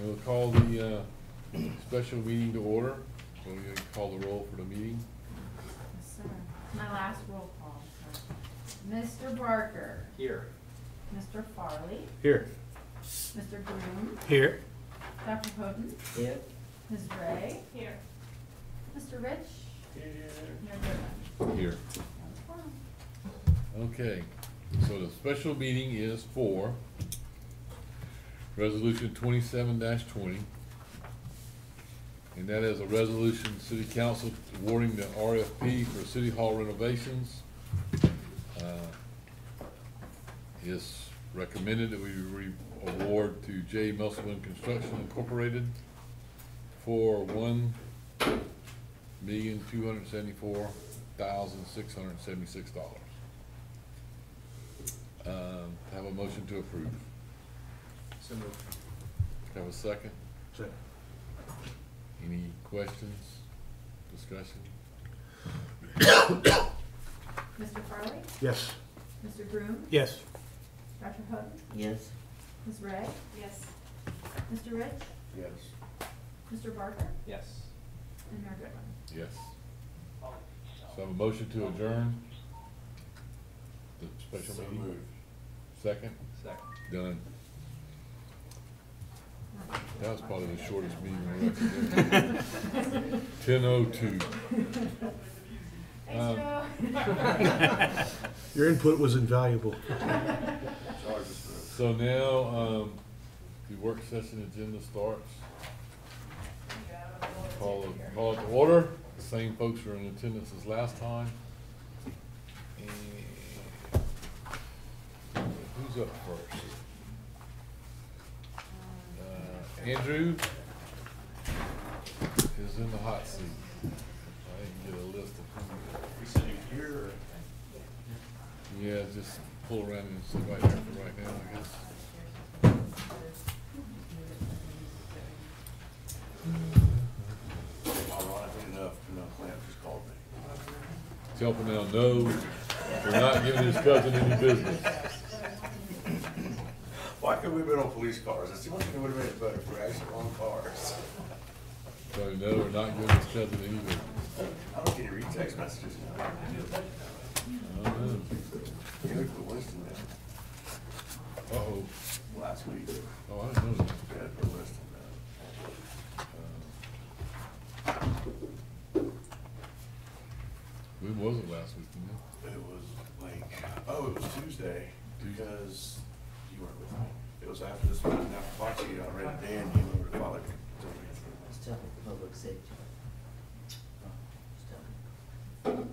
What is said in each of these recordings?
And we'll call the, uh, special meeting to order. So we call the roll for the meeting. Yes, sir. My last roll call, sir. Mr. Barker, Here. Mr. Farley, Here. Mr. Groom, Here. Dr. Houghton, Here. Ms. Ray. Here. Mr. Rich. Mayor Goodwin. Here. Okay, so the special meeting is for resolution twenty-seven twenty. And that is a resolution, city council awarding the RFP for city hall renovations. Uh, It's recommended that we re- award to J. Musselman Construction Incorporated for one million, two hundred seventy-four thousand, six hundred seventy-six dollars. Um, have a motion to approve. So moved. Have a second? Second. Any questions, discussion? Mr. Farley, Yes. Mr. Groom, Yes. Dr. Houghton, Yes. Ms. Ray. Yes. Mr. Rich, Yes. Mr. Barker, Yes. and Mayor Goodwin. Yes. So have a motion to adjourn the special So meeting? moved. Second? Second. Done. That was probably the shortest meeting we've ever done. Ten oh two. Thanks, Um, Your input was invaluable. So now, um, the work session agenda starts. Call it, call it to order. The same folks are in attendance as last time. And who's up first? Andrew is in the hot seat. I didn't get a list of who. We sitting here or? Yeah, just pull around and sit right there for right now, I guess. Ironically enough, no Clamp just called me. Tell Pernell, no, we're not giving his cousin any business. Why couldn't we have been on police cars? That's the only thing that would have made it better if we're actually on cars. So no, we're not giving his cousin any business. I don't get any read text messages now. I don't know. You looked at Winston now, Uh-oh, last week. oh, I didn't know that. We had for Winston When was it last week, you know? It was like, oh, it was Tuesday, because you weren't with me. It was after this meeting, after Foxy, I read it, Dan came over to Father. Still public safety. Still.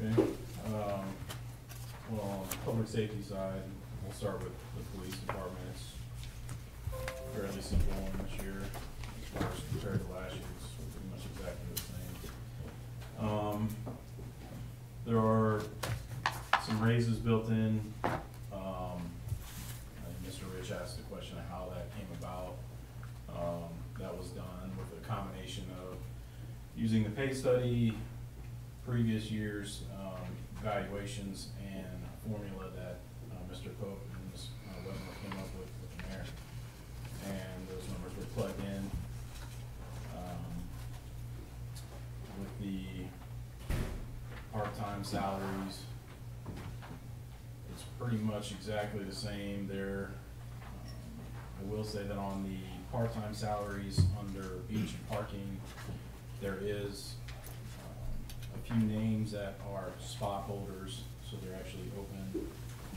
Okay, um, well, on the public safety side, we'll start with pay study, previous years' um, evaluations and a formula that uh, Mr. Pope and Ms. Wetmore came up with with the mayor. And those numbers were plugged in. um, With the part-time salaries, it's pretty much exactly the same there. Um, I will say that on the part-time salaries under beach and parking, there is um, a few names that are spot holders, so they're actually open.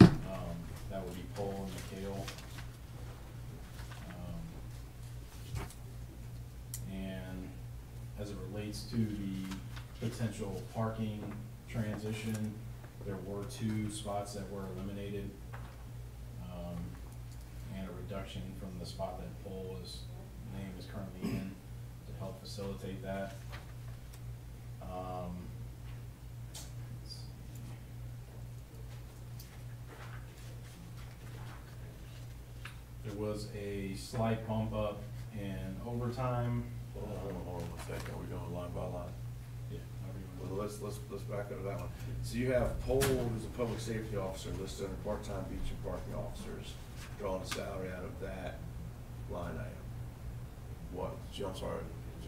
Um, That would be Paul and McHale. Um, And as it relates to the potential parking transition, there were two spots that were eliminated. um, And a reduction from the spot that Paul is, name is currently in help facilitate that. Um. There was a slight bump up in overtime Hold on, hold on, one second, we're going line by line. Yeah. however you wanna Well, let's, let's, let's back up to that one. So you have Paul, who's a public safety officer listed under part-time beach and parking officers, drawing a salary out of that line item. What, I'm sorry,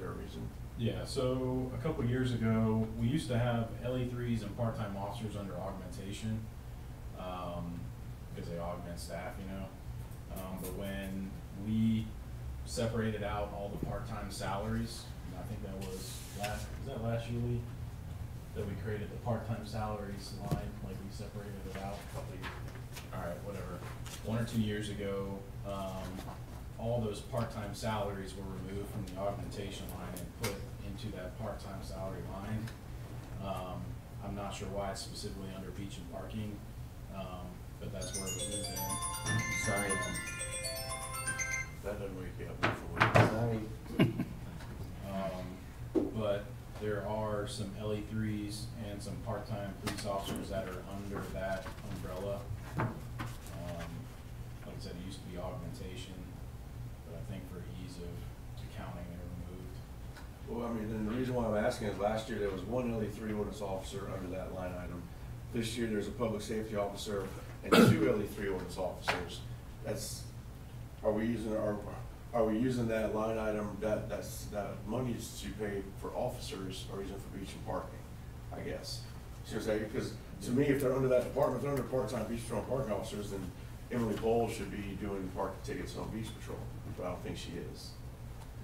a reason? Yeah, so a couple years ago, we used to have LE threes and part-time officers under augmentation, um, because they augment staff, you know? Um, but when we separated out all the part-time salaries, I think that was last, was that last year, Lee? That we created the part-time salaries line, like we separated it out, probably, all right, whatever. One or two years ago, um, all those part-time salaries were removed from the augmentation line and put into that part-time salary line. Um, I'm not sure why it's specifically under beach and parking, um, but that's where it was in. Sorry, That doesn't wake you up before. sorry. Um, but there are some LE threes and some part-time police officers that are under that umbrella. Um, like I said, it used to be augmentation, Well, I mean, and the reason why I'm asking is last year there was one LE three ordinance officer under that line item. This year there's a public safety officer and two LE three ordinance officers. That's, are we using, are, are we using that line item, that, that's, that money to pay for officers or using for beach and parking, I guess? I'm saying? Because to me, if they're under that department, if they're under part-time beach patrol parking officers, then Emily Bowles should be doing parking tickets on beach patrol, but I don't think she is.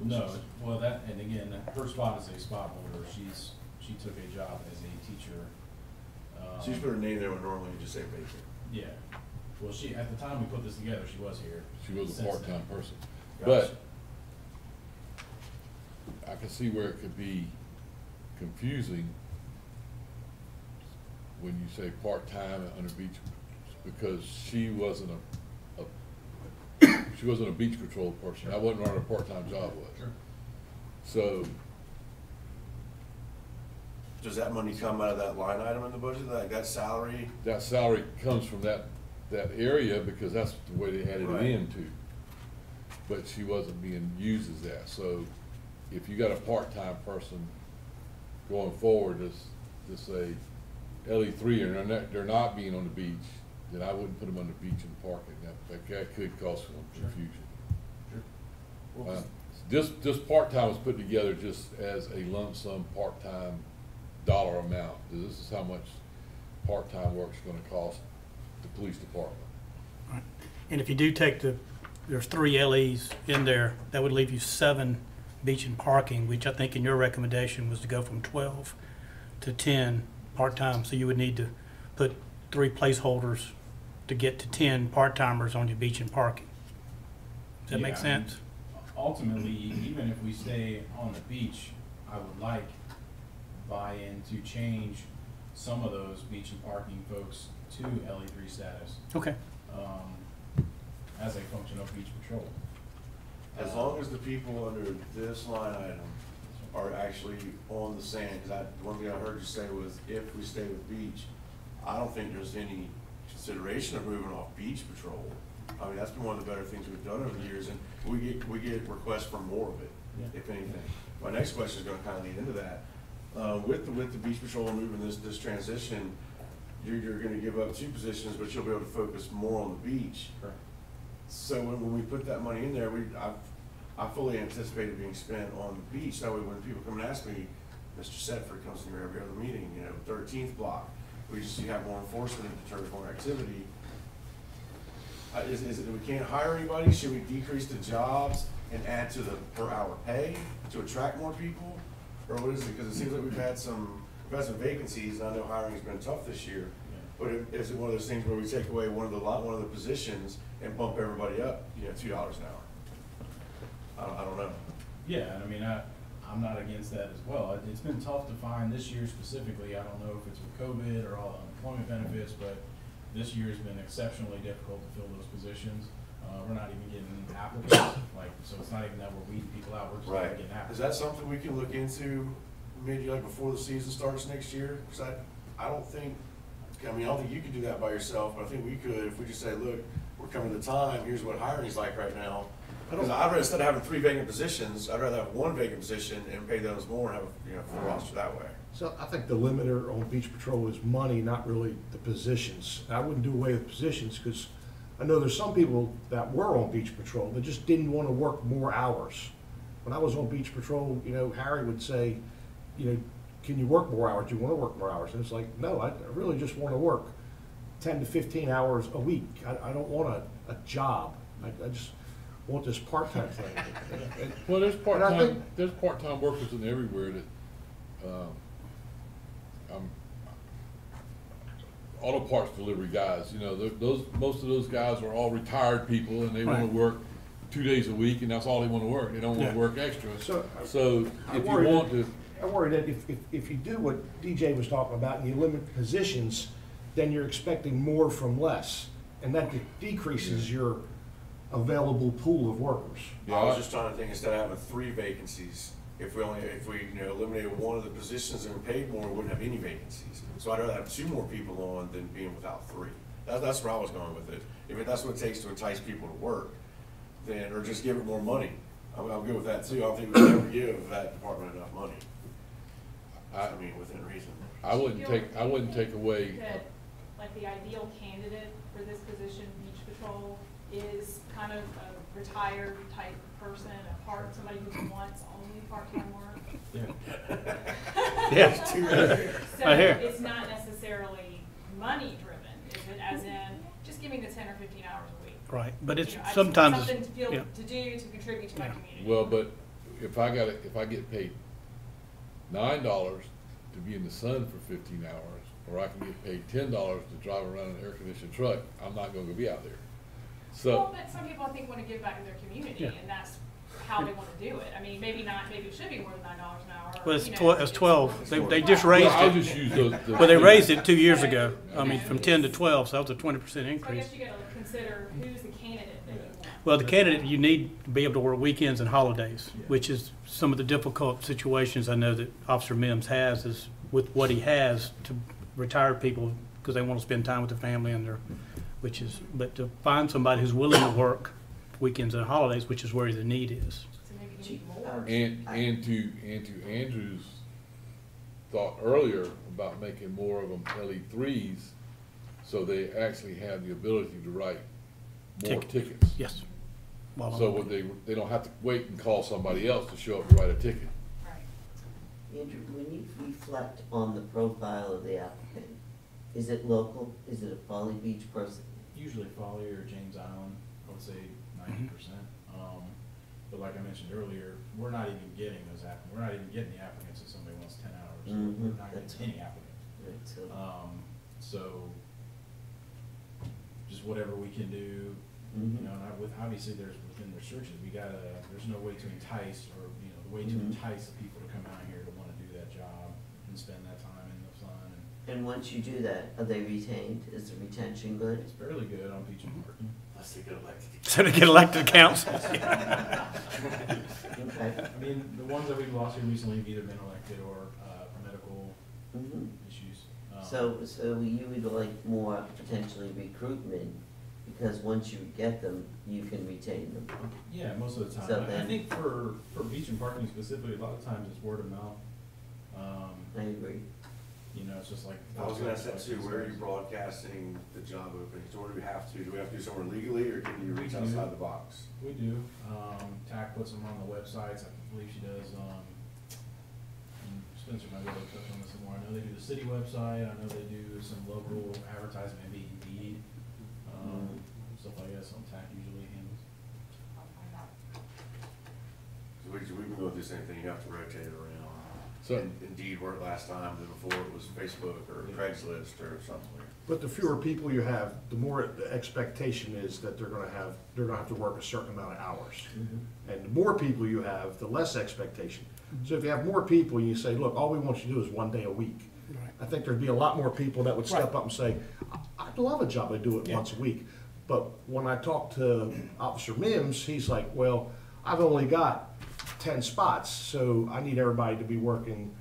No, well, that, and again, her spot is a spot holder, she's, she took a job as a teacher. um, So you just put her name there when normally you just say vacant. Yeah, well, she, at the time we put this together, she was here. She was a Since then. part-time person. But I can see where it could be confusing when you say part-time and under beach, because she wasn't a, a, she wasn't a beach patrol person. That wasn't what her part-time job was. Sure. So, Does that money come out of that line item in the budget, like that salary? that salary comes from that, that area because that's the way they added it Right. into. But she wasn't being used as that, so if you got a part-time person going forward, this, this say LE three, and they're not, they're not being on the beach, then I wouldn't put them on the beach and parking, that, that- that could cause some confusion. Sure. Uh, This, this part-time was put together just as a lump sum, part-time dollar amount. This is how much part-time work's gonna cost the police department. Right. And if you do take the, there's three LEs in there, that would leave you seven beach and parking, which I think in your recommendation was to go from twelve to ten part-time, so you would need to put three placeholders to get to ten part-timers on your beach and parking. Does that make Yeah, I mean, sense? Ultimately, even if we stay on the beach, I would like buy-in to change some of those beach and parking folks to LE three status, Okay, um, as a function of beach patrol. As long as the people under this line item are actually on the sand, cause I, one thing I heard you say was if we stay with beach, I don't think there's any consideration of moving off beach patrol. I mean, that's been one of the better things we've done over the years, and we get, we get requests for more of it, Yeah. if anything. My next question is gonna kinda lead into that. Uh, with the, with the beach patrol moving this, this transition, you're, you're gonna give up two positions, but you'll be able to focus more on the beach. So when, when we put that money in there, we, I, I fully anticipated being spent on the beach, that way when people come and ask me, Mr. Setford comes to me every other meeting, you know, thirteenth block, we just, you have more enforcement deter more activity. Uh, is, is it, we can't hire anybody, should we decrease the jobs and add to the per hour pay to attract more people? Or what is it, cause it seems like we've had some, we've had some vacancies, and I know hiring's been tough this year. But it- is it one of those things where we take away one of the lot, one of the positions and bump everybody up, you know, two dollars an hour? I don't, I don't know. Yeah, I mean, I, I'm not against that as well. It- It's been tough to find this year specifically. I don't know if it's with COVID or all the unemployment benefits, but this year's been exceptionally difficult to fill those positions. Uh, we're not even getting applicants, like, so it's not even that we're weeding people out, we're just not getting applicants. Is that something we can look into maybe like before the season starts next year? Cause I, I don't think, I mean, I don't think you could do that by yourself, but I think we could if we just say, look, we're coming to the time, here's what hiring's like right now. Because I'd rather, instead of having three vacant positions, I'd rather have one vacant position and pay those more and have, you know, full roster that way. So I think the limiter on beach patrol is money, not really the positions. I wouldn't do away with positions, because I know there's some people that were on beach patrol that just didn't want to work more hours. When I was on beach patrol, you know, Harry would say, you know, can you work more hours? Do you want to work more hours? And it's like, no, I really just want to work ten to fifteen hours a week. I, I don't want a, a job. I, I just want this part-time thing. And- Well, there's And I part-time, think- there's part-time workers in everywhere that, um, um, auto parts delivery guys, you know, tho- those, most of those guys are all retired people and they wanna Right. work two days a week and that's all they wanna work. They don't wanna Yeah. work extra. So, So I if you worry want that- to, I worry that if, if, if you do what DJ was talking about and you limit positions, then you're expecting more from less. And that de- decreases your available pool of workers. Yeah, I was just trying to think, instead of having three vacancies, if we only, if we, you know, eliminated one of the positions and paid more, we wouldn't have any vacancies. So I'd rather have two more people on than being without three. That's, that's where I was going with it. If that's what it takes to entice people to work, then, or just give it more money. I'm, I'm good with that too. I don't think we should ever give that department enough money. I, I mean, within reason. I wouldn't take, I wouldn't take away, that, like, the ideal candidate for this position, beach patrol, is kind of a retired type person, a part, somebody who wants only part-time work. Yeah. Yeah. So I hear. it's not necessarily money driven, is it, as in, just give me the ten or fifteen hours a week. Right, but it's You know, I just sometimes, Something to feel, yeah. to do, to contribute to my community. well, but if I got, if I get paid nine dollars to be in the sun for fifteen hours, or I can get paid ten dollars to drive around an air-conditioned truck, I'm not gonna be out there. Well, but some people, I think, wanna give back to their community, Yeah. and that's how they wanna do it. I mean, maybe not, maybe it should be more than nine dollars an hour. well, it's you know, twelve, it's twelve. They, they just raised well, I'll it. just use those. the- Well, they raised it two years ago. I mean, from ten to twelve, so that was a twenty percent So I increase. guess you gotta consider who's the candidate that you want. Well, the candidate, you need to be able to work weekends and holidays, which is some of the difficult situations I know that Officer Mims has is with what he has to retired people because they want to spend time with their family and their, which is, but to find somebody who's willing to work weekends and holidays, which is where the need is. So maybe you Gee, need more. And, and to, and to Andrew's thought earlier about making more of them LE threes, so they actually have the ability to write more Ticket. tickets. Yes. While I'm- So what they, they don't have to wait and call somebody else to show up to write a ticket. Right. Andrew, when you reflect on the profile of the applicant, is it local? Is it a Folly Beach person? Usually Folly or James Island, I would say ninety percent. Um, but like I mentioned earlier, we're not even getting those applicants, we're not even getting the applicants if somebody wants ten hours. Mhm, We're not that's- getting any applicants. Right, so, Um, so, just whatever we can do, you Mhm. know, and I, with, obviously there's, within their searches, we gotta, there's no way to entice, or, you know, the way to Mhm. entice the people to come out here to wanna do that job and spend that time in the sun, and and once you do that, are they retained? Is the retention good? it's fairly good on Beach and Park. Unless they get elected. So to get elected to council. Okay. I mean, the ones that we've lost here recently have either been elected or, uh, for medical Mhm. issues. Um, So, so you would like more potentially recruitment, because once you get them, you can retain them. Yeah, most of the time. So I- I then- think for, for beach and parking specifically, a lot of times it's word of mouth. Um, I agree. You know, it's just like. I was gonna ask that too, where are you broadcasting the job openings, or do we have to, do we have to do somewhere legally, or can you reach We do. outside the box? We do. Um, TAC puts them on the websites. I believe she does, um, and Spencer might be able to touch on this some more. I know they do the city website. I know they do some local advertisement, maybe Indeed. Um, stuff like that, some TAC usually handles. I'll find out. So we, we've been going through the same thing, you have to rotate it around. So- In- Indeed worked last time, then before it was Facebook or Craigslist or something. But the fewer people you have, the more the expectation is that they're gonna have, they're gonna have to work a certain amount of hours. Mm-hmm. And the more people you have, the less expectation. So if you have more people, and you say, look, all we want you to do is one day a week. Right. I think there'd be a lot more people that would step Right. up and say, "I- I'd love a job, I'd do it Yeah. once a week. But when I talk to Officer Mims, he's like, well, I've only got ten spots, so I need everybody to be working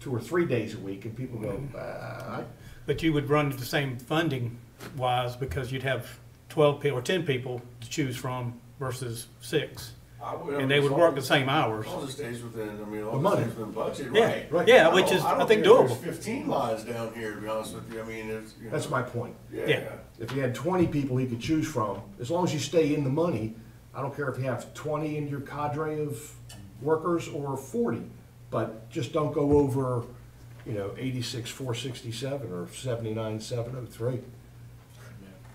two or three days a week, and people go, uh, But you would run into the same funding wise because you'd have twelve people or ten people to choose from versus six. I would- and they would work the same hours. long as it stays within, I mean, as The long money. as it stays within budget, Yeah, right? right. Yeah, I which don't- is, I don't think there's doable. Fifteen lines down here, to be honest with you, I mean, it's, you know. That's my point. Yeah. Yeah. If you had twenty people he could choose from, as long as you stay in the money, I don't care if you have twenty in your cadre of workers or forty, but just don't go over, you know, eighty-six, four sixty-seven or seventy-nine, seven oh three.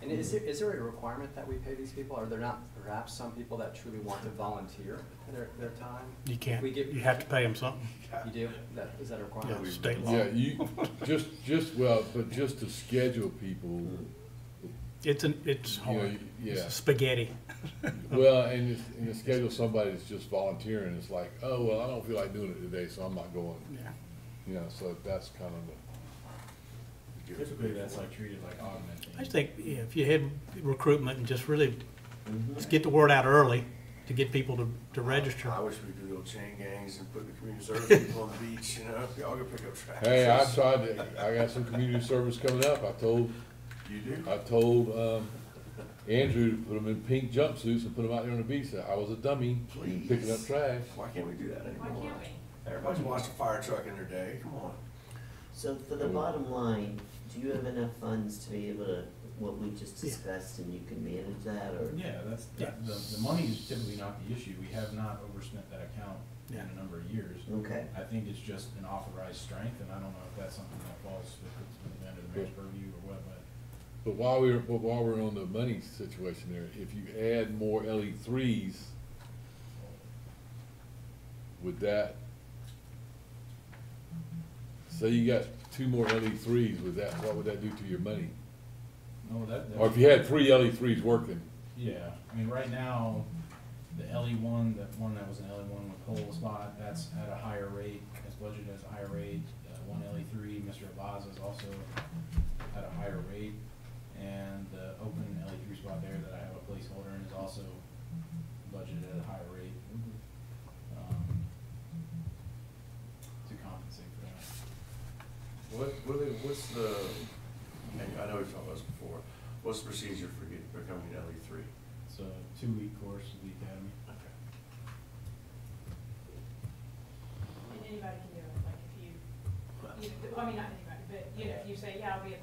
And is there, is there a requirement that we pay these people? Are there not perhaps some people that truly want to volunteer their, their time? You can't, We get- you have to pay them something. You do? That, is that a requirement? Yeah, state law. Yeah, you, just, just, well, but just to schedule people, It's an, it's you know, hard. Yeah. It's spaghetti. Well, and you, and you schedule somebody that's just volunteering, it's like, oh, well, I don't feel like doing it today, so I'm not going. Yeah. You know, so that's kind of the. Typically, that's like treated like augmenting. I just think, yeah, if you had recruitment and just really, Mhm. just get the word out early to get people to, to register. I wish we could do little chain gangs and put the community service people on the beach, you know, y'all go pick up trash. Hey, I tried to, I got some community service coming up, I told, You do? I told, um, Andrew put them in pink jumpsuits and put them out there on the beach, I was a dummy, picking up trash. Why can't we do that Why anymore? can't we? Everybody's watched a fire truck in their day, come on. So for the bottom line, do you have enough funds to be able to, what we just Yeah. discussed, and you can manage that, or? Yeah, that's, that, the, the money is typically not the issue. We have not overspent that account in a number of years. Okay, I think it's just an authorized strength, and I don't know if that's something that falls with- under the mayor's purview or what, but But while we're, but while we're on the money situation there, if you add more LE threes, would that, say you got two more LE threes, would that, what would that do to your money? no, that. that- Or if you had three LE threes working, Yeah, I mean, right now, the LE one, that one that was an LE one with Paul spot, that's at a higher rate, As budgeted as a higher rate. Uh, one LE three, Mr. Abaza is also at a higher rate. And the open LE three spot there that I have a placeholder in is also budgeted at a higher rate. um, To compensate for that. What, what are they, what's the, I know we've talked about this before, what's the procedure for get, becoming an LE three? It's a two-week course at the academy. Okay. And anybody can do it, like if you, you I mean, not anybody, but, you know, if you say, yeah, I'll be a par- a parking,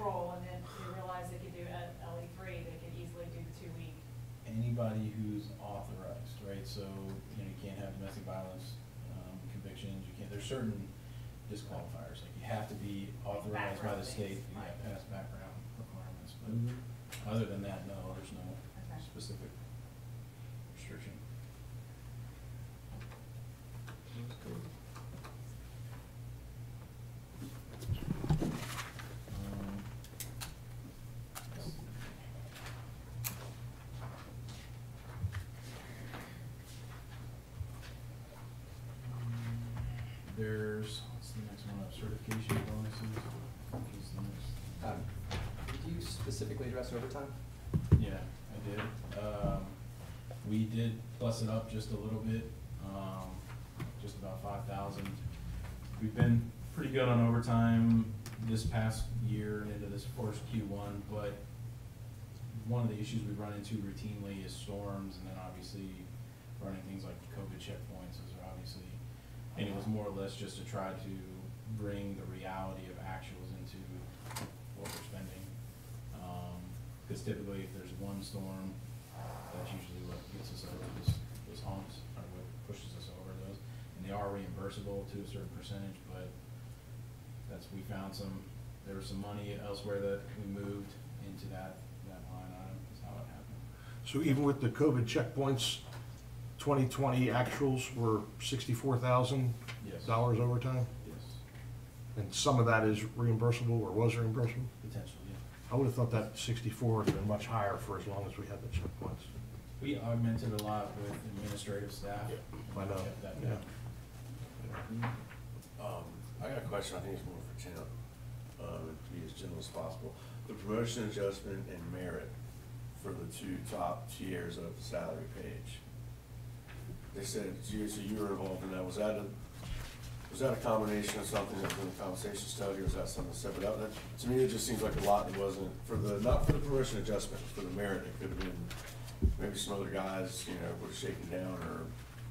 you know, patrol, and then they realize they could do LE three, they could easily do the two week. anybody who's authorized, right? So, you know, you can't have domestic violence, um, convictions, you can't, there's certain disqualifiers, like you have to be authorized by the Background state, things, you have right. past background requirements, but Mhm. other than that, no, there's no Okay. specific restriction. Um, There's, what's the next one up, certification bonuses, which is the next. Um, Did you specifically address overtime? Yeah, I did. Um, we it up just a little bit, um, just about five thousand. We've been pretty good on overtime this past year and into this first Q one, but one of the issues we run into routinely is storms and then obviously running things like COVID checkpoints is obviously, and it was more or less just to try to bring the reality of actuals into what we're spending. Um 'cause cause typically if there's one storm, that's usually what gets us out of those humps, or what pushes us over those. And they are reimbursable to a certain percentage, but that's, we found some, there was some money elsewhere that we moved into that, that line item, is how it happened. So even with the COVID checkpoints, twenty twenty actuals were sixty-four thousand Yes. dollars overtime? Yes, And some of that is reimbursable or was reimbursable? potentially, yeah. I would have thought that sixty-four would have been much higher for as long as we had the checkpoints. We augmented a lot with administrative staff. I know, Kept that yeah. down. Um, I got a question, I think it's more for Tim, um, to be as general as possible. The promotion adjustment and merit for the two top tiers of the salary page. They said, you, so you were involved in that, was that a, was that a combination of something that was in the compensation study, or was that something separate out? That, to me, it just seems like a lot that wasn't, for the, not for the promotion adjustment, for the merit, it could have been maybe some other guys, you know, were shaken down, or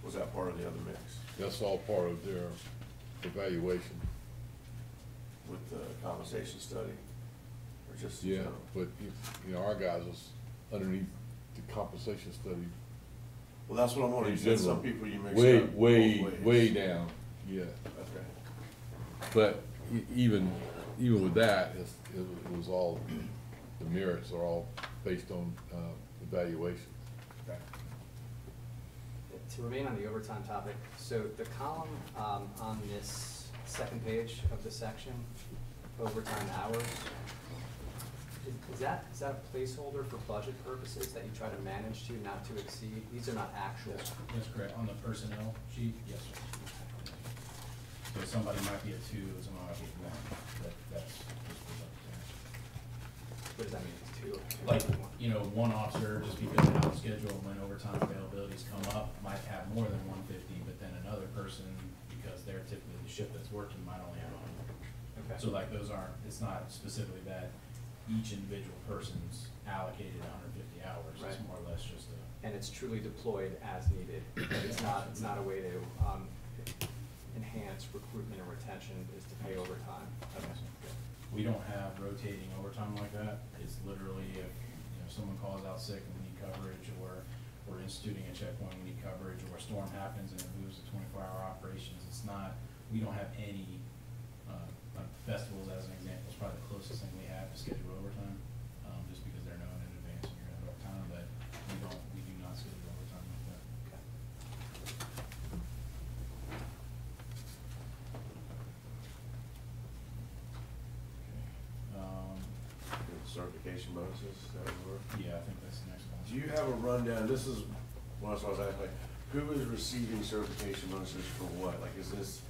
was that part of the other mix That's all part of their evaluation. with the compensation study? Or just Yeah, general? but, you you know, our guys was underneath the compensation study. Well, that's what I'm wondering, in you said general. some people you mixed Way, up both way, ways. way down, yeah. Okay. But e- even, even with that, it's, it wa- it was all, the merits are all based on, uh, evaluation. Okay. To remain on the overtime topic, so the column um, on this second page of the section, overtime hours, is is that, is that a placeholder for budget purposes that you try to manage to, not to exceed? These are not actual. That's correct, on the personnel sheet, yes, sir. So somebody might be a two, somebody might be a one, that, that's just. What does that mean, Like, you know, one officer, just because of how the schedule, when overtime availabilities come up, might have more than one fifty, but then another person, because they're typically the shift that's working, might only have hundred. Okay. So like, those aren't, it's not specifically that each individual person's allocated hundred and fifty hours, it's Right. more or less just a. And it's truly deployed as needed. It's not, it's not a way to um, enhance recruitment or retention, is to pay overtime. We don't have rotating overtime like that. It's literally if, you know, someone calls out sick and we need coverage, or we're instituting a checkpoint, we need coverage, or a storm happens and it moves to twenty-four hour operations. It's not, we don't have any, uh, like festivals as an example, It's probably the closest thing we have to schedule overtime, um, just because they're known in advance and you're gonna have overtime, but we don't, we do not schedule overtime like that. Okay. Um, Certification bonuses, is that what we're? yeah, I think that's the next one. Do you have a rundown, this is, what I was asking, like, who is receiving certification bonuses for what? Like, is this,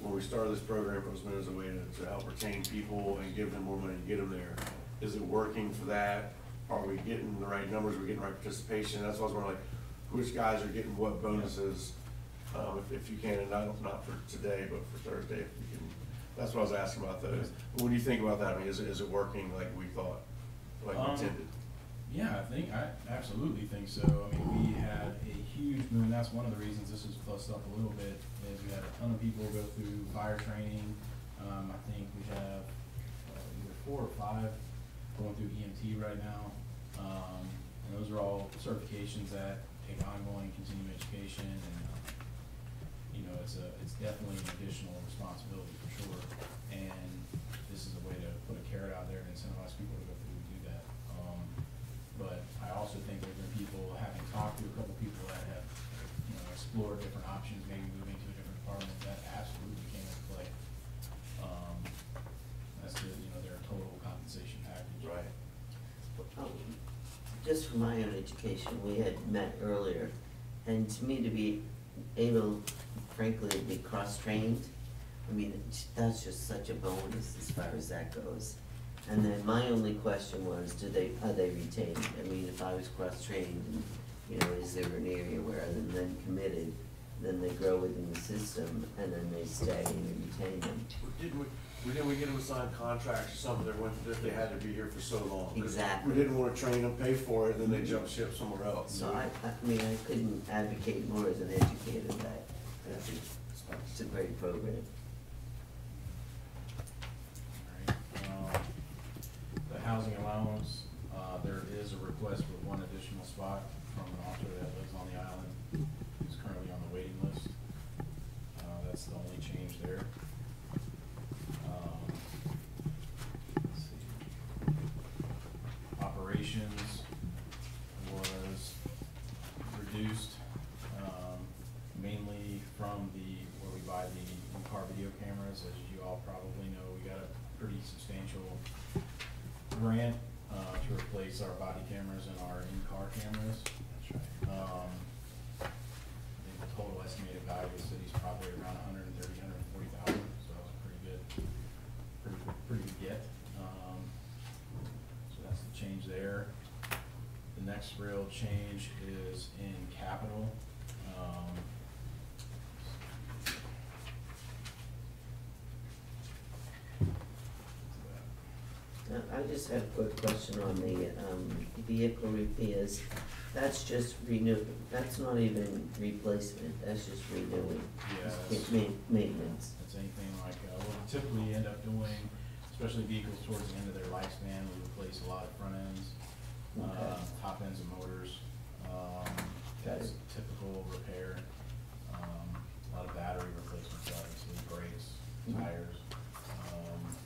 when we started this program, it was meant as a way to, to help retain people and give them more money to get them there. Is it working for that? Are we getting the right numbers, are we getting the right participation? That's what I was wondering, like, which guys are getting what bonuses? Um, if, if you can, and not, not for today, but for Thursday, if you can, that's what I was asking about those. But When you think about that, I mean, is it, is it working like we thought, like we Um, intended? Yeah, I think, I absolutely think so. I mean, we had a huge and that's one of the reasons this is plussed up a little bit, is we had a ton of people go through fire training. Um, I think we have uh, either four or five going through EMT right now. Um, and those are all certifications that take ongoing continuing education and, uh, you know, it's a, it's definitely an additional responsibility for sure. And this is a way to put a carrot out there to incentivize people to go through and do that. Um, but I also think there have been people, having talked to a couple people that have, you know, explored different options, maybe moving to a different department, that absolutely came into play. Um, that's the, you know, their total compensation package. Right. Um, Just for my own education, we had met earlier, and to me to be able, frankly, to be cross-trained, I mean, that's just such a bonus as far as that goes. And then my only question was, do they, are they retained? I mean, if I was cross-trained, and, you know, is there an area where I'm then committed, then they grow within the system, and then they stay and you retain them? Didn't we, we didn't we get them to sign contracts or something that went, that they had to be here for so long? 'Cause Exactly. We didn't wanna train them, pay for it, and then they jump ship somewhere else. So I, I mean, I couldn't advocate more as an educator that, that's a, it's a great program. Alright, um, the housing allowance, uh, there is a request for one additional spot from an officer that lives on the island, who's currently on the waiting list. Uh, that's the only change there. Um, let's see. Operations was reduced, um, mainly from the, where we buy the in-car video cameras. As you all probably know, we got a pretty substantial grant, uh, to replace our body cameras and our in-car cameras. Um, I think the total estimated value of the city's probably around a hundred and thirty, hundred and forty thousand, so that was a pretty good, pretty, pretty good get. Um, so that's the change there. The next real change is in capital. Um, I just had a quick question on the, um, vehicle repairs. That's just renew, that's not even replacement, that's just renewing. Yeah, It's that's- ma- Maintenance. It's anything like, uh, what we typically end up doing, especially vehicles towards the end of their lifespan, we replace a lot of front ends, uh, Okay. top ends and motors. Um, that's typical repair. Um, a lot of battery replacements, obviously, brakes, Mhm. tires, um,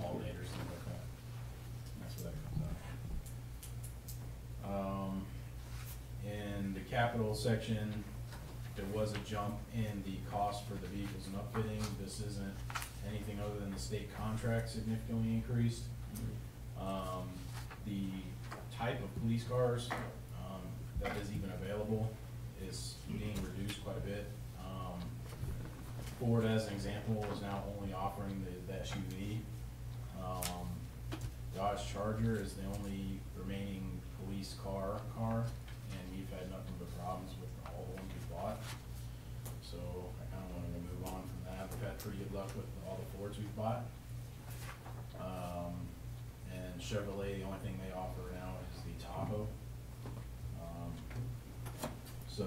alternators, things like that. That's where that comes out. Um, in the capital section, there was a jump in the cost for the vehicles and upfitting. This isn't anything other than the state contract significantly increased. Um, the type of police cars, um, that is even available is being reduced quite a bit. Um, Ford, as an example, is now only offering the, the SUV. Um, Dodge Charger is the only remaining police car, car, and we've had nothing but problems with all the ones we bought. So I kinda wanted to move on from that. We've had pretty good luck with all the Fords we've bought. Chevrolet, the only thing they offer now is the Tahoe. Um, So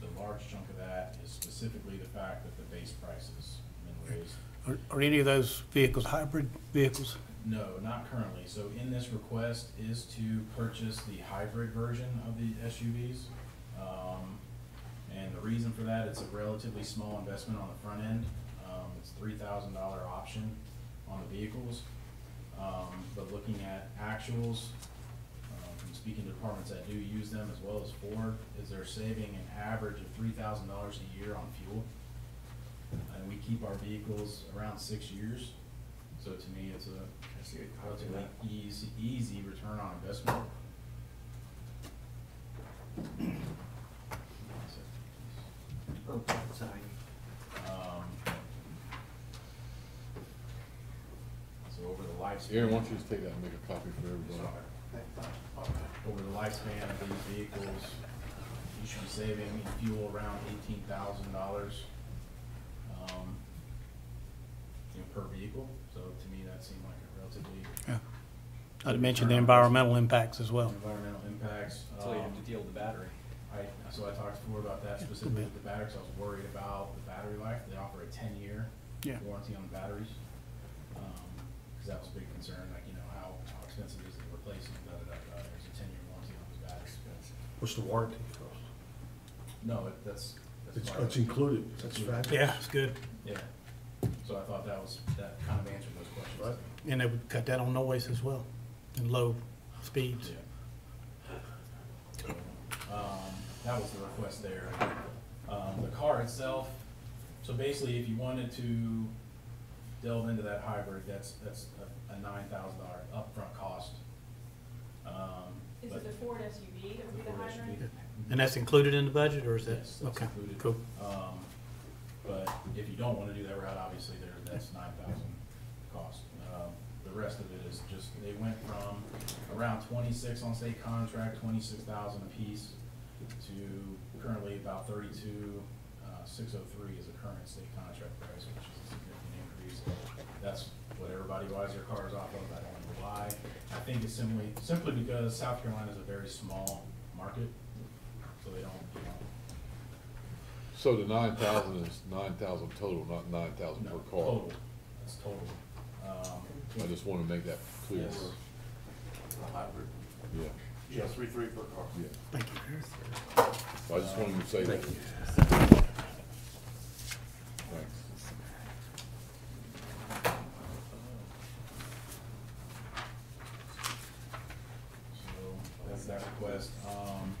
the large chunk of that is specifically the fact that the base price has been raised. Are, are any of those vehicles hybrid vehicles? No, not currently. So in this request is to purchase the hybrid version of the SUVs. Um, and the reason for that, it's a relatively small investment on the front end. Um, it's three thousand dollar option on the vehicles. Um, but looking at actuals, um, from speaking to departments that do use them as well as Ford, is they're saving an average of three thousand dollars a year on fuel. And we keep our vehicles around six years. So to me, it's a That's a copy of relatively that. easy, easy return on investment. Oh, sorry. Um, So over the lifespan. Aaron, why don't you just take that and make a copy for everybody? Over the lifespan of these vehicles, you should be saving in fuel around eighteen thousand dollars, um, you know, per vehicle. So to me, that seemed like a relatively Yeah. Not to mention the environmental impacts as well. environmental impacts. Until you have Um, to deal with the battery. I, so I talked more about that specifically with the batteries, I was worried about the battery life, they offer a ten-year Yeah. warranty on the batteries. Um, cause that was a big concern, like, you know, how, how expensive is it to replace them, da, da, da, da, there's a ten-year warranty on those batteries. What's the warranty cost? No, it, that's, that's. It's, part of it's it. included, that's fabulous. Yeah, it's good. Yeah, so I thought that was, that kind of answered those questions. Right. And they would cut that on noise as well, and low speeds. Yeah. Um, that was the request there. Um, the car itself, so basically, if you wanted to delve into that hybrid, that's, that's a, a nine thousand dollar upfront cost. Um, Is but- it the Ford SUV that would be The the Ford hybrid? SUV. And that's included in the budget, or is that? Yes, that's Okay, included. cool. Um, but if you don't wanna do that route, obviously there, that's nine thousand cost. Um, the rest of it is just, they went from around twenty-six on state contract, twenty-six thousand apiece to currently about thirty-two, uh, six oh three is the current state contract price, which is a significant increase. That's what everybody buys their cars off of, I don't know why. I think it's simply, simply because South Carolina is a very small market, so they don't, you know, So the nine thousand is nine thousand total, not nine thousand No, per car? Total, that's total. Um, I just wanna make that clear. Yes. Hybrid. Yeah, Yeah, three, three per car. yeah. Thank you. I just wanted to say that. Thank Thanks. So that's that request. Um,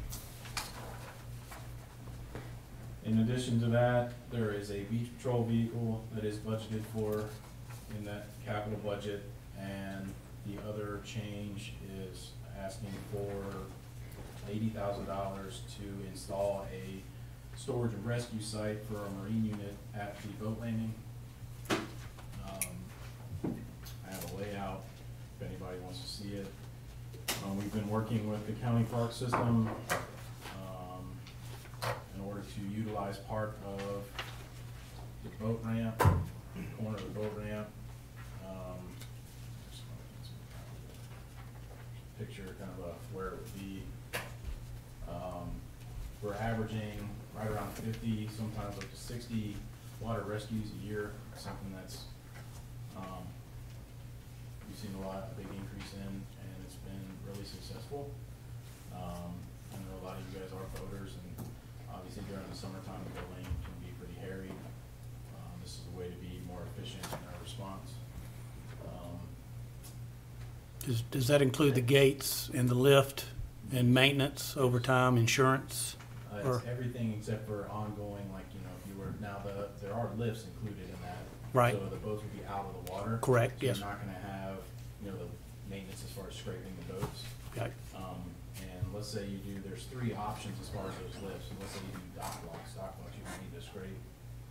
in addition to that, there is a beach patrol vehicle that is budgeted for in that capital budget. And the other change is asking for eighty thousand dollars to install a storage and rescue site for a marine unit at the boat landing. Um, I have a layout, if anybody wants to see it. Um, we've been working with the county park system, order to utilize part of the boat ramp, corner of the boat ramp. Um, Picture kind of a, where it would be, we're averaging right around fifty, sometimes up to sixty water rescues a year, something that's, um, we've seen a lot, a big increase in, and it's been really successful. Um, I know a lot of you guys are boaters, and during the summertime, the lane can be pretty hairy. Um, this is a way to be more efficient in our response. Um, Does, does that include the gates and the lift and maintenance, overtime, insurance? Uh, Or- it's everything except for ongoing, like, you know, if you were, now the, there are lifts included in that. Right. So the boats would be out of the water. Correct, So yes. You're not gonna have, you know, the maintenance as far as scraping the boats. Okay. And let's say you do, there's three options as far as those lifts, and let's say you do dock blocks, dock blocks you don't need to scrape,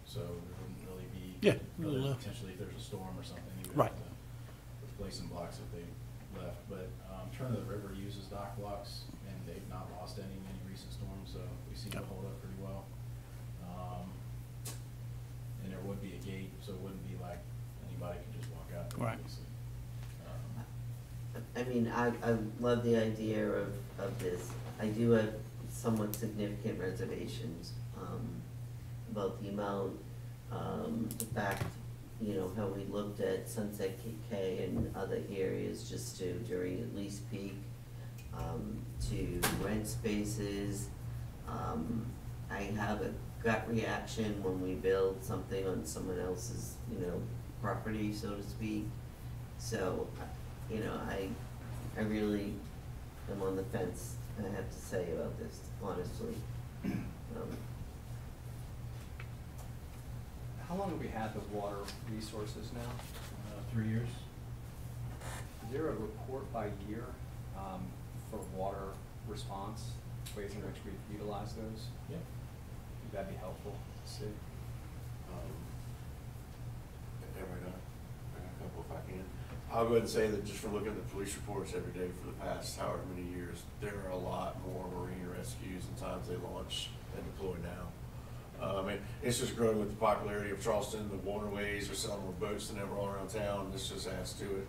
so there wouldn't really be. Yeah, other than uh, Potentially if there's a storm or something, you would Right. have to replace some blocks if they left, but, um, Turn of the River uses dock blocks, and they've not lost any in any recent storms, so we seem to Yep. hold up pretty well. Um, and there would be a gate, so it wouldn't be like anybody can just walk out. Right. obviously. Um, I mean, I, I love the idea of, of this. I do have somewhat significant reservations, um, about the amount, um, the fact, you know, how we looked at Sunset Cay and other areas just to, during at least peak, um, to rent spaces. Um, I have a gut reaction when we build something on someone else's, you know, property, so to speak. So, you know, I, I really am on the fence, I have to say about this, honestly. Um, How long have we had the water resources now? Uh, three years? Is there a report by year, um, for water response, ways in which we've utilized those? Yep. Would that be helpful to see? Um, Everybody done? I got a couple if I can. I'll go ahead and say that just from looking at the police reports every day for the past however many years, there are a lot more marine rescues and times they launch and deploy now. Um, and it's just growing with the popularity of Charleston, the waterways are selling more boats than ever all around town, this just adds to it.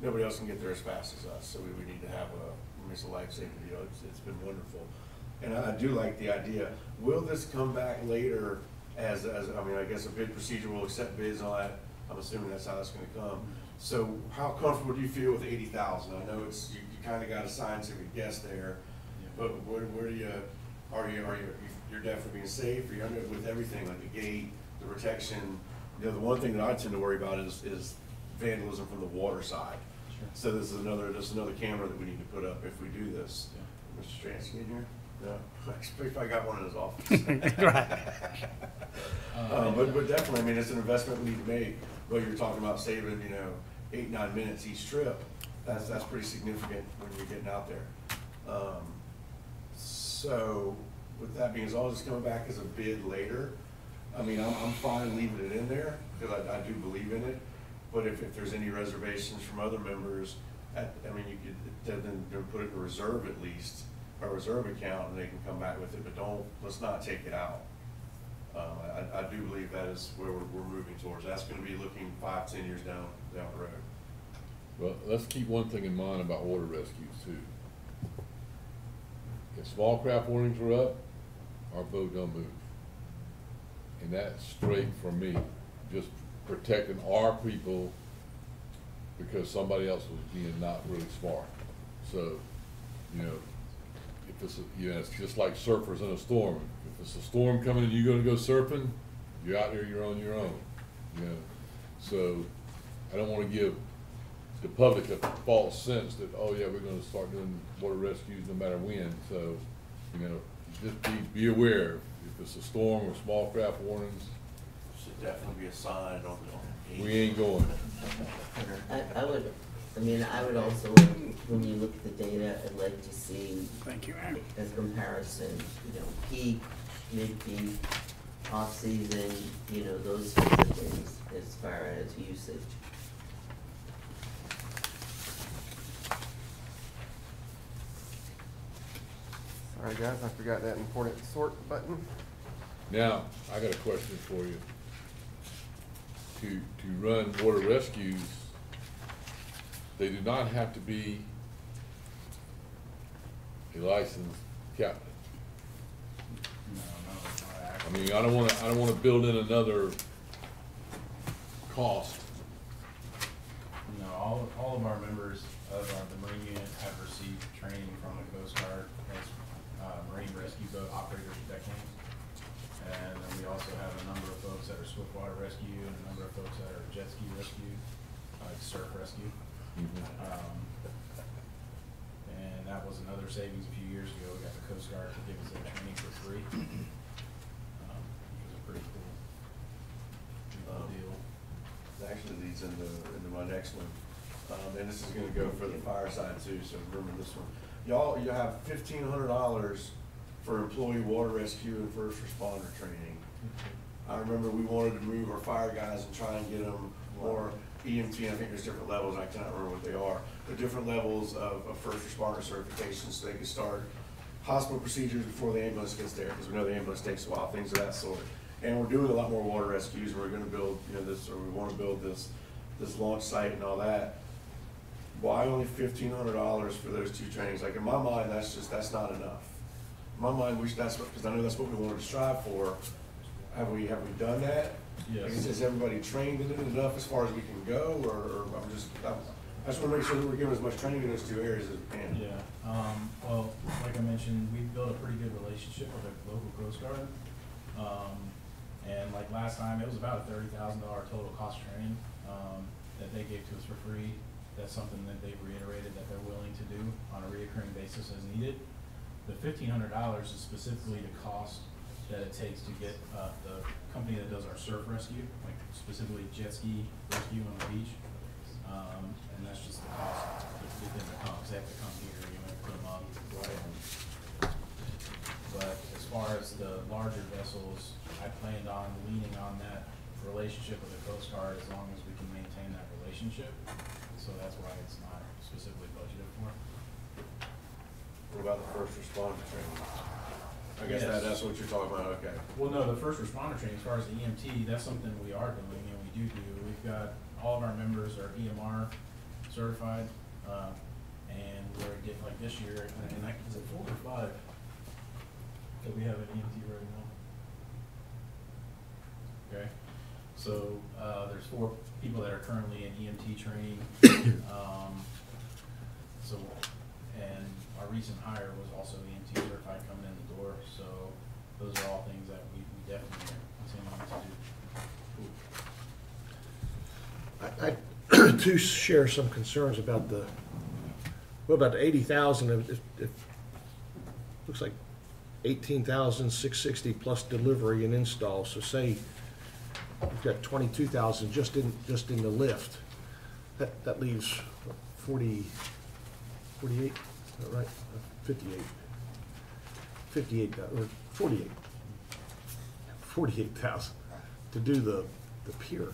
Nobody else can get there as fast as us, so we, we need to have a, a life-saving deal, it's, it's been wonderful. And I, I do like the idea, will this come back later as, as, I mean, I guess a bid procedure will accept bids on that? I'm assuming that's how it's gonna come. So how comfortable do you feel with eighty thousand? I know it's, you, you kinda got a scientific guess there, but where, where do you, are you, are you, you're definitely being safe, are you under, with everything, like the gate, the protection? You know, the one thing that I tend to worry about is, is vandalism from the water side. Sure. So this is another, this is another camera that we need to put up if we do this. Mr. Stransky in here? No, if I got one in his office. Right. Uh, but, but definitely, I mean, it's an investment we need to make, but you're talking about saving, you know, eight, nine minutes each trip, that's, that's pretty significant when you're getting out there. Um, So, with that being, as long as it's coming back as a bid later, I mean, I'm, I'm fine leaving it in there, because I, I do believe in it. But if, if there's any reservations from other members, I, I mean, you could, then, put it in reserve at least, a reserve account, and they can come back with it, but don't, let's not take it out. Um, I, I do believe that is where we're, we're moving towards. That's gonna be looking five, ten years down, down the road. Well, let's keep one thing in mind about water rescues too. If small craft warnings are up, our boat don't move. And that's straight from me, just protecting our people because somebody else was being not really smart. So, you know, if it's, a- you know, it's just like surfers in a storm. If it's a storm coming and you're gonna go surfing, you're out there, you're on your own, you know? So, I don't wanna give the public a false sense that, oh yeah, we're gonna start doing water rescues no matter when, so, you know, just be, be aware, if it's a storm or small craft warnings, Should definitely be a sign on, on the we ain't going. I, I would, I mean, I would also, when you look at the data, I'd like to see Thank you, Aaron. as comparison, you know, peak, mid-peak, off-season, you know, those sorts of things as far as usage. Sorry, guys, I forgot that important sort button. Now, I got a question for you. To, to run water rescues, they do not have to be a licensed captain. I mean, I don't wanna, I don't wanna build in another cost. No, all, all of our members of uh, the Marine unit have received training from the Coast Guard as, uh, Marine Rescue Boat Operators Deckhands. And then we also have a number of folks that are swiftwater rescue and a number of folks that are jet ski rescue, like surf rescue. Um, And that was another savings a few years ago. We got the Coast Guard to give us that training for free. Um, It was a pretty cool, Um, deal. Actually leads into, into my next one. Um, and this is gonna go for the fireside too, so remember this one. Y'all, you have fifteen hundred dollars for employee water rescue and first responder training. I remember we wanted to move our fire guys and try and get them more EMT, I think there's different levels, I cannot remember what they are, but different levels of, of first responder certifications, so they can start hospital procedures before the ambulance gets there, because we know the ambulance takes a while, things of that sort. And we're doing a lot more water rescues, we're gonna build, you know, this, or we wanna build this, this launch site and all that. Why only fifteen hundred dollars for those two trainings? Like, in my mind, that's just, that's not enough. In my mind, we should, that's what, because I know that's what we wanted to strive for. Have we, have we done that? Yes. Is, is everybody trained in it enough as far as we can go, or, or I'm just, I'm, I just wanna make sure that we're giving as much training in those two areas as we can. Yeah, um, well, like I mentioned, we've built a pretty good relationship with the local Coast Guard. Um, and like last time, it was about a thirty thousand dollar total cost training, um, that they gave to us for free. That's something that they've reiterated that they're willing to do on a reoccurring basis as needed. The fifteen hundred dollars is specifically the cost that it takes to get, uh, the company that does our surf rescue, like specifically jet ski rescue on the beach. Um, and that's just the cost they have to come here, you know, put them up, right? But as far as the larger vessels, I planned on leaning on that relationship with the Coast Guard as long as we can maintain that relationship. So that's why it's not specifically budgeted for. What about the first responder training? I guess that, that's what you're talking about, okay. Well, no, the first responder training, as far as the EMT, that's something we are doing and we do do. We've got, all of our members are EMR certified, uh, and we're getting, like this year, and and I, is it four or five? That we have an EMT right now? Okay, so, uh, there's four people that are currently in EMT training. Um, so, and our recent hire was also EMT certified coming in door, so those are all things that we, we definitely continue to do. I, I too share some concerns about the, what about the eighty thousand, if, if, looks like eighteen thousand six sixty plus delivery and install, so say you've got twenty-two thousand just in, just in the lift. That, that leaves what, forty, forty-eight, is that right? Uh, fifty-eight. Fifty-eight, or forty-eight. Forty-eight thousand to do the, the pier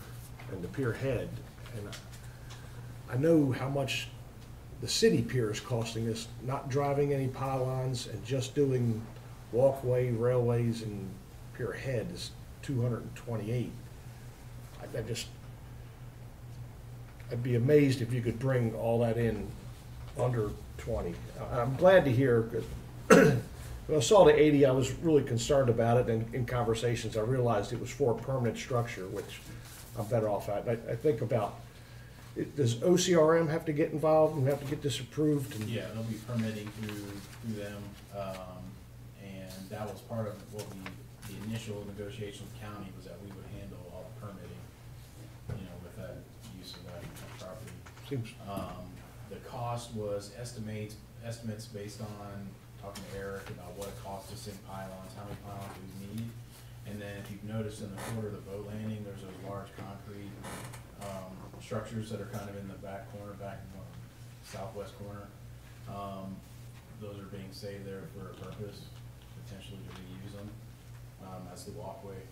and the pier head. And I- know how much the city pier is costing us, not driving any pylons and just doing walkway, railways and pier head is two hundred and twenty-eight. I, I just, I'd be amazed if you could bring all that in under twenty. I- I'm glad to hear, when I saw the eighty, I was really concerned about it, and in conversations, I realized it was for a permanent structure, which I'm better off at. I, I think about, it- does OCRM have to get involved and have to get this approved? and- Yeah, they'll be permitting through, through them, um, and that was part of what we, the initial negotiation with county was that we would handle all the permitting, you know, with that use of that property. Seems, Um, the cost was estimates, estimates based on talking to Eric about what it costs to sink pylons, how many pylons we need. And then if you've noticed in the corner of the boat landing, there's those large concrete, um, structures that are kind of in the back corner, back, southwest corner. Um, those are being saved there for a purpose, potentially to reuse them, um, as the walkway.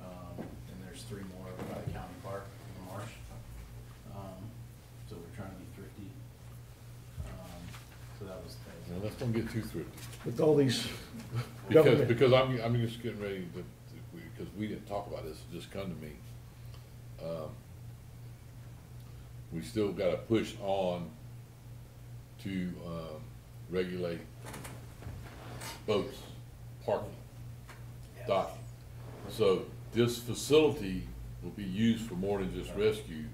Um, and there's three more by the county park in the marsh. Um, so we're trying to be thrifty. Um, so that was, that Now, was. let's don't get too thrifty. with all these Because, government, because I'm, I'm just getting ready to, because we didn't talk about this, it just come to me. Um, We still gotta push on to, um, regulate boats, parking, docking. So this facility will be used for more than just rescue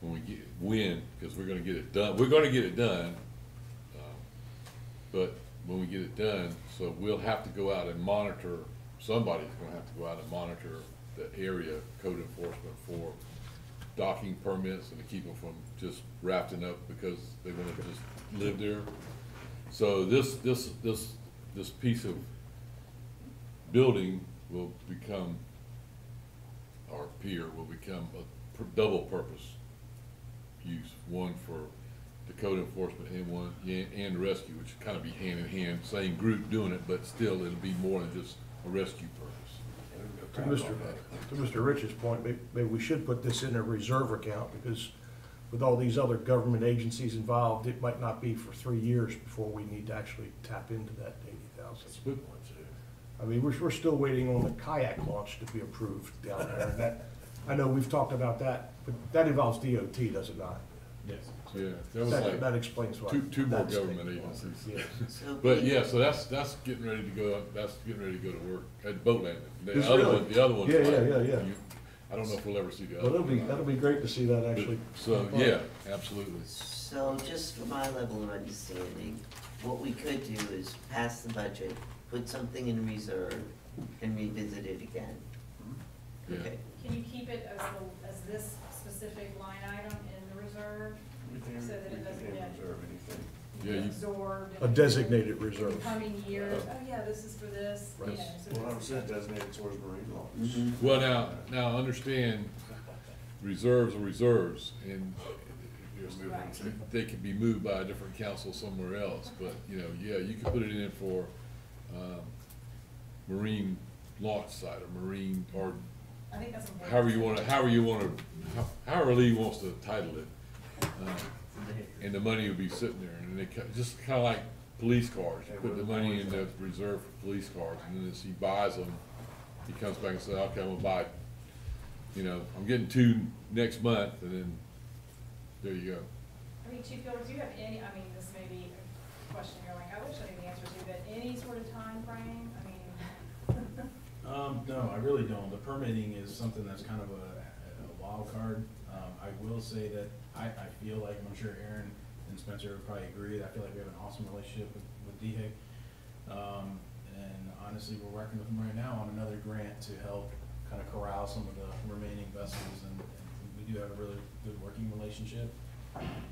when we get, when, because we're gonna get it done, we're gonna get it done. But when we get it done, so we'll have to go out and monitor, somebody's gonna have to go out and monitor the area code enforcement for docking permits and to keep them from just rafting up because they wanna just live there. So this, this, this, this piece of building will become, our pier will become a double purpose use, one for code enforcement and one, and, and rescue, which would kind of be hand in hand, same group doing it, but still it'll be more than just a rescue purpose. To Mr. To Mr. Rich's point, may- maybe we should put this in a reserve account, because with all these other government agencies involved, it might not be for three years before we need to actually tap into that eighty thousand. That's a good point, too. I mean, we're, we're still waiting on the kayak launch to be approved down there, and that, I know we've talked about that, but that involves DOT, does it not? Yes. Yeah, that was That, that like explains why. two, two more that's taking government longer. agencies. Yeah. So But we- yeah, so that's, that's getting ready to go, that's getting ready to go to work at boat landing. The Is it other really? one, the other one. Yeah, yeah, yeah, yeah. I don't know if we'll ever see the Well, other that'll be, one. that'll be great to see that But- actually. So, yeah, absolutely. So just for my level of understanding, what we could do is pass the budget, put something in reserve, and revisit it again. Yeah. Okay. Can you keep it as, the- as this specific line item in the reserve? Everything- So that it doesn't can't get- reserve anything. Yeah, you- Absorbed. A designated reserve. In coming years, oh yeah, this is for this, you know. Right. so One hundred it's- percent designated towards marine law. Mhm. Well, now, now, understand, reserves are reserves, and they can be moved by a different council somewhere else, but, you know, yeah, you can put it in for, um, marine launch site, or marine, or I think that's important. however you wanna, however you wanna, how- however Lee wants to title it. uh, And the money would be sitting there, and they, ca- just kinda like police cars, you put the money in the reserve for police cars, and then as he buys them, he comes back and says, okay, I'm gonna buy, you know, I'm getting two next month, and then, there you go. I mean, Chief Gilbert, do you have any, I mean, this may be a question you're like, I wish I knew the answer to, but any sort of time frame? I mean, Um, no, I really don't. The permitting is something that's kind of a, a wild card. Um, I will say that I, I feel like, I'm sure Aaron and Spencer would probably agree, that I feel like we have an awesome relationship with, with DHEC. Um, and honestly, we're working with them right now on another grant to help kind of corral some of the remaining vessels and, and we do have a really good working relationship.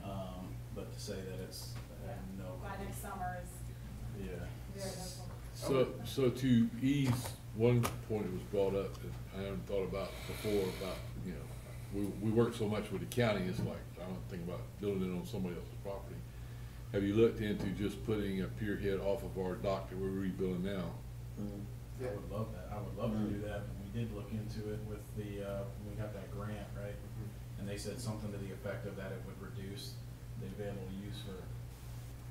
Um, but to say that it's, I have no. by next summer is Yeah. very hopeful. So, so to ease, one point that was brought up that I haven't thought about before about, you know, we, we work so much with the county, it's like, I don't think about building it on somebody else's property. Have you looked into just putting a pier head off of our dock that we're rebuilding now? I would love that, I would love to do that, and we did look into it with the, uh, when we got that grant, right? And they said something to the effect of that it would reduce the available use for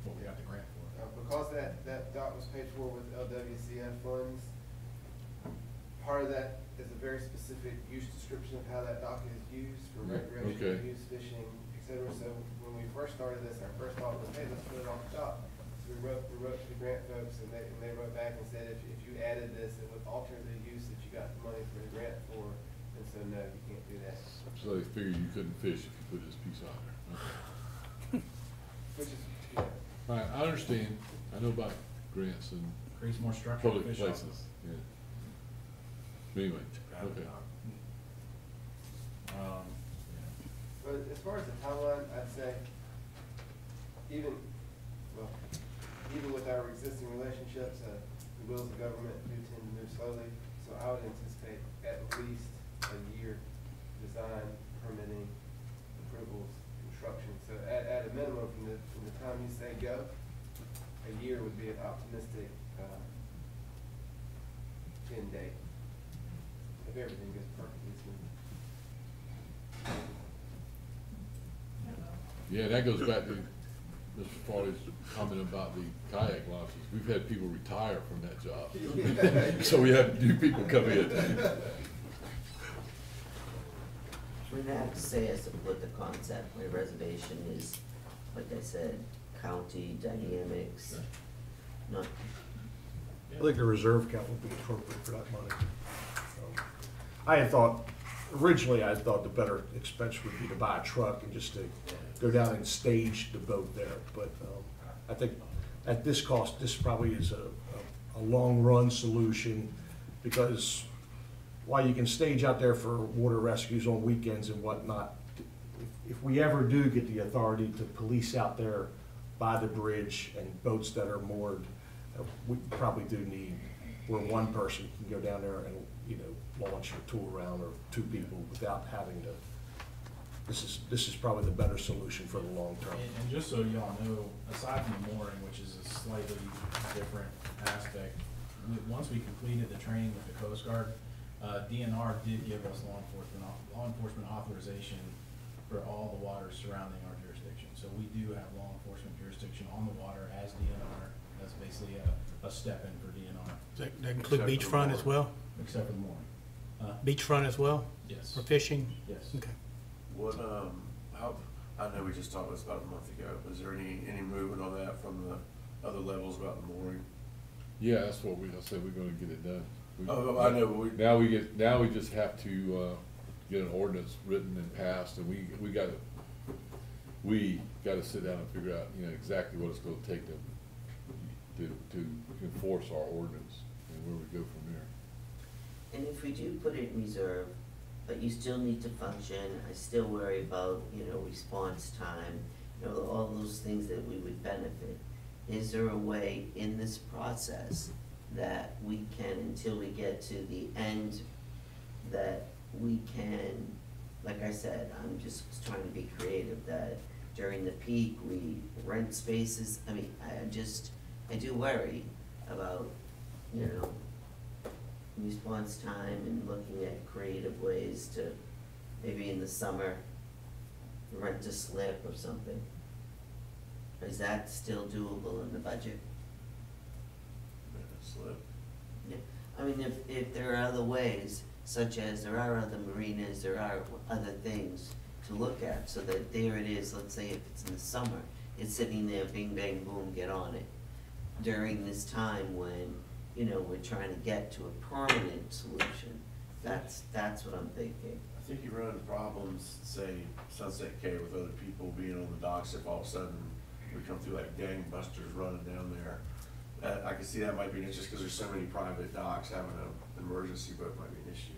what we got the grant for. Uh, Because that, that dock was paid for with LWCF funds, part of that is a very specific use description of how that dock is used for Okay. recreational use, fishing, et cetera. So when we first started this, our first thought was, hey, let's put it off the dock. So we wrote, we wrote to the grant folks and they, and they wrote back and said, if, if you added this, it would alter the use that you got the money for the grant for. And so, no, you can't do that, So they figured you couldn't fish if you put this piece on there. Okay. which is, you know, All right, I understand, I know about grants and Creates more structure. public fish off of. places, yeah. But Anyway, okay. Um, yeah. But as far as the timeline, I'd say even, well, even with our existing relationships, uh, the wheels of government do tend to move slowly. So I would anticipate at least a year design, permitting, approvals, construction. So at, at a minimum, from the, from the time you say go, a year would be an optimistic, uh, end date. If everything goes perfectly smooth. Yeah, that goes back to Mr. Farley's comment about the kayak launches. We've had people retire from that job. So we have new people come in. We're gonna have to say as to what the concept, my reservation is, like I said, county dynamics, not, I think a reserve account would be appropriate for that money. I had thought, originally I thought the better expense would be to buy a truck and just to go down and stage the boat there. But um, I think at this cost, this probably is a, a, a long-run solution because while you can stage out there for water rescues on weekends and whatnot, if, if we ever do get the authority to police out there by the bridge and boats that are moored, uh, we probably do need where one person can go down there and, launch a tool around or two people without having to. This is, this is probably the better solution for the long term. And, and just so y'all know, aside from the mooring, which is a slightly different aspect, once we completed the training with the Coast Guard, uh, DNR did give us law enforcement, law enforcement authorization for all the waters surrounding our jurisdiction. So we do have law enforcement jurisdiction on the water as DNR. That's basically a, a step in for DNR, Does that that include beachfront as well? except for the mooring. Uh, Beachfront as well, yes, for fishing? yes. Okay. What, um, how, I know we just talked about this about a month ago, was there any, any movement on that from the other levels about the mooring? Yeah, that's what we, I said, we're gonna get it done. We- Oh, I know, but we, Now we get, now we just have to, uh, get an ordinance written and passed, and we, we gotta, we gotta sit down and figure out, you know, exactly what it's gonna take to, to, to enforce our ordinance, and where we go from there. And if we do put it in reserve, but you still need to function, I still worry about, you know, response time, you know, all those things that we would benefit. Is there a way in this process that we can, until we get to the end, that we can, like I said, I'm just trying to be creative, that during the peak, we rent spaces, I mean, I just, I do worry about, you know, response time and looking at creative ways to, maybe in the summer, rent a slip or something. Is that still doable in the budget? slip. Yeah, I mean, if, if there are other ways, such as there are other marinas, there are other things to look at, so that there it is, let's say if it's in the summer, it's sitting there, bing, bang, boom, get on it. During this time when, you know, we're trying to get to a permanent solution, that's, that's what I'm thinking. I think you run into problems, say Sunset Cay with other people being on the docks, if all of a sudden we come through like gangbusters running down there. Uh, I can see that might be an issue, because there's so many private docks, having an emergency boat might be an issue.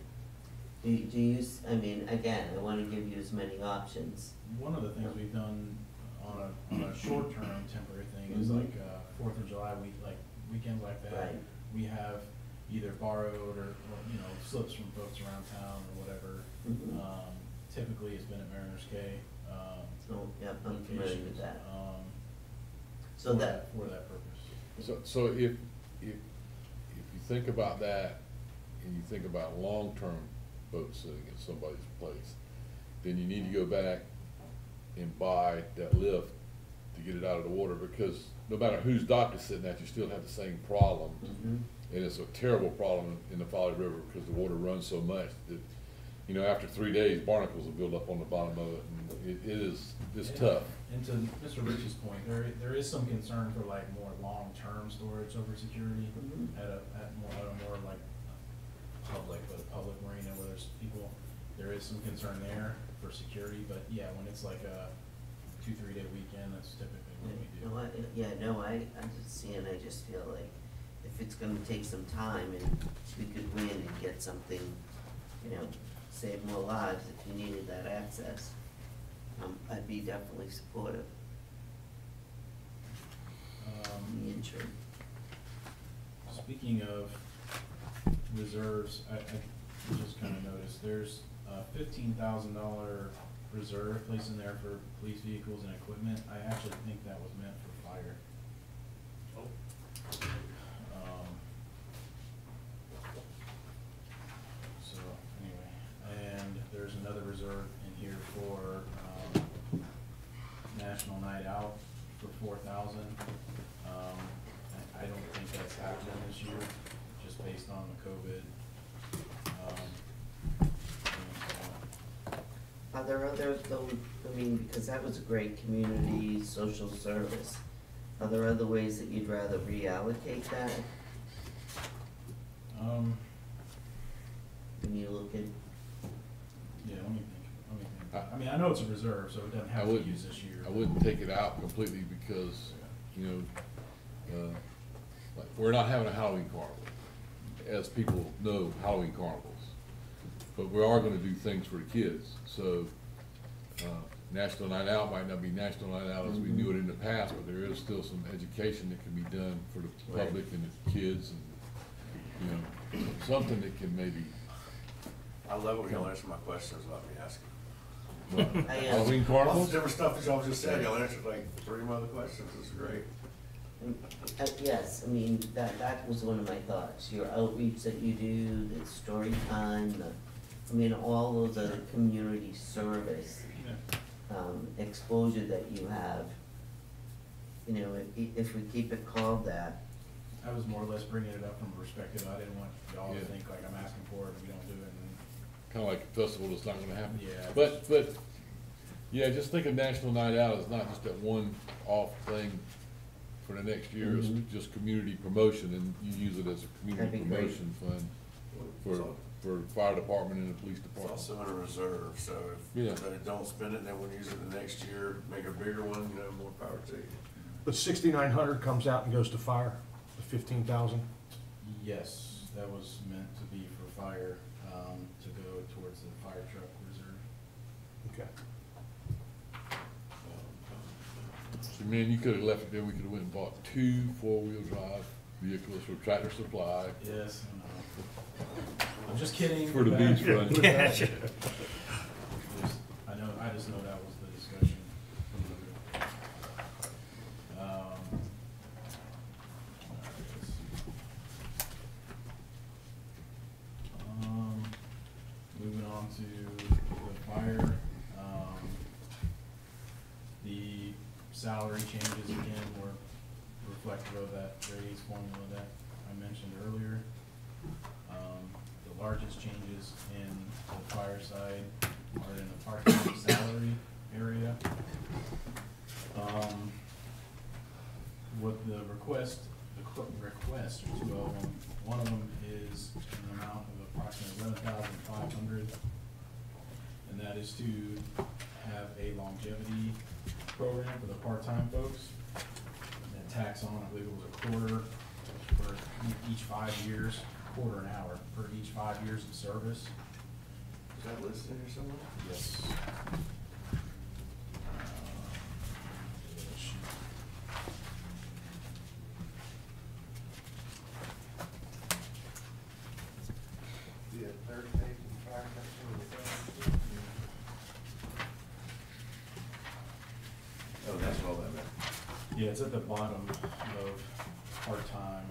Do you, do you, s- I mean, again, I wanna give you as many options. One of the things we've done on a, on a short-term temporary thing is Mhm. like, uh, Fourth of July week, like, weekends like that. Right. We have either borrowed or, or, you know, slips from folks around town or whatever. Mhm. Um, typically it's been at Mariners Cay, um, So, yeah, I'm familiar with that. um, So for that, For that purpose. So, so if, if, if you think about that, and you think about long-term boat sitting at somebody's place, then you need to go back and buy that lift to get it out of the water, because no matter whose dock is sitting at, you still have the same problem. Mhm. And it's a terrible problem in the Folly River, because the water runs so much that, you know, after three days, barnacles will build up on the bottom of it, and it, it is, it's And- tough. And to Mr. Rich's point, there, there is some concern for like more long-term storage over security Mhm. at a, at more, at a more like public, but a public marina where there's people, there is some concern there for security, but yeah, when it's like a two, three-day weekend, that's typically what we do. No, I, yeah, no, I, I just see, and I just feel like if it's gonna take some time and we could win and get something, you know, save more lives if you needed that access, um, I'd be definitely supportive of Um, the interim. Speaking of reserves, I, I just kinda noticed, there's a fifteen thousand dollar reserve placed in there for police vehicles and equipment. I actually think that was meant for fire. Um, So, anyway, and there's another reserve in here for, um, National Night Out for four thousand. Um, I, I don't think that's happening this year, just based on the COVID. um, and, uh, Are there other, though, I mean, because that was a great community social service, are there other ways that you'd rather reallocate that? Um, I mean, can you look at, Yeah, let me think, let me think. I mean, I know it's a reserve, so it doesn't I have to be wouldn't, used this year. I wouldn't take it out completely because, you know, uh, like, we're not having a Halloween carnival, as people know, Halloween carnivals. But we are gonna do things for the kids, so, uh, National Night Out might not be National Night Out as we knew it in the past, but there is still some education that can be done for the Right. public and the kids and, you know, something that can maybe, I love it when y'all answer my questions without me asking. what, I, uh, Halloween All the carnivals? different stuff that y'all just said, y'all answered like three of my other questions, this is great. uh, yes, I mean, that, that was one of my thoughts, your outreach that you do, the story time, the, I mean, all those other community service, um, exposure that you have. You know, if, if we keep it called that, I was more or less bringing it up from a perspective, I didn't want y'all to Yeah. think like I'm asking for it and we don't do it and Kinda like a festival that's not gonna happen. Yeah. But, but, yeah, just think of National Night Out as not just that one-off thing for the next year, it's Mhm. just community promotion, and you use it as a community That'd be great. promotion fund for, al- for fire department and the police It's department. also in a reserve, so Yeah. if they don't spend it, then we'll use it the next year, make a bigger one, you know, more power to you. The sixty-nine hundred comes out and goes to fire, the fifteen thousand. Yes, that was meant to be for fire, um, to go towards the fire truck reserve. Okay. So, man, you could've left it there, we could've went and bought two four-wheel drive vehicles for Tractor Supply. Yes. I'm just kidding. For the beach run. I know, I just know that was the discussion from the group. Um, alright, let's see. Um, moving on to the fire, um, the salary changes again were reflective of that raise formula that I mentioned earlier. Um, the largest changes in the fire side are in the part-time salary area. Um, what the request, the qu- request, or two of them, one of them is an amount of approximately eleven thousand five hundred. And that is to have a longevity program for the part-time folks. And then tax on, I believe it was a quarter for each five years, quarter an hour for each five years of service. Is that listed or somewhere? Yes. Uh, shoot. The third page of the fire section of the sales. Oh, that's all that meant. Yeah, it's at the bottom of part-time.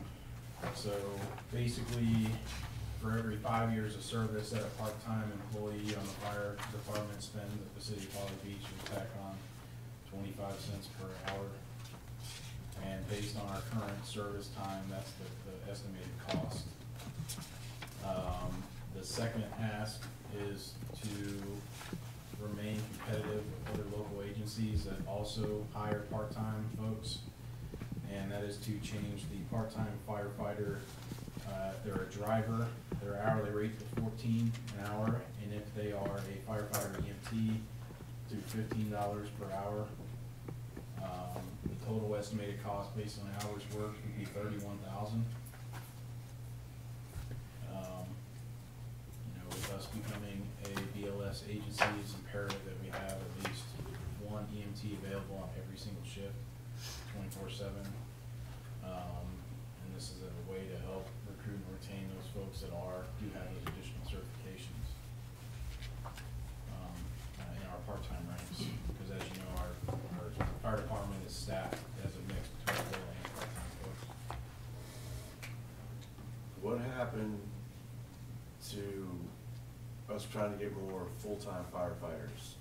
So basically, for every five years of service that a part-time employee on the fire department spends at the city of Folly Beach, we tack on twenty-five cents per hour. And based on our current service time, that's the, the estimated cost. Um, the second ask is to remain competitive with other local agencies that also hire part-time folks, and that is to change the part-time firefighter. Uh, they're a driver, their hourly rate is 14 an hour, and if they are a firefighter EMT, to $15 per hour. Um, the total estimated cost based on hours worked would be 31000 with us becoming a BLS agency, it's imperative that we have at least one EMT available on every single shift, twenty-four seven. Um, and this is a way to help recruit and retain those folks that are, do have those additional certifications. Um, uh, in our part-time ranks, because as you know, our, our fire department is staffed as a mix between full and part-time folks. What happened to us trying to get more full-time firefighters?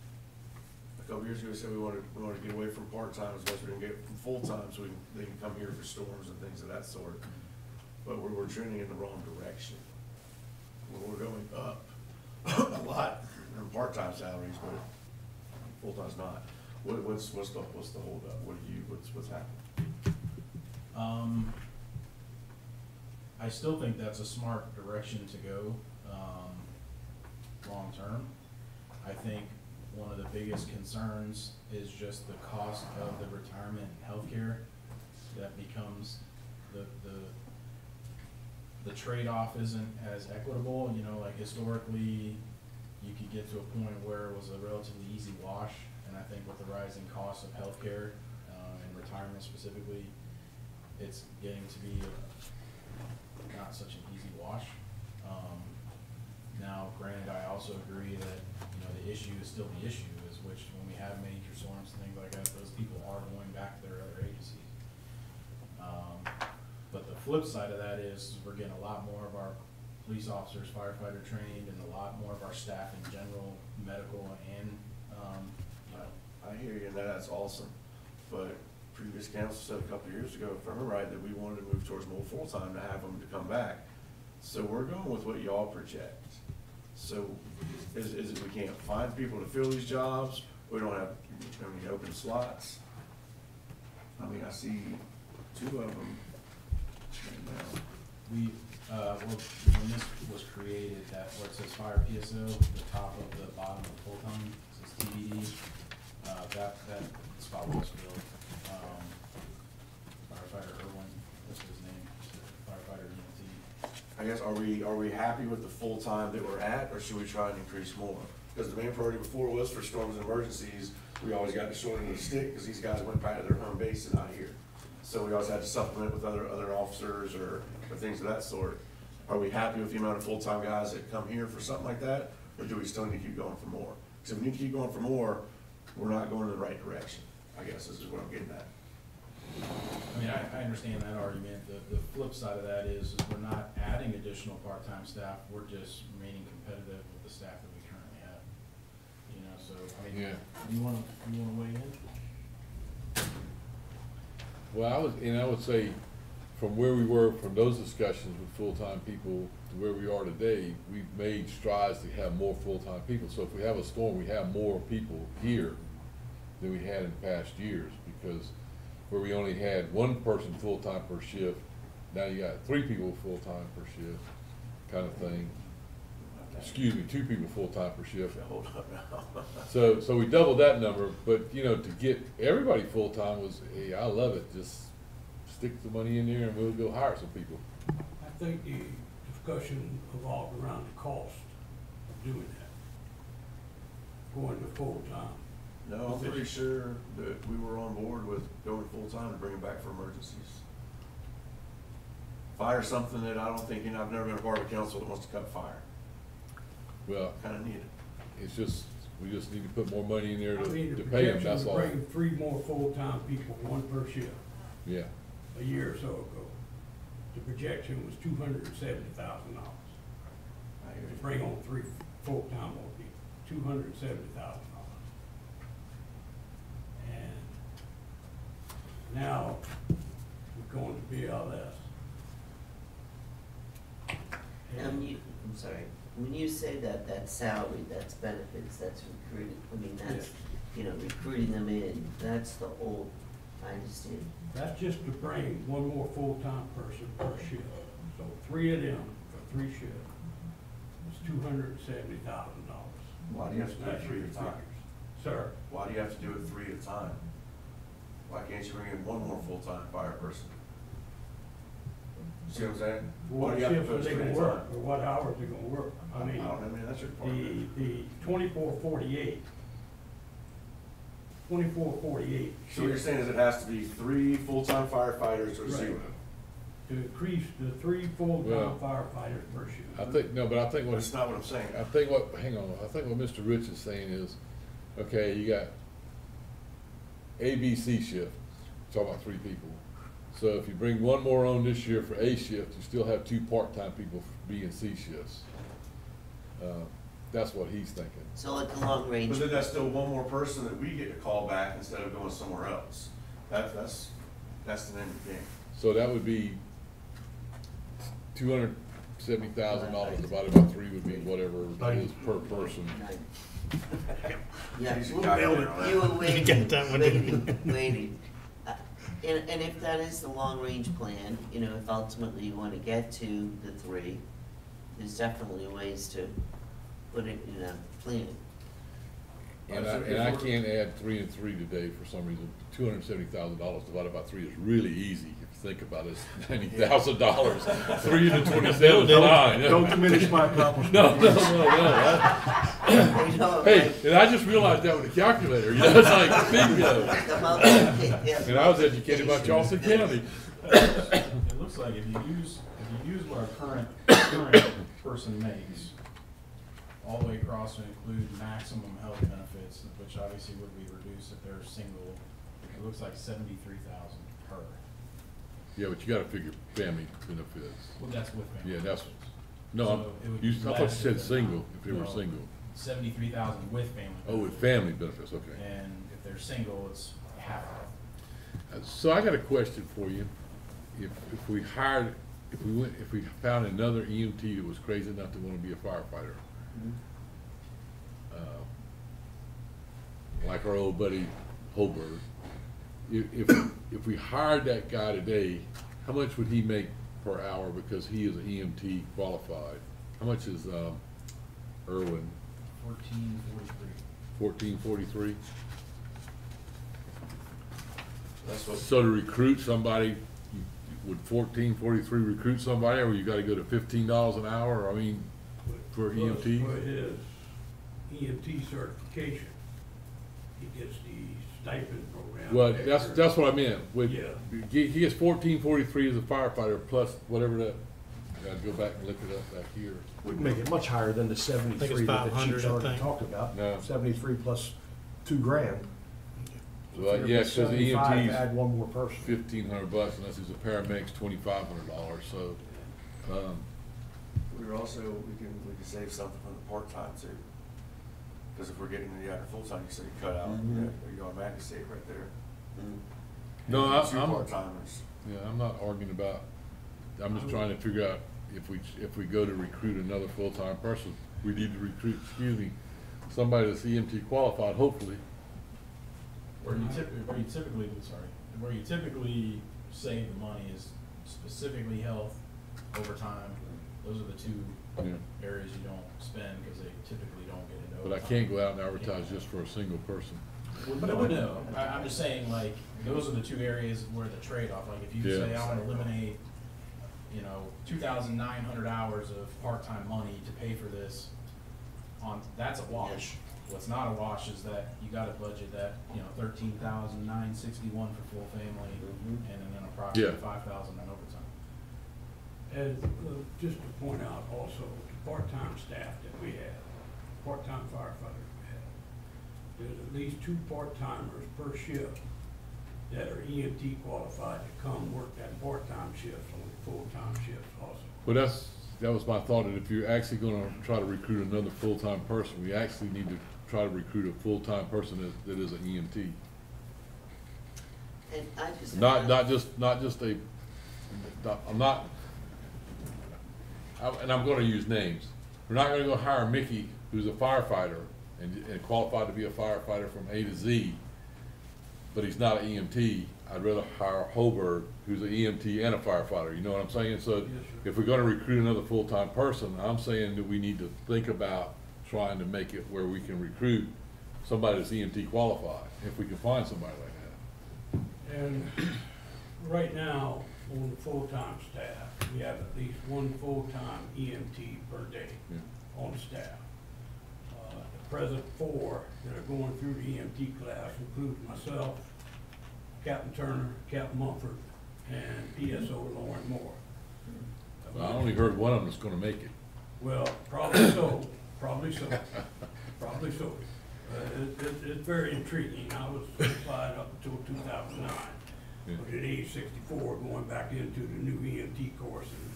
A couple years ago, we said we wanted, we wanted to get away from part-time as much as we can get from full-time, so we they can come here for storms and things of that sort. But we're trending in the wrong direction. We're, we're going up a lot in part-time salaries, but full-time's not. What, what's, what's the, what's the holdup? What do you, what's, what's happening? Um, I still think that's a smart direction to go. Um, long-term. I think one of the biggest concerns is just the cost of the retirement and healthcare that becomes the, the, the trade-off isn't as equitable, you know, like historically, you could get to a point where it was a relatively easy wash, and I think with the rising cost of healthcare, uh, and retirement specifically, it's getting to be uh, not such an easy wash. Um, now, granted, I also agree that, you know, the issue is still the issue, is which, when we have major storms and things like that, those people are going back to their other agencies. Um, but the flip side of that is, we're getting a lot more of our police officers firefighter trained, and a lot more of our staff in general, medical and, um, you know, I hear you, and that's awesome, but previous council said a couple of years ago, if I remember right, that we wanted to move towards more full-time to have them to come back. So we're going with what y'all project. So is, is it we can't find people to fill these jobs, we don't have, any open slots? I mean, I see two of them right now. We, uh, well, when this was created, that, it says fire PSO, the top of the bottom of full-time, says TBD, uh, that, that spot was filled. Um, Firefighter Irwin, what's his name, firefighter E EMT. I guess, are we, are we happy with the full-time that we're at, or should we try and increase more? Because the main priority before was for storms and emergencies, we always got the short end of the stick, because these guys went back to their home base and not here. So we always had to supplement with other, other officers or, or things of that sort. Are we happy with the amount of full-time guys that come here for something like that, or do we still need to keep going for more? Because if we need to keep going for more, we're not going in the right direction, I guess, this is what I'm getting at. I mean, I, I understand that argument. The, the flip side of that is, is we're not adding additional part-time staff, we're just remaining competitive with the staff that we currently have. You know, so, I mean, Yeah. you wanna, you wanna weigh in? Well, I would, and I would say, from where we were, from those discussions with full-time people to where we are today, we've made strides to have more full-time people. So if we have a storm, we have more people here than we had in past years, because where we only had one person full-time per shift, now you got three people full-time per shift, kind of thing. Excuse me, two people full-time per shift. Hold up now. So, so we doubled that number, but, you know, to get everybody full-time was, hey, I love it, just stick the money in there and we'll go hire some people. I think the discussion revolved around the cost of doing that. Going to full-time. No, I'm pretty sure that we were on board with going full-time and bringing back for emergencies. Fire's something that I don't think, you know, I've never been a part of a council that wants to cut fire. Well, Kinda need it. it's just, we just need to put more money in there I mean, to, the to pay them, projection that's was all. bringing three more full-time people, one per shift, Yeah, a year or so ago. The projection was two hundred and seventy thousand dollars. I hear To you. bring on three full-time more people, two hundred and seventy thousand dollars. And now, we're going to BLS. Um, you, I'm sorry, when you say that, that's salary, that's benefits, that's recruiting, I mean, that's, you know, recruiting them in, that's the old, I understand. That's just to bring one more full-time person per shift. So three of them for three shifts. It's two hundred and seventy thousand dollars. Why do you have to do it three at a time? Sir, Why do you have to do it three at a time? Why can't you bring in one more full-time fire person? See what I'm saying? What do you have to shifts are it they gonna a work, or what hours they gonna work? I I mean, don't know, man, that's your department. the, the twenty-four forty-eight. Twenty-four forty-eight. So what you're saying is it has to be three full-time firefighters or Right. zero? To increase the three Well- full-time firefighters per shift. I think, no, but I think what, That's not what I'm saying. I think what, hang on, I think what Mr. Rich is saying is, okay, you got A, B, C shift, talking about three people. So if you bring one more on this year for A shift, you still have two part-time people for B and C shifts. Uh, That's what he's thinking. So like a long range, But then that's still one more person that we get to call back instead of going somewhere else. That, that's, that's the name of the game. So that would be two hundred seventy thousand dollars divided by three would be whatever it is per person. Nine. Yeah, Easy you calculator. you were waiting, got that one, didn't waiting, waiting. Uh, And, and if that is the long-range plan, you know, if ultimately you wanna get to the three, there's definitely ways to put it in a plan. And I, and I can't add three and three today for some reason. Two hundred and seventy thousand dollars divided by three is really easy. If you think about it, it's ninety thousand dollars. Three to twenty-seven is nine. Don't diminish my accomplishment. No, no, no, no. that- You know, Hey, and I just realized that with a calculator, you know, it's like bingo. the. And I was educated by Charleston County. It looks like if you use, if you use what our current, current person makes, all the way across to include maximum health benefits, which obviously would be reduced if they're single, it looks like seventy-three thousand per. Yeah, but you gotta figure family benefits. Well, that's with family. Yeah, that's, no, So it I'm, you, be I thought you less said single, if they were no. single. Seventy-three thousand with family. Oh, with family benefits, okay. And if they're single, it's half. Uh, So I got a question for you. If, if we hired, if we went, if we found another EMT that was crazy enough to wanna be a firefighter, uh, like our old buddy Holberg, if, if, if we hired that guy today, how much would he make per hour because he is an EMT qualified? How much is, um, Irwin? Fourteen forty-three. Fourteen forty-three? That's what, So to recruit somebody, you- would fourteen forty-three recruit somebody, or you gotta go to fifteen dollars an hour, I mean, for Plus, EMT? For his EMT certification, he gets the stipend program. Well, that's, that's what I meant, with, Yeah. he, he gets fourteen forty-three as a firefighter, plus whatever that, I gotta go back and look it up back here. Would make it much higher than the seventy-three that the 500, chief's I already think. talked about. No. Seventy-three plus two grand. Well, Figure yeah, if it's cause the 75, EMT's Add one more person. fifteen hundred bucks, unless he's a paramedic's twenty-five hundred dollars, so, um, We're also, we can, we can save something from the part-time too. Cause if we're getting the other full-time, you say cut out, you Mhm. know, you automatically save right there. Mm. no, I- Two I'm, part-timers. yeah, I'm not arguing about, I'm just trying to figure out if we, if we go to recruit another full-time person, we need to recruit, excuse me, somebody that's EMT qualified, hopefully. Where you typically, where you typically, sorry, where you typically save the money is specifically health, overtime. Those are the two Yeah. areas you don't spend because they typically don't get into But I can't go out and advertise just for a single person. Well, no, no, I, I'm just saying, like, those are the two areas where the trade-off, like, if you Yeah. say, I'm gonna eliminate, you know, two thousand nine hundred hours of part-time money to pay for this, on, that's a wash. What's not a wash is that you gotta budget that, you know, thirteen thousand nine sixty-one for full family, Mhm. and then approximately Yeah. five thousand in overtime. And uh, just to point out also, the part-time staff that we have, part-time firefighters we have, there's at least two part-timers per shift that are EMT qualified to come work that part-time shift on the full-time shift also. But that's, that was my thought, that if you're actually gonna try to recruit another full-time person, we actually need to try to recruit a full-time person that, that is an EMT. And I just. Not, not just, not just a, not- I'm not, I- and I'm gonna use names. We're not gonna go hire Mickey, who's a firefighter, and, and qualified to be a firefighter from A to Z, but he's not an EMT. I'd rather hire Holberg, who's an EMT and a firefighter, you know what I'm saying? So Yes, if we're gonna recruit another full-time person, I'm saying that we need to think about trying to make it where we can recruit somebody that's EMT qualified, if we can find somebody like that. And right now, on the full-time staff, we have at least one full-time EMT per day Yeah. on staff. Present, four that are going through the EMT class include myself, Captain Turner, Captain Mumford, and PSO Lauren Moore. I only heard one of them is gonna make it. Well, probably so, probably so, probably so. Uh, it, it, it's very intriguing. I was certified up until two thousand nine. But at age sixty-four, going back into the new EMT course and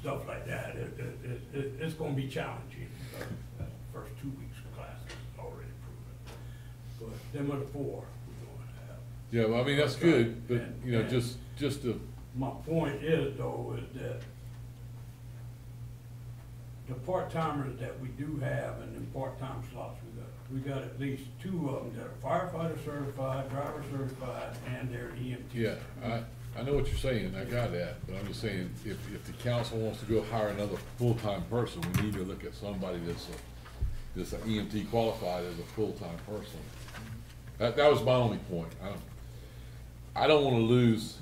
stuff like that, it, it, it, it, it's gonna be challenging. Uh, first two weeks of class is already proven. But them are the four we're going to have. Yeah, well, I mean, that's good, but, you know, And- just, just to, My point is though, is that the part-timers that we do have in the part-time slots we got, we got at least two of them that are firefighter certified, driver certified, and they're EMT. yeah, I, I know what you're saying, I got that, but I'm just saying, if, if the council wants to go hire another full-time person, we need to look at somebody that's a this EMT qualified as a full-time person. That, that was my only point. I don't, I don't wanna lose,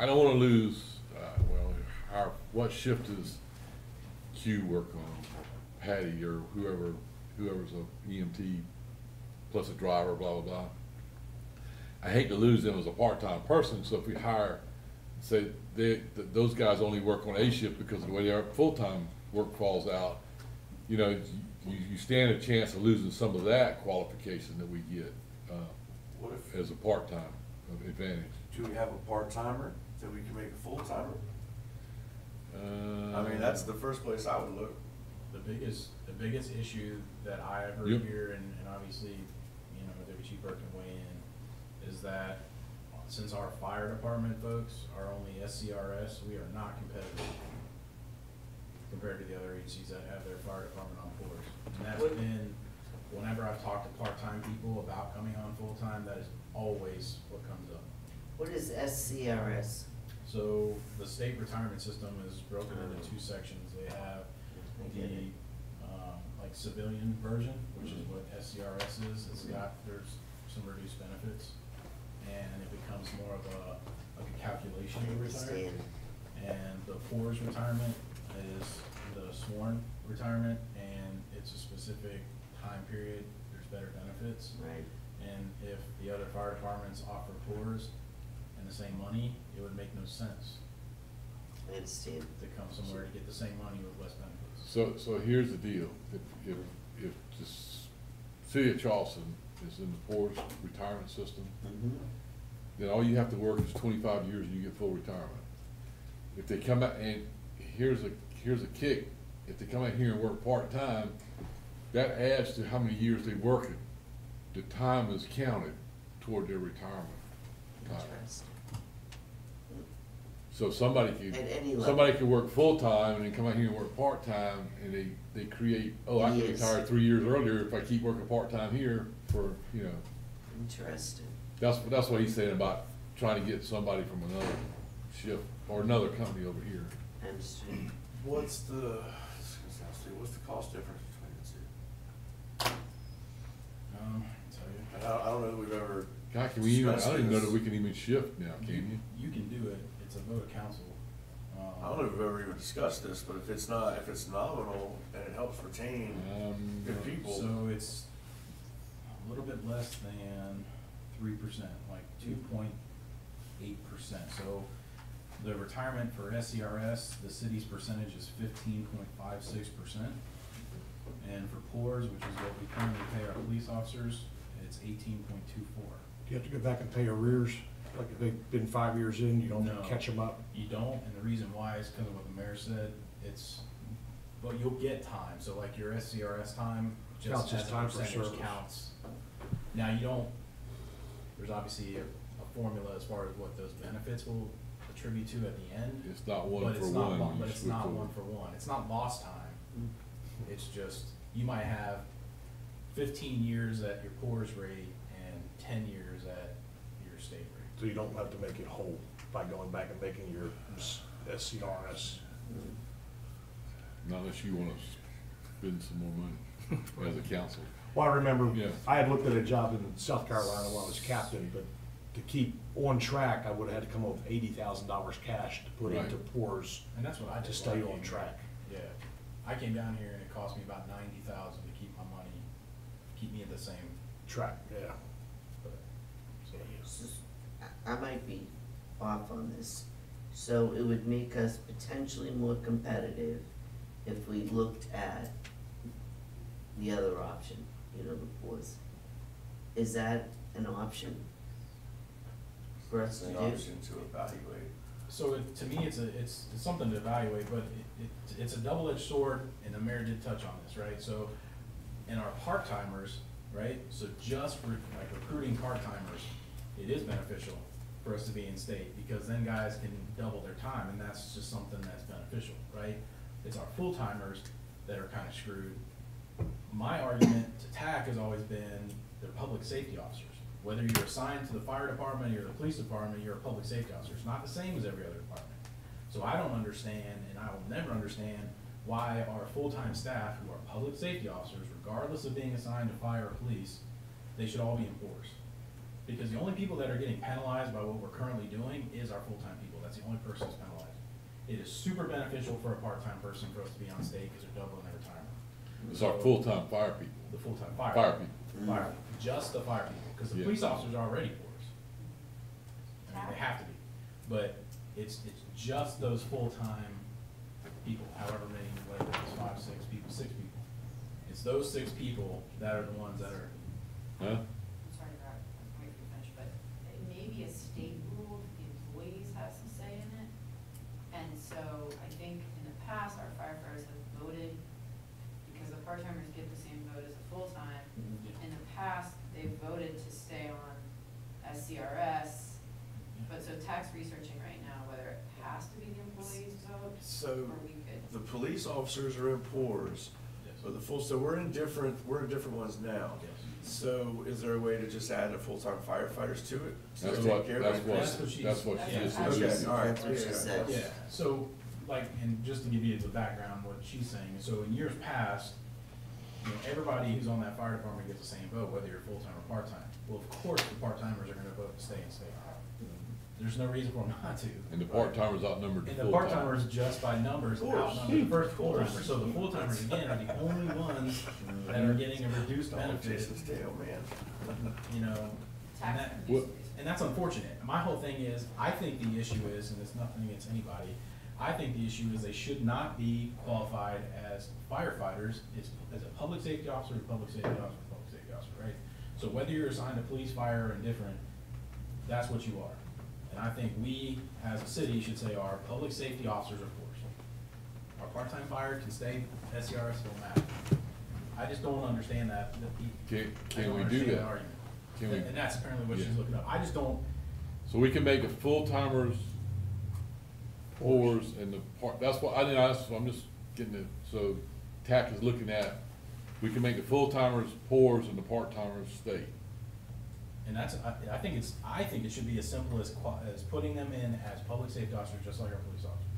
I don't wanna lose, uh, well, our, what shift does Q work on? Patty or whoever, whoever's a EMT plus a driver, blah, blah, blah. I hate to lose them as a part-time person, so if we hire, say, they, th- those guys only work on A shift because of the way their full-time work falls out, you know, you, you stand a chance of losing some of that qualification that we get, uh, What if, as a part-time advantage. do we have a part-timer that we can make a full-timer? Uh, I mean, that's the first place I would look. The biggest, the biggest issue that I ever Yep. hear, and, and obviously, you know, Deputy Chief Burke can weigh in, is that since our fire department folks are only SCRS, we are not competitive compared to the other agencies that have their fire department on PORS. And that's been, whenever I've talked to part-time people about coming on full-time, that is always what comes up. What is SCRS? So the state retirement system is broken into two sections. They have the, um, like civilian version, which is what SCRS is. It's got, there's some reduced benefits. And it becomes more of a, like a calculation I to retire. understand. And the PORS retirement is the sworn retirement, it's a specific time period, there's better benefits. Right, And if the other fire departments offer PORS and the same money, it would make no sense I understand. to come somewhere to get the same money with less benefits. So, so here's the deal, if, if, if the s- city of Charleston is in the PORS retirement system, Mhm. then all you have to work is twenty-five years and you get full retirement. If they come out, and here's a, here's a kick, if they come out here and work part-time, that adds to how many years they're working. The time is counted toward their retirement time. So somebody At any could, level. somebody could work full-time and then come out here and work part-time, and they, they create, oh, I can Yes. retire three years earlier if I keep working part-time here for, you know, Interesting. that's, that's what he's saying about trying to get somebody from another shift or another company over here. I understand. What's the, this is gonna sound stupid, what's the cost difference between the two? Um, I'll tell you. I, don't- I don't know that we've ever, God, can we even, I don't even know that we can even shift now, can you? You can do it, it's a vote of council. Um, I don't know if we've ever even discussed this, but if it's not, if it's nominal and it helps retain Um, good people. So it's a little bit less than three percent, like two point eight percent. So the retirement for SCRS, the city's percentage is fifteen point five six percent. And for PORS, which is what we currently pay our police officers, it's eighteen point two four. Do you have to go back and pay arrears? Like if they've been five years in, you don't No. catch them up? You don't, and the reason why is because of what the mayor said, it's, but you'll get time, so like your SCRS time, Counts just as as a time for percentage service. counts. Now, you don't, there's obviously a, a formula as far as what those benefits will attribute to at the end. It's not one But for it's not one. one, but it's not one for one, it's not lost time, mm-hmm. it's just, you might have fifteen years at your PORS rate and ten years at your state rate. So you don't have to make it whole by going back and making your s- SCRS. Not unless you wanna spend some more money as a council. Well, I remember, Yeah. I had looked at a job in South Carolina while I was captain, but to keep on track, I would have had to come up with eighty thousand dollars cash to put into Right. PORS And that's what I to did. stay on track. here. Yeah, I came down here and it cost me about ninety thousand to keep my money, keep me at the same, track, yeah. but, so. S- I I might be off on this. So it would make us potentially more competitive if we looked at the other option, you know, the pause. Is that an option for us to an do? option to evaluate. So it, to me, it's a, it's, it's something to evaluate, but it, it, it's a double-edged sword, and the mayor did touch on this, right? So, in our part-timers, right, so just re- like recruiting part-timers, it is beneficial for us to be in state, because then guys can double their time, and that's just something that's beneficial, right? It's our full-timers that are kinda screwed. My argument to TAC has always been the public safety officers. Whether you're assigned to the fire department or the police department, you're a public safety officer. It's not the same as every other department. So I don't understand, and I will never understand, why our full-time staff, who are public safety officers, regardless of being assigned to fire or police, they should all be enforced. Because the only people that are getting penalized by what we're currently doing is our full-time people, that's the only person that's penalized. It is super beneficial for a part-time person for us to be on state, because they're doubling their retirement. It's our full-time fire people. The full-time fire. Fire people. Fire, people, just the fire people, because the Yeah. police officers are already PORS. I mean, they have to be, but it's, it's just those full-time people, however many, whether it's five, six people, six people. It's those six people that are the ones that are, Huh? sorry, Rob, wait for you to finish, but it may be a state rule, the employees have some say in it. And so I think in the past, our firefighters have voted, because the part-timers get the same vote as the full-time. In the past, they voted to stay on SCRS, but so tax researching right now, whether it has to be the employees' vote, So, or we could. the police officers are in PORS, yes, but the full, so we're in different, we're in different ones now. yes. So is there a way to just add a full-time firefighters to it? So That's take what, care of that's it? what, That's what she's- that's what she just That's said. Okay, all right. That's what she said. Yeah, so, like, and just to give you the background, what she's saying, so in years past, you know, everybody who's on that fire department gets the same vote, whether you're full-time or part-time. Well, of course, the part-timers are gonna vote to stay and stay. There's no reason for them not to. And the part-timers outnumbered the And the full-time. part-timers, just by numbers, outnumber the first full-timers, so the full-timers, again, are the only ones that are getting a reduced Dog benefit, chasing tail, man. you know, and Tax that, What- and that's unfortunate. My whole thing is, I think the issue is, and it's nothing against anybody, I think the issue is they should not be qualified as firefighters, it's as a public safety officer, public safety officer, public safety officer, right? So whether you're assigned to police, fire, or indifferent, that's what you are. And I think we, as a city, should say our public safety officers are PORS. Our part-time fire can stay SCRS, don't matter. I just don't understand that, that the. Can, I can don't we do understand that? argument. Can we, And that's apparently what she's Yeah. looking up. I just don't, so we can make the full-timers PORS and the part, that's what, I didn't ask, I'm just getting it, so TAC is looking at, we can make the full-timers PORS and the part-timers stay. and that's, I, I think it's, I think it should be as simple as, qua- as putting them in as public safety officers, just like our police officers.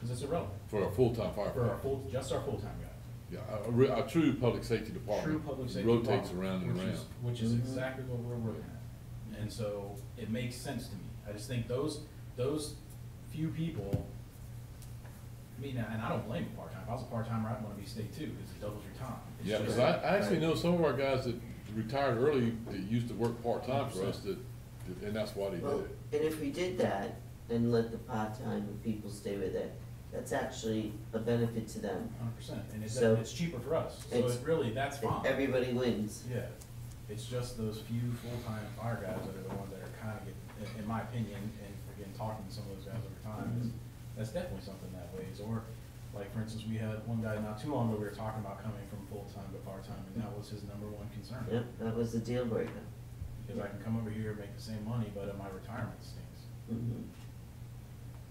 Cause it's irrelevant. For a full-time For our firefighter. full, just our full-time guys. Yeah, a, a re- a true public safety True department public safety. rotates department, around and which around. is- Which is Mhm. exactly what we're working at. And so it makes sense to me. I just think those, those few people, I mean, and I don't blame a part-time. If I was a part-timer, I'd wanna be state too, cause it doubles your time. It's Yeah, cause I, I actually know some of our guys that retired early, that used to work part-time for us, that, that- and that's why they Well, did it. and if we did that and let the part-time people stay with it, that's actually a benefit to them. Hundred percent, and it's, So- it's cheaper for us, so It's- it really, that's And fine. Everybody wins. Yeah, it's just those few full-time fire guys that are the ones that are kinda getting, in, in my opinion, and again, talking to some of those guys over time, is, mm-hmm. that's definitely something that weighs, or, like, for instance, we had one guy not too long ago, we were talking about coming from full-time to part-time, and that was his number one concern. Yep, that was the deal breaker. Because I can come over here and make the same money, but my retirement stinks. Mhm.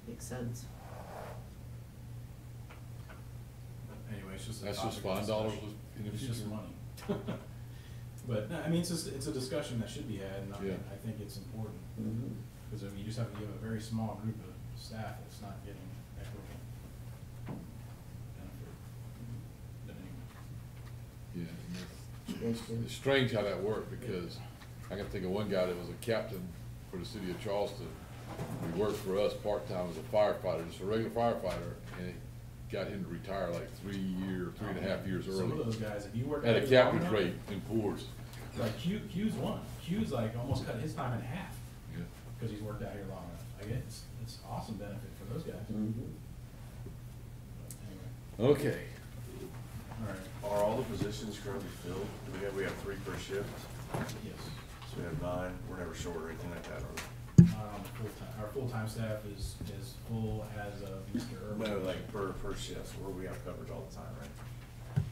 Makes sense. Anyway, it's just a That's just topic of five dollars discussion. in the It's just future. money. But, no, I mean, it's just, it's a discussion that should be had, and I, Yeah. I think it's important. Mhm. Because I mean, you just have to give a very small group of staff that's not getting equitable benefit. But anyway, Yeah. it's- strange how that worked, because I can think of one guy that was a captain for the city of Charleston. He worked for us part-time as a firefighter, just a regular firefighter, and it got him to retire like three year, three and a half years early. Some of early. those guys, if you work. At a out here captain's rate in PORS. Like Q, Q's one, Q's like almost cut his time in half, Yeah. because he's worked out here long enough. I guess it's, it's awesome benefit for those guys. Mhm. Anyway, Okay. all right, Are all the positions currently filled? We have, we have three per shift, yes. so we have nine, we're never short or anything like that, are Um, full-time, our full-time staff is, is full as of Mr. we? Urban. No, like per, per shift, where we have coverage all the time, right?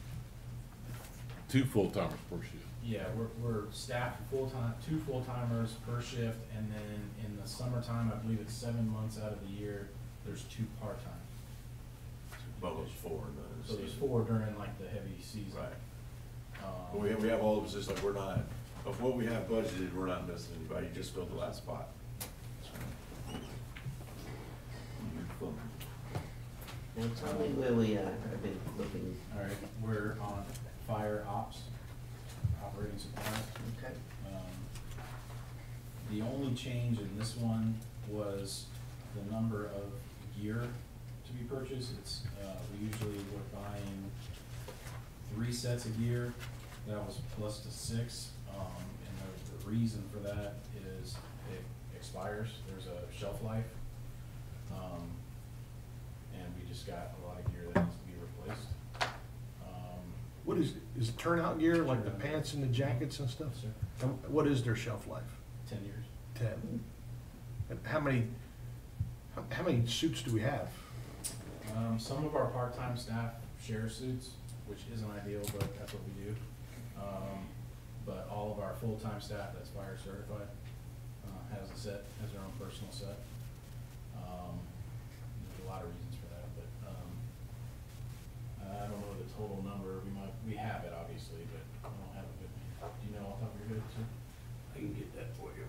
Two full-timers per shift. Yeah, we're, we're staffed full-time, two full-timers per shift, and then in the summertime, I believe it's seven months out of the year, there's two part-time. Well, it's four in the. So there's season. four during like the heavy season. Right. Um, But we have, we have all the positions, like, we're not, of what we have budgeted, we're not missing anybody, you just filled the last spot. Now tell me where we are, I've been looking, All right, we're on fire ops, operating supplies. okay, Um, The only change in this one was the number of gear to be purchased. It's, uh, we usually were buying three sets a year. that was plus to six. Um, and the, the reason for that is it expires, there's a shelf life. Um, and we just got a lot of gear that needs to be replaced. Um, What is, is it turnout gear, like the pants and the jackets and stuff? Sir, And what is their shelf life? ten years. Ten? And how many, how, how many suits do we have? Um, some of our part-time staff share suits, which isn't ideal, but that's what we do. Um, but all of our full-time staff that's fire certified, uh, has a set, has their own personal set. Um, there's a lot of reasons for that, but, um, I don't know the total number, we might, we have it obviously, but I don't have it with me. Do you know off the top of your head, sir? I can get that for you.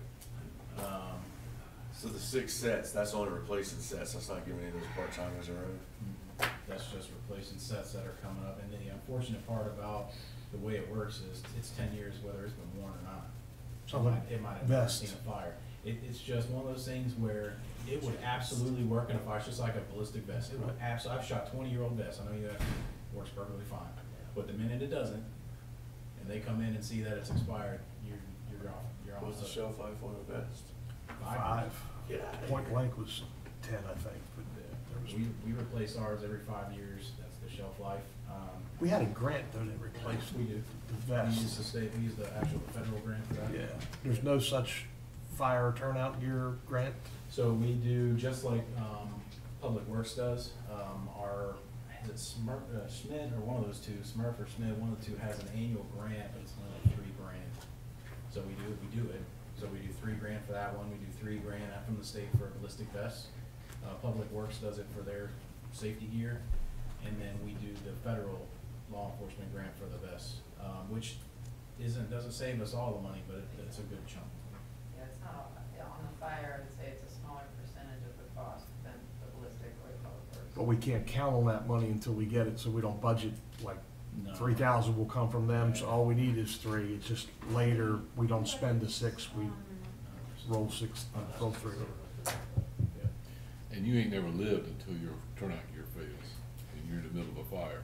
Um, So the six sets, that's only replacing sets, that's not giving any of those part-timers a own. Mm-hmm. That's just replacing sets that are coming up, and the unfortunate part about the way it works is, it's ten years whether it's been worn or not. It Something might- It might have never vest. seen a fire. It, it's just one of those things where it would absolutely work in a fire, it's just like a ballistic vest. It would abso, I've shot twenty-year-old vests, I know you have, works perfectly fine. But the minute it doesn't, and they come in and see that it's expired, you're, you're off, you're off. What's the shelf life on a vest? Five. Get outta here. Point blank was ten, I think, but there was, We, we replace ours every five years, that's the shelf life. Um, we had a grant though that replaced We do. the We use the vest. state, we use the actual federal grant for that. Yeah, there's no such fire turnout gear grant? So we do, just like, um, Public Works does, um, our, is it SCMIRF, uh, SCMIT or one of those two, SCMIRF or SCMIT, one of the two has an annual grant, but it's only like three grand. So we do, we do it, so we do three grand for that one, we do three grand out from the state for ballistic vests. Uh, Public Works does it for their safety gear, and then we do the federal law enforcement grant for the vests, um, which isn't, doesn't save us all the money, but it, it's a good chunk. Yeah, it's not, on the fire, I would say it's a smaller percentage of the cost than the ballistic or the public works. But we can't count on that money until we get it, so we don't budget, like, No. three thousand will come from them, so all we need is three. It's just later, we don't spend the six, we roll six, uh, roll three. And you ain't never lived until your turnout gear fails, and you're in the middle of a fire.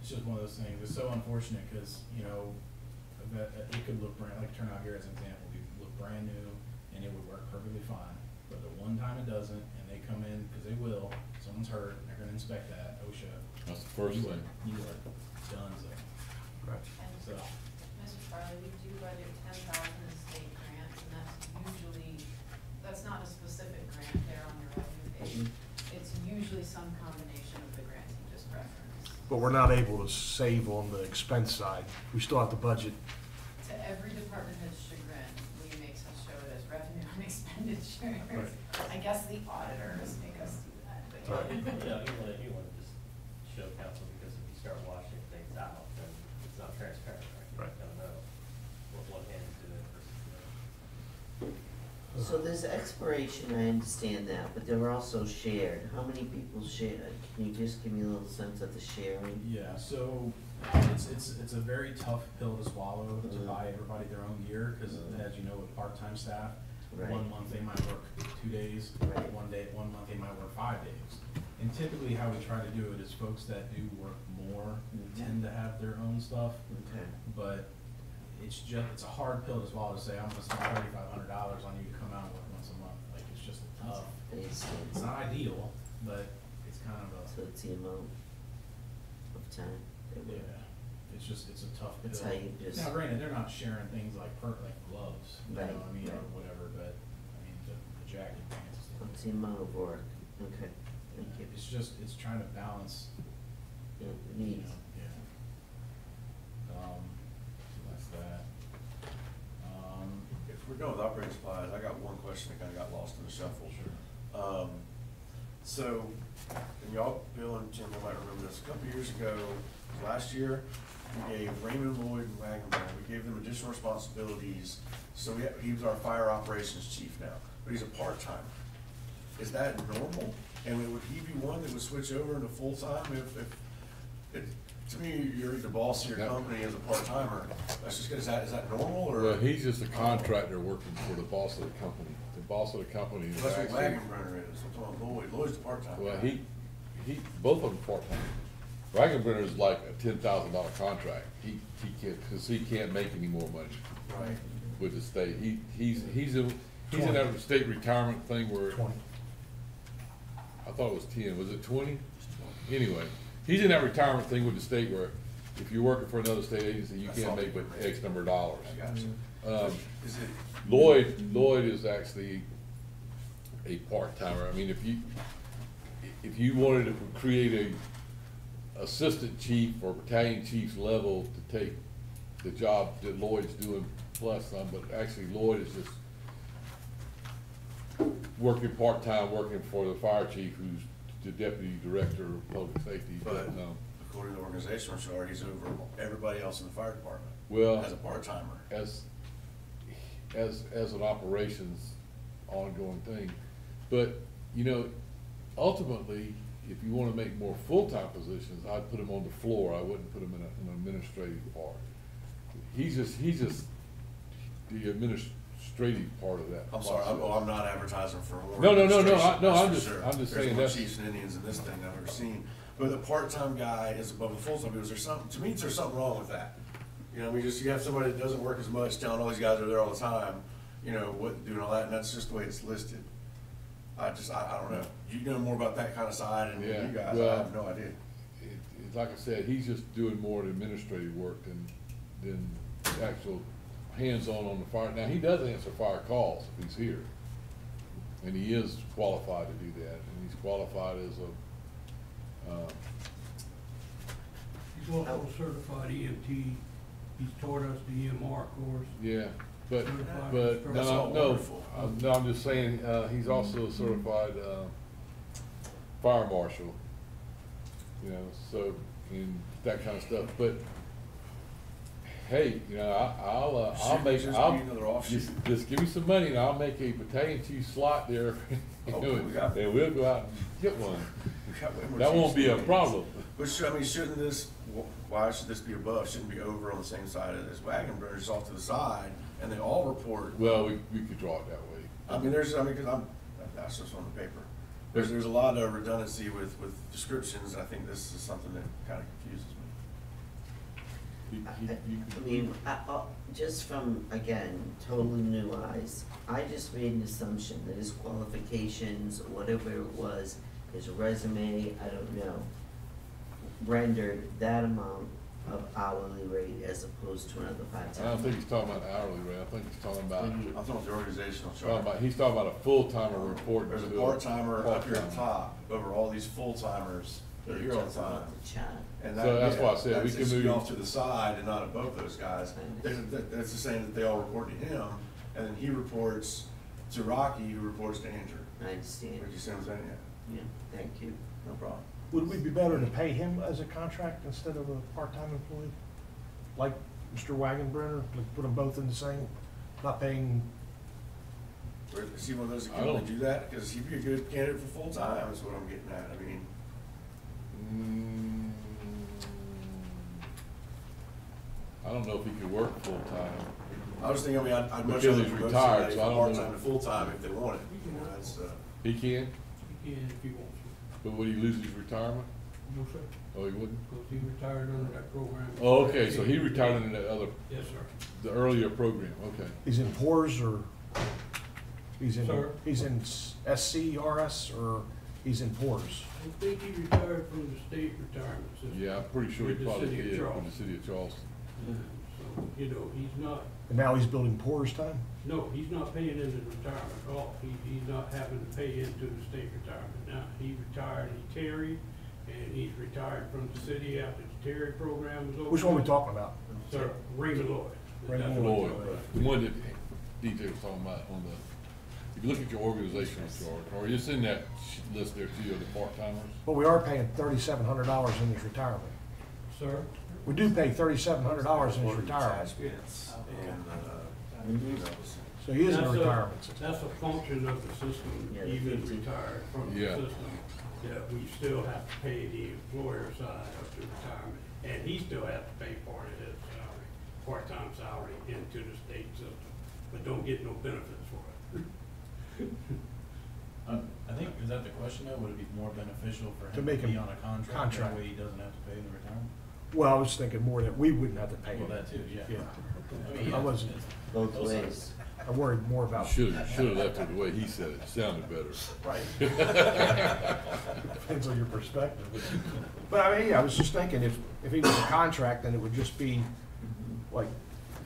It's just one of those things, it's so unfortunate, cause, you know, a vet- it could look brand, like turnout gear as an example, it could look brand new, and it would work perfectly fine. But the one time it doesn't, and they come in, cause they will, someone's hurt, they're gonna inspect that, OSHA. That's the first you are- thing. You are done, so, Right. And, so, Mr. Farley, we do budget ten thousand in state grants, and that's usually, that's not a specific grant there on your revenue page. It's usually some combination of the grants you just referenced. But we're not able to save on the expense side. We still have to budget. To every department head's chagrin, we make us show it as revenue and expenditures. I guess the auditors make us do that, but. Right. Yeah, you want, you want to just show council, because if you start washing things out, then it's not transparent, right? Right. You don't know what one hand is doing versus the other. So there's expiration, I understand that, but they're also shared, how many people share? Can you just give me a little sense of the sharing? yeah, so, it's, it's, it's a very tough pill to swallow, to Mhm. buy everybody their own gear, cause as you know, with part-time staff, Right. One month they might work two days, Right. one day, one month they might work five days. And typically how we try to do it is folks that do work more Mhm. tend to have their own stuff. Okay, But it's just, it's a hard pill to swallow to say, I'm gonna spend thirty-five hundred dollars on you to come out work once a month. Like, it's just tough. I understand. It's not ideal, but it's kind of a, it's the amount of time yeah, it's just, it's a tough pill. That's how you just- Now granted, they're not sharing things like per, like gloves, you know what I mean, or right. whatever, but, I mean, the, the jacket pants. What's the amount of work? Okay, thank you. It's just, it's trying to balance, Yeah, you needs. know, yeah. Um, so that's that. Um, If we're going with operating supplies, I got one question that kinda got lost in the shuffle. Sure. Um, so, and y'all, Bill and Jim, you might remember this, a couple years ago, last year, we gave Raymond Lloyd and Wagonburn, we gave them additional responsibilities. So we, he was our fire operations chief now, but he's a part-timer. Is that normal? And would he be one that would switch over into full-time if, if, it, to me, you're the boss of your Yeah. company as a part-timer. That's just, is that, is that normal or? Well, he's just a contractor working for the boss of the company. The boss of the company is That's what actually, Wagon is, I'm talking about Lloyd, Lloyd's the part-time. well, guy. he, he, both of them part-time. Wagonbrenner is like a ten thousand dollar contract. He, he can't, cause he can't make any more money Right. with the state. He, he's, he's in, he's in that state retirement thing where. Twenty. I thought it was ten, was it twenty? Anyway, he's in that retirement thing with the state where if you're working for another state agency, you can't make but. X number of dollars. I got you. Um, Is it, Lloyd, Lloyd is actually a part-timer. I mean, if you, if you wanted to create a assistant chief or battalion chief's level to take the job that Lloyd's doing plus some, but actually Lloyd is just working part-time, working for the fire chief, who's the deputy director of public safety, but, But- um, according to the organizational chart, he's over everybody else in the fire department. Well- As a part-timer. as, as, as an operations ongoing thing. But, you know, ultimately, if you wanna make more full-time positions, I'd put him on the floor, I wouldn't put him in a, an administrative part. He's just, he's just the administrative part of that. I'm sorry, I'm, oh, I'm not advertising for more. No, no, no, no, I- no, I'm just- sure. I'm just saying There's more that's- chiefs and Indians in this thing I've ever seen. But the part-time guy is above the full-time, is there something, to me, there's something wrong with that. You know, we just, you have somebody that doesn't work as much, telling all these guys are there all the time, you know, what, doing all that, and that's just the way it's listed. I just, I, I don't know, you know more about that kind of side and you Yeah, guys, I well- have no idea. It, it, like I said, he's just doing more administrative work than, than actual hands-on on the fire. Now, he does answer fire calls if he's here. And he is qualified to do that, and he's qualified as a, uh, He's also certified EMT, he's taught us the EMR course. yeah, but, Certified but, instructor. That's no, all no, wonderful. uh, no, I'm just saying, uh, he's also a certified, uh, fire marshal. You know, so, and that kind of stuff, but, hey, you know, I, I'll, uh, I'll make, just I'll, be another offshoot. just, just give me some money and I'll make a battalion chief slot there. you Oh, know, we got- And we'll go out and get one. We've got way more That won't chiefs be than a problem. But should, I mean, shouldn't this, wh- why should this be above, shouldn't be over on the same side of this wagon burners off to the side, and they all report? Well, we, we could draw it that way. I mean, there's, I mean, cause I'm, that's just on the paper. There's, there's a lot of redundancy with, with descriptions, and I think this is something that kinda confuses me. You- I you- you I mean, I, I, just from, again, totally new eyes, I just made an assumption that his qualifications, whatever it was, his resume, I don't know, rendered that amount of hourly rate as opposed to another part-time. I don't think he's talking about hourly rate, I think he's talking about, When you- I'm talking about the organizational talking chart. about, he's talking about a full-timer reporting There's a to part-timer up here at part-timer. the top, over all these full-timers that are here all the Just about time. the chat. And So that's yeah, why I said we that's- can it should be move- off to the side and not above those guys. That- that- That's the same that they all report to him, and then he reports to Rocky, who reports to Andrew. I understand, Would you see what I'm saying? Yeah, yeah, thank you. no problem. Would we be better to pay him as a contract instead of a part-time employee? Like Mr. Wagonbrenner, like put them both in the same, not paying, Or is he one of those that I can only don't- do that? Because he'd be a good candidate for full-time, is what I'm getting at. I mean, Mm, I don't know if he could work full-time. I was thinking, I mean, I'd, I'd much Because rather he's promote retired, somebody so I from don't know. part-time to full-time if they want it. You know, that's, uh, He can, He can if he wants to. but would he lose his retirement? No, sir, Oh, he wouldn't? because he retired under that program. Oh, okay, so he retired in that other, Yes, sir. the earlier program, okay. he's in PORS or he's in, Sir? he's in SCRS or he's in PORS? I think he retired from the state retirement system. Yeah, I'm pretty sure he With the probably city of did with Charleston. the city of Charleston. So, you know, he's not, And now he's building PORS time? no, he's not paying into retirement at all. He, he's not having to pay into the state retirement now. He retired, he tarried, and he's retired from the city after the TERI program was over. Which one are we talking about? Sir, Raymond Lloyd. Raymond That's what Lloyd, I'm talking the one that DJ was talking about on the, if you look at your organizational chart, or it's in that sh- list there too, of the part-timers. But we are paying thirty-seven hundred dollars in his retirement. Sir? We do pay thirty-seven hundred dollars in his retirement. attachments and, uh, you know, So he is in a That's a- retirement system. That's a function of the system, Yeah, the even retired from the Yeah. system, that we still have to pay the employer side of the retirement. And he still has to pay part of his salary, part-time salary into the state system, but don't get no benefits for it. Uh, I think, is that the question though? Would it be more beneficial for To him make to be on a contract? contract. Way he doesn't have to pay in the retirement? Well, I was thinking more that we wouldn't have to pay Well, it. that too, yeah. Yeah. I mean, I yeah, wasn't- Both both ways. I worried more about. Should've, should've left it the way he said it, It sounded better. Right. Depends on your perspective. But I mean, yeah, I was just thinking, if, if he was a contract, then it would just be like,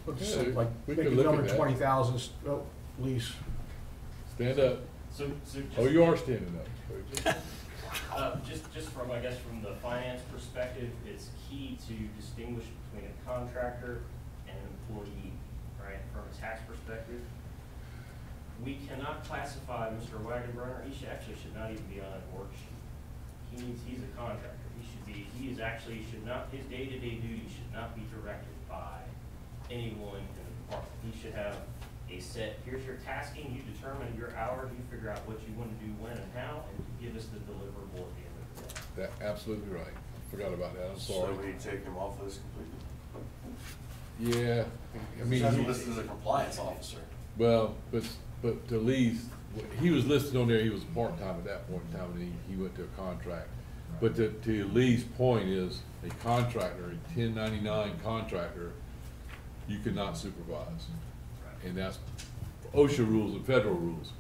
let's say, like, we make could it look at that. twenty thousand, oh, lease. Stand up. So, so oh, just. Oh, you are standing up. Uh, just, just from, I guess, from the finance perspective, it's key to distinguish between a contractor and an employee, right? From a tax perspective, we cannot classify Mr. Wagenbrunner, he should, actually should not even be on a worksheet. He needs, he's a contractor, he should be, he is actually, should not, his day-to-day duties should not be directed by anyone in the department. He should have a set, here's your tasking, you determine your hours, you figure out what you want to do when and how, and give us the deliverable at the end of the day. That, absolutely right. Forgot about that, I'm So sorry. we take him off this completely. Yeah, I mean, He's he- listed as a compliance officer. well, but, but to Lee's, he was listed on there, he was part-time at that point in time, and he, he went to a contract. But to, to Lee's point is, a contractor, a ten ninety-nine contractor, you cannot supervise. And that's OSHA rules and federal rules.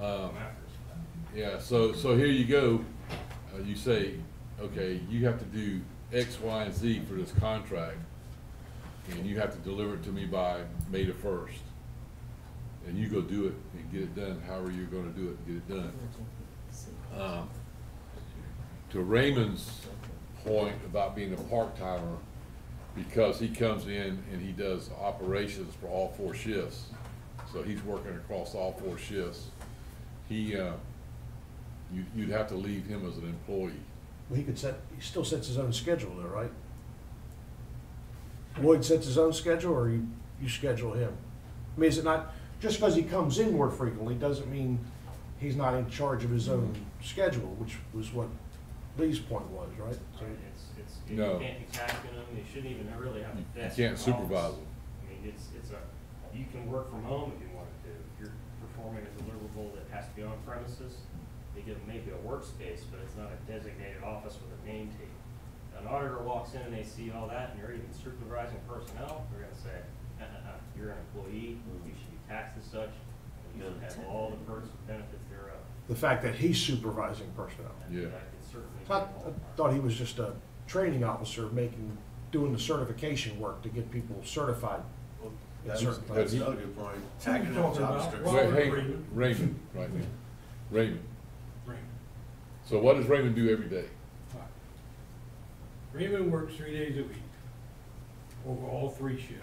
Um, Yeah, so, so here you go, uh, you say, okay, you have to do X, Y, and Z for this contract, and you have to deliver it to me by May the first. And you go do it and get it done, however you're gonna do it, and get it done. Um, To Raymond's point about being a part-timer, because he comes in and he does operations for all four shifts, so he's working across all four shifts, he, uh, you, you'd have to leave him as an employee. Well, he could set, he still sets his own schedule though, right? Lloyd sets his own schedule, or you, you schedule him? I mean, is it not, just because he comes in more frequently, doesn't mean he's not in charge of his own schedule, which was what Lee's point was, right? So- Right, it's, it's, you No. can't be tasking them, you shouldn't even really have a You can't in the supervise office. them. I mean, it's, it's a, you can work from home if you wanted to, if you're performing a deliverable that has to be on premises, they give them maybe a workspace, but it's not a designated office with a name tag. An auditor walks in and they see all that, and you're even supervising personnel, they're gonna say, uh-uh, you're an employee, you should be taxed as such, and you should have all the perks and benefits thereof. The fact that he's supervising personnel. And Yeah. That could certainly be I a I ballpark. thought he was just a training officer making, doing the certification work to get people certified. In That's, certain that's places. another good point. Tagging Who up you talking job description. Wait, hey, Raymond. Raymond, right now, Raymond. Raymond. So what does Raymond do every day? Raymond works three days a week over all three shifts.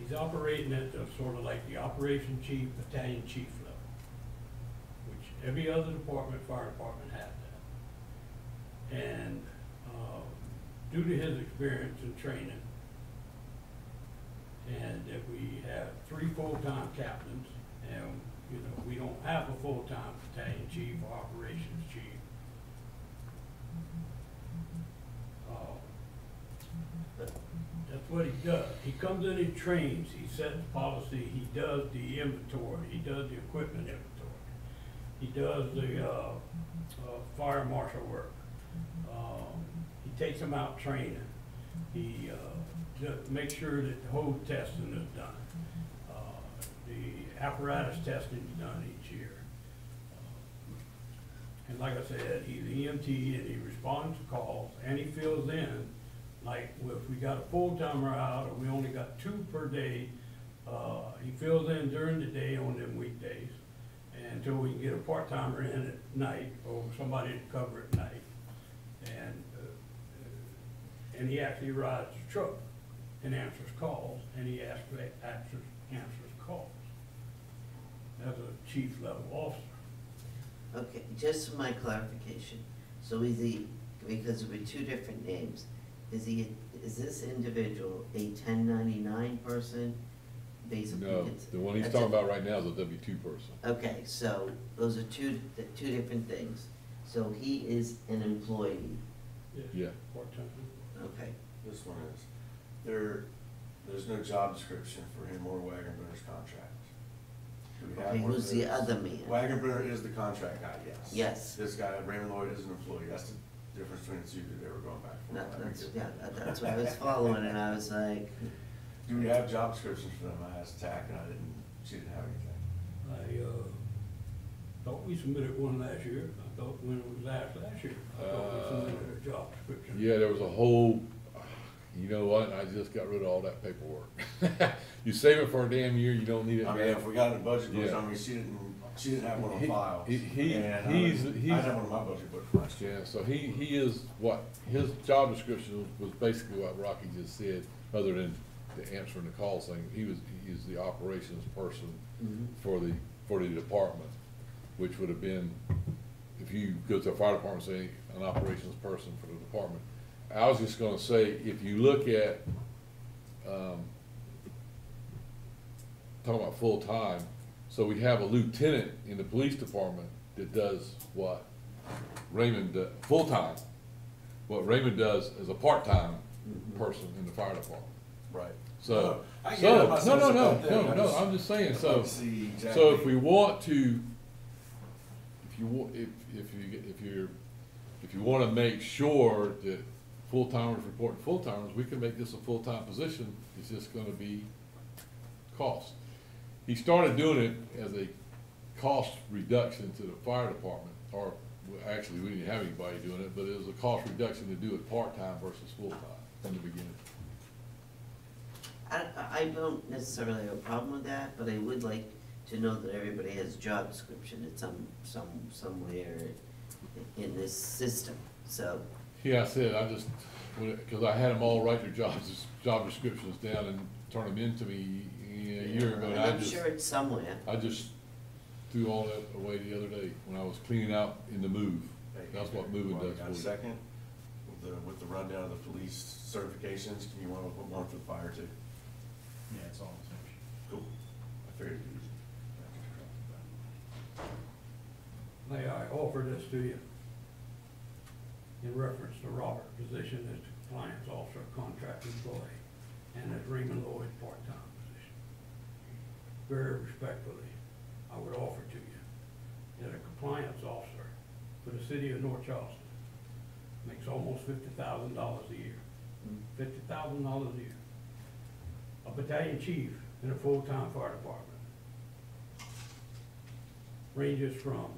He's operating at the sort of like the operation chief, battalion chief level, which every other department, fire department has that. And, due to his experience and training, and that we have three full-time captains, and, you know, we don't have a full-time battalion chief or operations chief. Uh, That's what he does. He comes in and trains, he sets policy, he does the inventory, he does the equipment inventory. He does the, uh, uh, fire marshal work. Um, he takes them out training. He, uh, makes sure that the whole testing is done. Uh, The apparatus testing is done each year. And like I said, he's an EMT and he responds to calls and he fills in, like if we got a full timer out or we only got two per day, uh, he fills in during the day on them weekdays until we can get a part timer in at night or somebody to cover at night. And, he actually rides the truck and answers calls and he actually answers, answers calls as a chief level officer. Okay, just for my clarification, so is he, because there were two different names, is he, is this individual a ten ninety-nine person basically No, gets. the one he's that's talking a- about right now is a W two person. Okay, so those are two, two different things. So he is an employee, Yeah. Part-time. Okay. This one is, there, there's no job description for him or Wagonburner's contract. Do we have Okay, one of who's the those? other man? Wagonburner is the contract guy, yes. Yes. This guy, Raymond Lloyd, is an employee, that's the difference between the two that they were going back and That, that's, yeah, that- that's what I was following, and I was like, Do we have job descriptions for them? I asked TAC and I didn't, she didn't have anything. I, uh, thought we submitted one last year. I thought when it was asked last year, I thought we Uh, submitted a job description. Yeah, there was a whole, you know what, I just got rid of all that paperwork. You save it for a damn year, you don't need it. I mean, if we got it in the budget books, Yeah. I mean, she didn't, she didn't have one on He- file. he- he- And I he's- didn't- I he's- didn't have one in my budget book for last year. Yeah, so he, he is what, his job description was basically what Rocky just said, other than the answering the call thing. He was, he is the operations person Mhm. for the, for the department, which would have been, if you go to a fire department, say, an operations person for the department. I was just gonna say, if you look at, um, talking about full-time, so we have a lieutenant in the police department that does what Raymond, do- full-time, what Raymond does as a part-time Mhm. person in the fire department. Right. So, No, I get so, no, no, no, no, no, I'm just saying, so, see so if we want to, if you wa, if, if you, get- if you're, if you wanna make sure that full-timers report to full-timers, we can make this a full-time position, it's just gonna be cost. He started doing it as a cost reduction to the fire department, or, actually, we didn't have anybody doing it, but it was a cost reduction to do it part-time versus full-time in the beginning. I, don't necessarily have a problem with that, but I would like to know that everybody has a job description at some, some, somewhere in this system, so. Yeah, I said, I just, because I had them all write their jobs, job descriptions down and turn them in to me a year ago, and And I I'm just, sure it's somewhere. I just threw all that away the other day when I was cleaning out in the move. That's what moving does got for a you. second, with the, with the rundown of the police certifications, can you want to put one for the fire too? Yeah, it's all the same. Cool. I figured it'd easy. May I offer this to you? In reference to Robert position as the compliance officer, contract employee, and as Raymond Lloyd part-time position. Very respectfully, I would offer to you that a compliance officer for the city of North Charleston makes almost fifty thousand dollars a year. Fifty thousand dollars a year. A battalion chief in a full-time fire department ranges from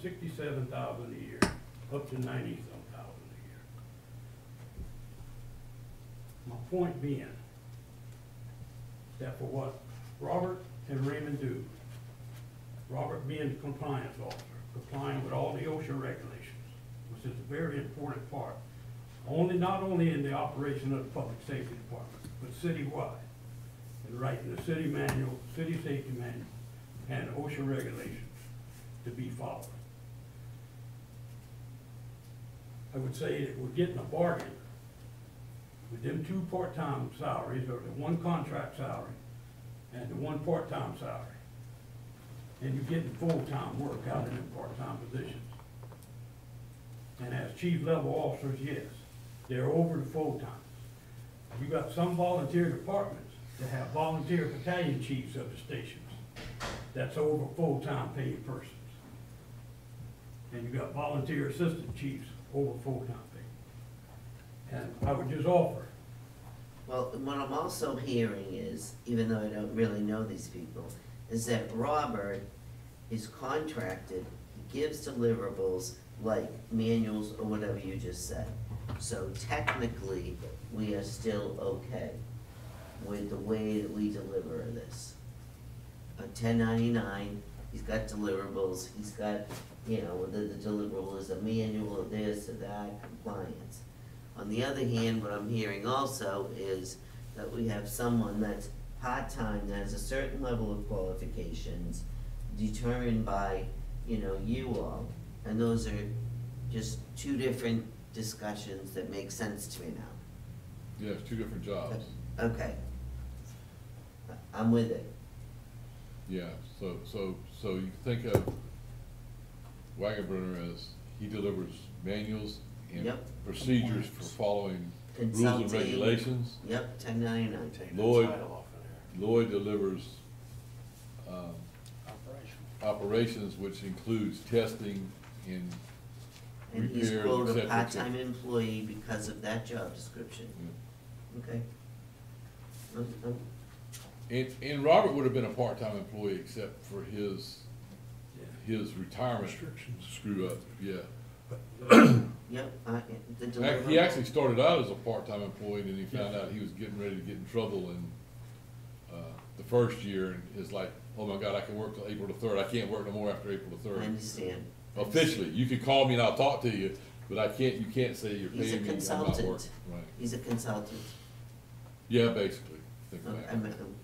sixty-seven thousand a year up to ninety-some thousand a year. My point being that for what Robert and Raymond do, Robert being the compliance officer, complying with all the OSHA regulations, which is a very important part, only, not only in the operation of the public safety department, but citywide. And writing the city manual, city safety manual, and OSHA regulations to be followed. I would say that we're getting a bargain with them two part-time salaries, or the one contract salary and the one part-time salary. And you're getting full-time work out of them part-time positions. And as chief level officers, yes, they're over the full-time. You got some volunteer departments that have volunteer battalion chiefs of the stations. That's over full-time paid persons. And you got volunteer assistant chiefs over full-time. And I would just offer, Well, what I'm also hearing is, even though I don't really know these people, is that Robert is contracted, he gives deliverables like manuals or whatever you just said. So technically, we are still okay with the way that we deliver this. A ten ninety-nine, he's got deliverables, he's got, you know, the, the deliverable is a manual of this or that, compliance. On the other hand, what I'm hearing also is that we have someone that's part-time, that has a certain level of qualifications determined by, you know, you all. And those are just two different discussions that make sense to me now. Yeah, it's two different jobs. Okay. I'm with it. Yeah, so, so, so you think of Wagonburner as he delivers manuals and Yep. Procedures for following rules and Consulting. regulations. Yep, ten ninety-nine. Take the Lloyd- title off of there. Lloyd delivers, um, operations, which includes testing and And he's repairs, quoted a cetera, et part-time cetera. employee because of that job description. Okay. Um, um, And, and Robert would have been a part-time employee except for his, his retirement Restrictions. screw up, yeah. Yep, I, the Ac- deliverable. He actually started out as a part-time employee, and then he found out he was getting ready to get in trouble in, uh, the first year, and is like, oh my God, I can work till April the third, I can't work no more after April the I third. understand. Officially, you can call me and I'll talk to you, but I can't, you can't say you're He's a paying me, I'm not consultant. working, right? He's a consultant. Yeah, basically, think Um, about I'm- it. um,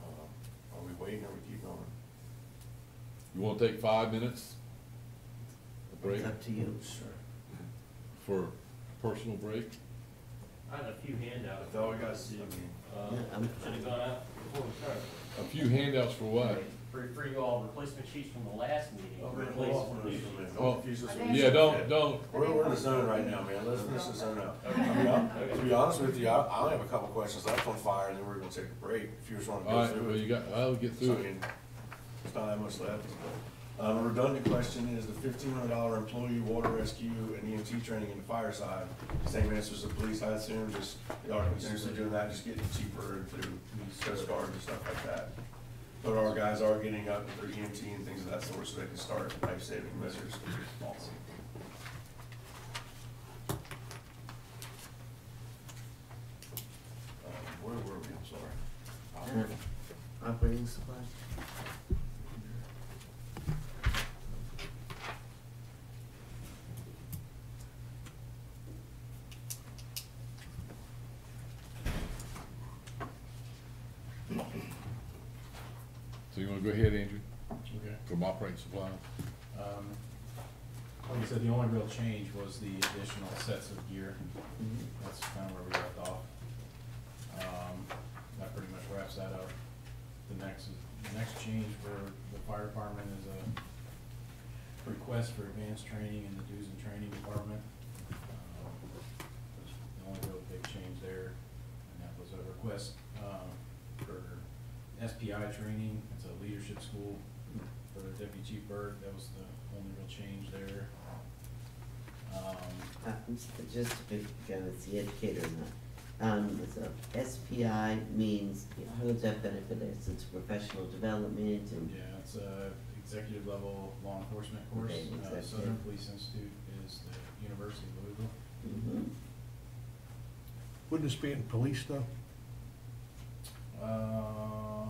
Uh, Are we waiting or we keep going? You wanna take five minutes? A break, It's up to you. Sir. for personal break? I have a few handouts. That's all we got, I mean. Uh, Yeah, I'm- should have gone out before we started. A few handouts for what? For, for you all, replacement sheets from the last meeting. Oh, man, replace hold on with for new minute, sheets. Don't confuse us with Yeah, don't, don't, We're, we're in the zone right now, man, let's finish the zone out. I mean, I- To be honest with you, I, I only have a couple questions left on fire, and then we're gonna take a break, if you just wanna all go right, through well, it. you got, I'll get So, through I it. mean, There's not that much left. Um, a redundant question is the fifteen hundred dollar employee water rescue and EMT training in the fireside. Same answer as the police, I assume, just, y'all are doing that, just getting cheaper through Coast Guard and stuff like that. But our guys are getting up with their EMT and things of that sort, so they can start life-saving measures. Um, Where were we, I'm sorry. uh, Operating supplies? So you wanna go ahead, Andrew, Okay. from operating supplies? Um, like I said, the only real change was the additional sets of gear. Mhm. That's kind of where we left off. Um, that pretty much wraps that up. The next, the next change for the fire department is a request for advanced training in the dues and training department. Um, The only real big change there, and that was a request, for SPI training, it's a leadership school for Deputy Chief Burt, that was the only real change there. Um, Uh, Just to be, again, it's the educator or not. Um, so SPI means, how does that benefit us? It's professional development and, Yeah, it's a executive level law enforcement course. Okay, Uh, executive. Southern Police Institute is the University of Louisville. mhm. Wouldn't this be in police though? Um,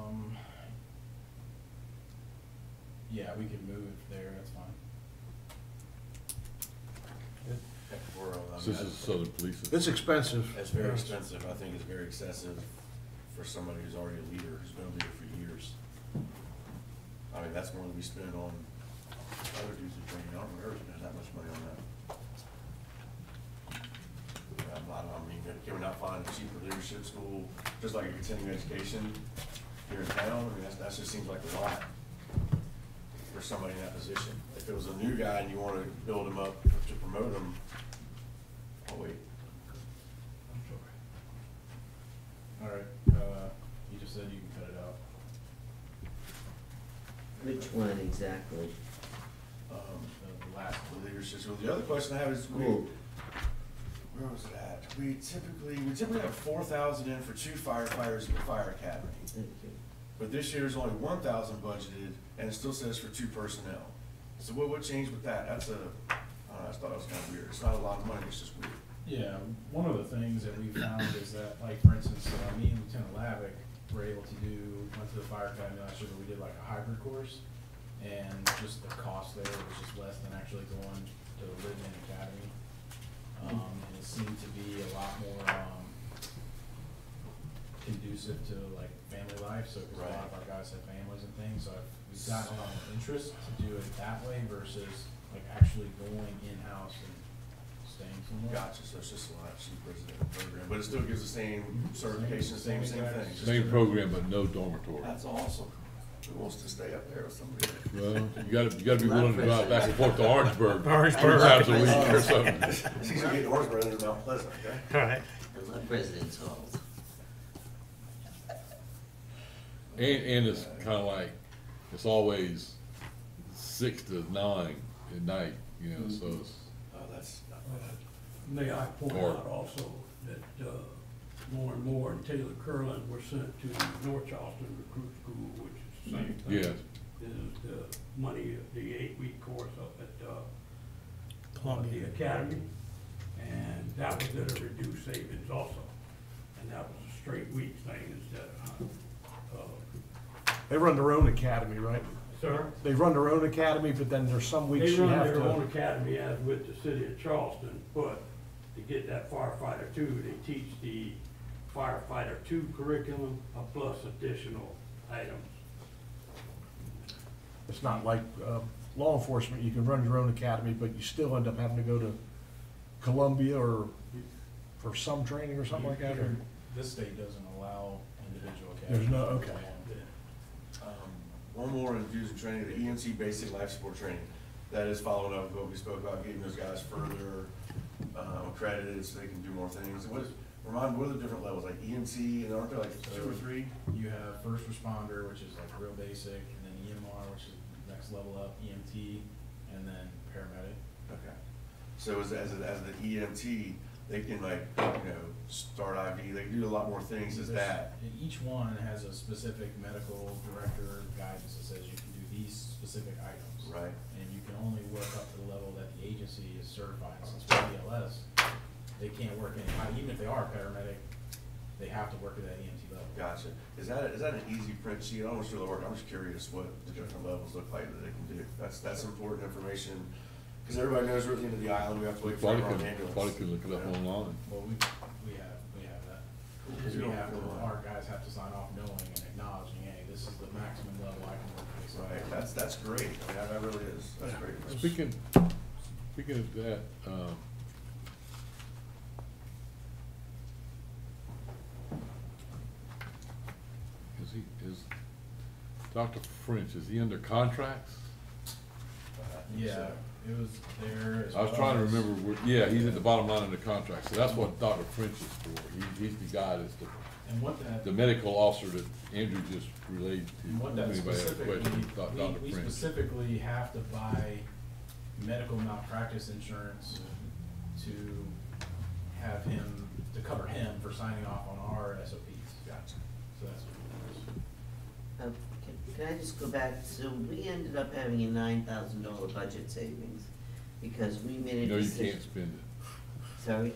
yeah, we can move it there, that's fine. We're, I mean, So This is that's- Southern Police. It's expensive. It's very expensive, I think it's very excessive for somebody who's already a leader, who's been a leader for years. I mean, that's more than we spend on other duties and training, I don't remember spending that much money on that. Yeah, I'm not, I mean, can we not find a cheaper leadership school, just like a continuing education here in town, I mean, that's, that just seems like a lot for somebody in that position. If it was a new guy and you wanna build him up to promote him, oh wait. All right, uh, you just said you can cut it out. which one exactly? um, The, the last the leadership, so the other question I have is, we, where was it at? We typically, we typically have four thousand in for two firefighters in the fire academy. Thank you. But this year year's only one thousand budgeted, and it still says for two personnel. So what, what changed with that? That's a, I know, I just thought it was kinda weird. It's not a lot of money, it's just weird. Yeah, one of the things that we found is that, like, for instance, uh, me and Lieutenant Lavick were able to do, went to the fire academy last year, but we did like a hybrid course. And just the cost there was just less than actually going to the Littman Academy. Um, and it seemed to be a lot more, um, conducive to like family life, so, cause a lot of our guys have families and things, so I've, we've gotten a lot more interest to do it that way versus like actually going in-house and staying somewhere. Gotcha, so it's just a lot cheaper as a program but it still gives the same mm-hmm. certification, same, same thing. just Same a- program, but no dormitory. That's awesome. Who wants to stay up there with somebody? Well, you gotta, you gotta be willing to drive back and forth to Orangeburg. Orangeburg. Three times a week or something. It's easy to get to Orangeburg than to Mount Pleasant, okay? All right. I love President's Halls. And, and it's kinda like, it's always six to nine at night, you know, so it's, Oh, that's Uh. May I point Or- out also that, uh, more and more in Taylor Curlin were sent to North Charleston Recruit School, which is the same thing. yes. Is the money, the eight-week course up at, uh, Columbia. the academy, and that was at a reduced savings also. And that was a straight week thing instead of, uh, They run their own academy, right? sir? They run their own academy, but then there's some weeks They you run have their own to. academy as with the city of Charleston, but to get that firefighter two, they teach the firefighter two curriculum, uh, plus additional items. It's not like, uh, law enforcement, you can run your own academy, but you still end up having to go to Columbia or for some training or something like that, or? This state doesn't allow individual There's academies. no- okay. One more infusing training, the EMC basic life support training. That is following up with what we spoke about, getting those guys further um, accredited so they can do more things. What is, remind, what are the different levels, like EMC, and aren't there like two or three? You have first responder, which is like real basic, and then EMR, which is next level up, EMT, and then paramedic. Okay. So as, as, a- as the EMT, they can like, you know, start IV, they can do a lot more things as that. Each one has a specific medical director guidance that says you can do these specific items. Right. And you can only work up to the level that the agency is certified, since we're BLS, they can't work any, high- even if they are a paramedic, they have to work at that EMT level. Gotcha. Is that, is that an easy print sheet? I don't want to the work, I'm just curious what the different levels look like that they can do. That's, that's important information, because everybody knows we're at the end of the island, we have to wait for our could, ambulance. probably could look it up Yeah. online. Well, we, we have, we have that. Because we have to, our guys have to sign off knowing and acknowledging, hey, this is the maximum level I can work at. this level. Right, that's, that's great. I mean, that that really is, that's great. Speaking, speaking of that, uh, is he, is Dr. French, is he under contracts? Yeah, it was there as I was well trying to as- remember, where- yeah, he's at the bottom line of the contract, so that's what Dr. French is for. He, he's the guy that's the, And what that. the medical officer that Andrew just relayed to. And what that Anybody have a specifically, question, Doc- we, Dr. we French. specifically have to buy medical malpractice insurance to have him, to cover him for signing off on our SOPs. Gotcha. So that's what it is. Uh, Can can I just go back, so we ended up having a nine thousand dollar budget savings because we made a You know you decision. can't spend it. Sorry?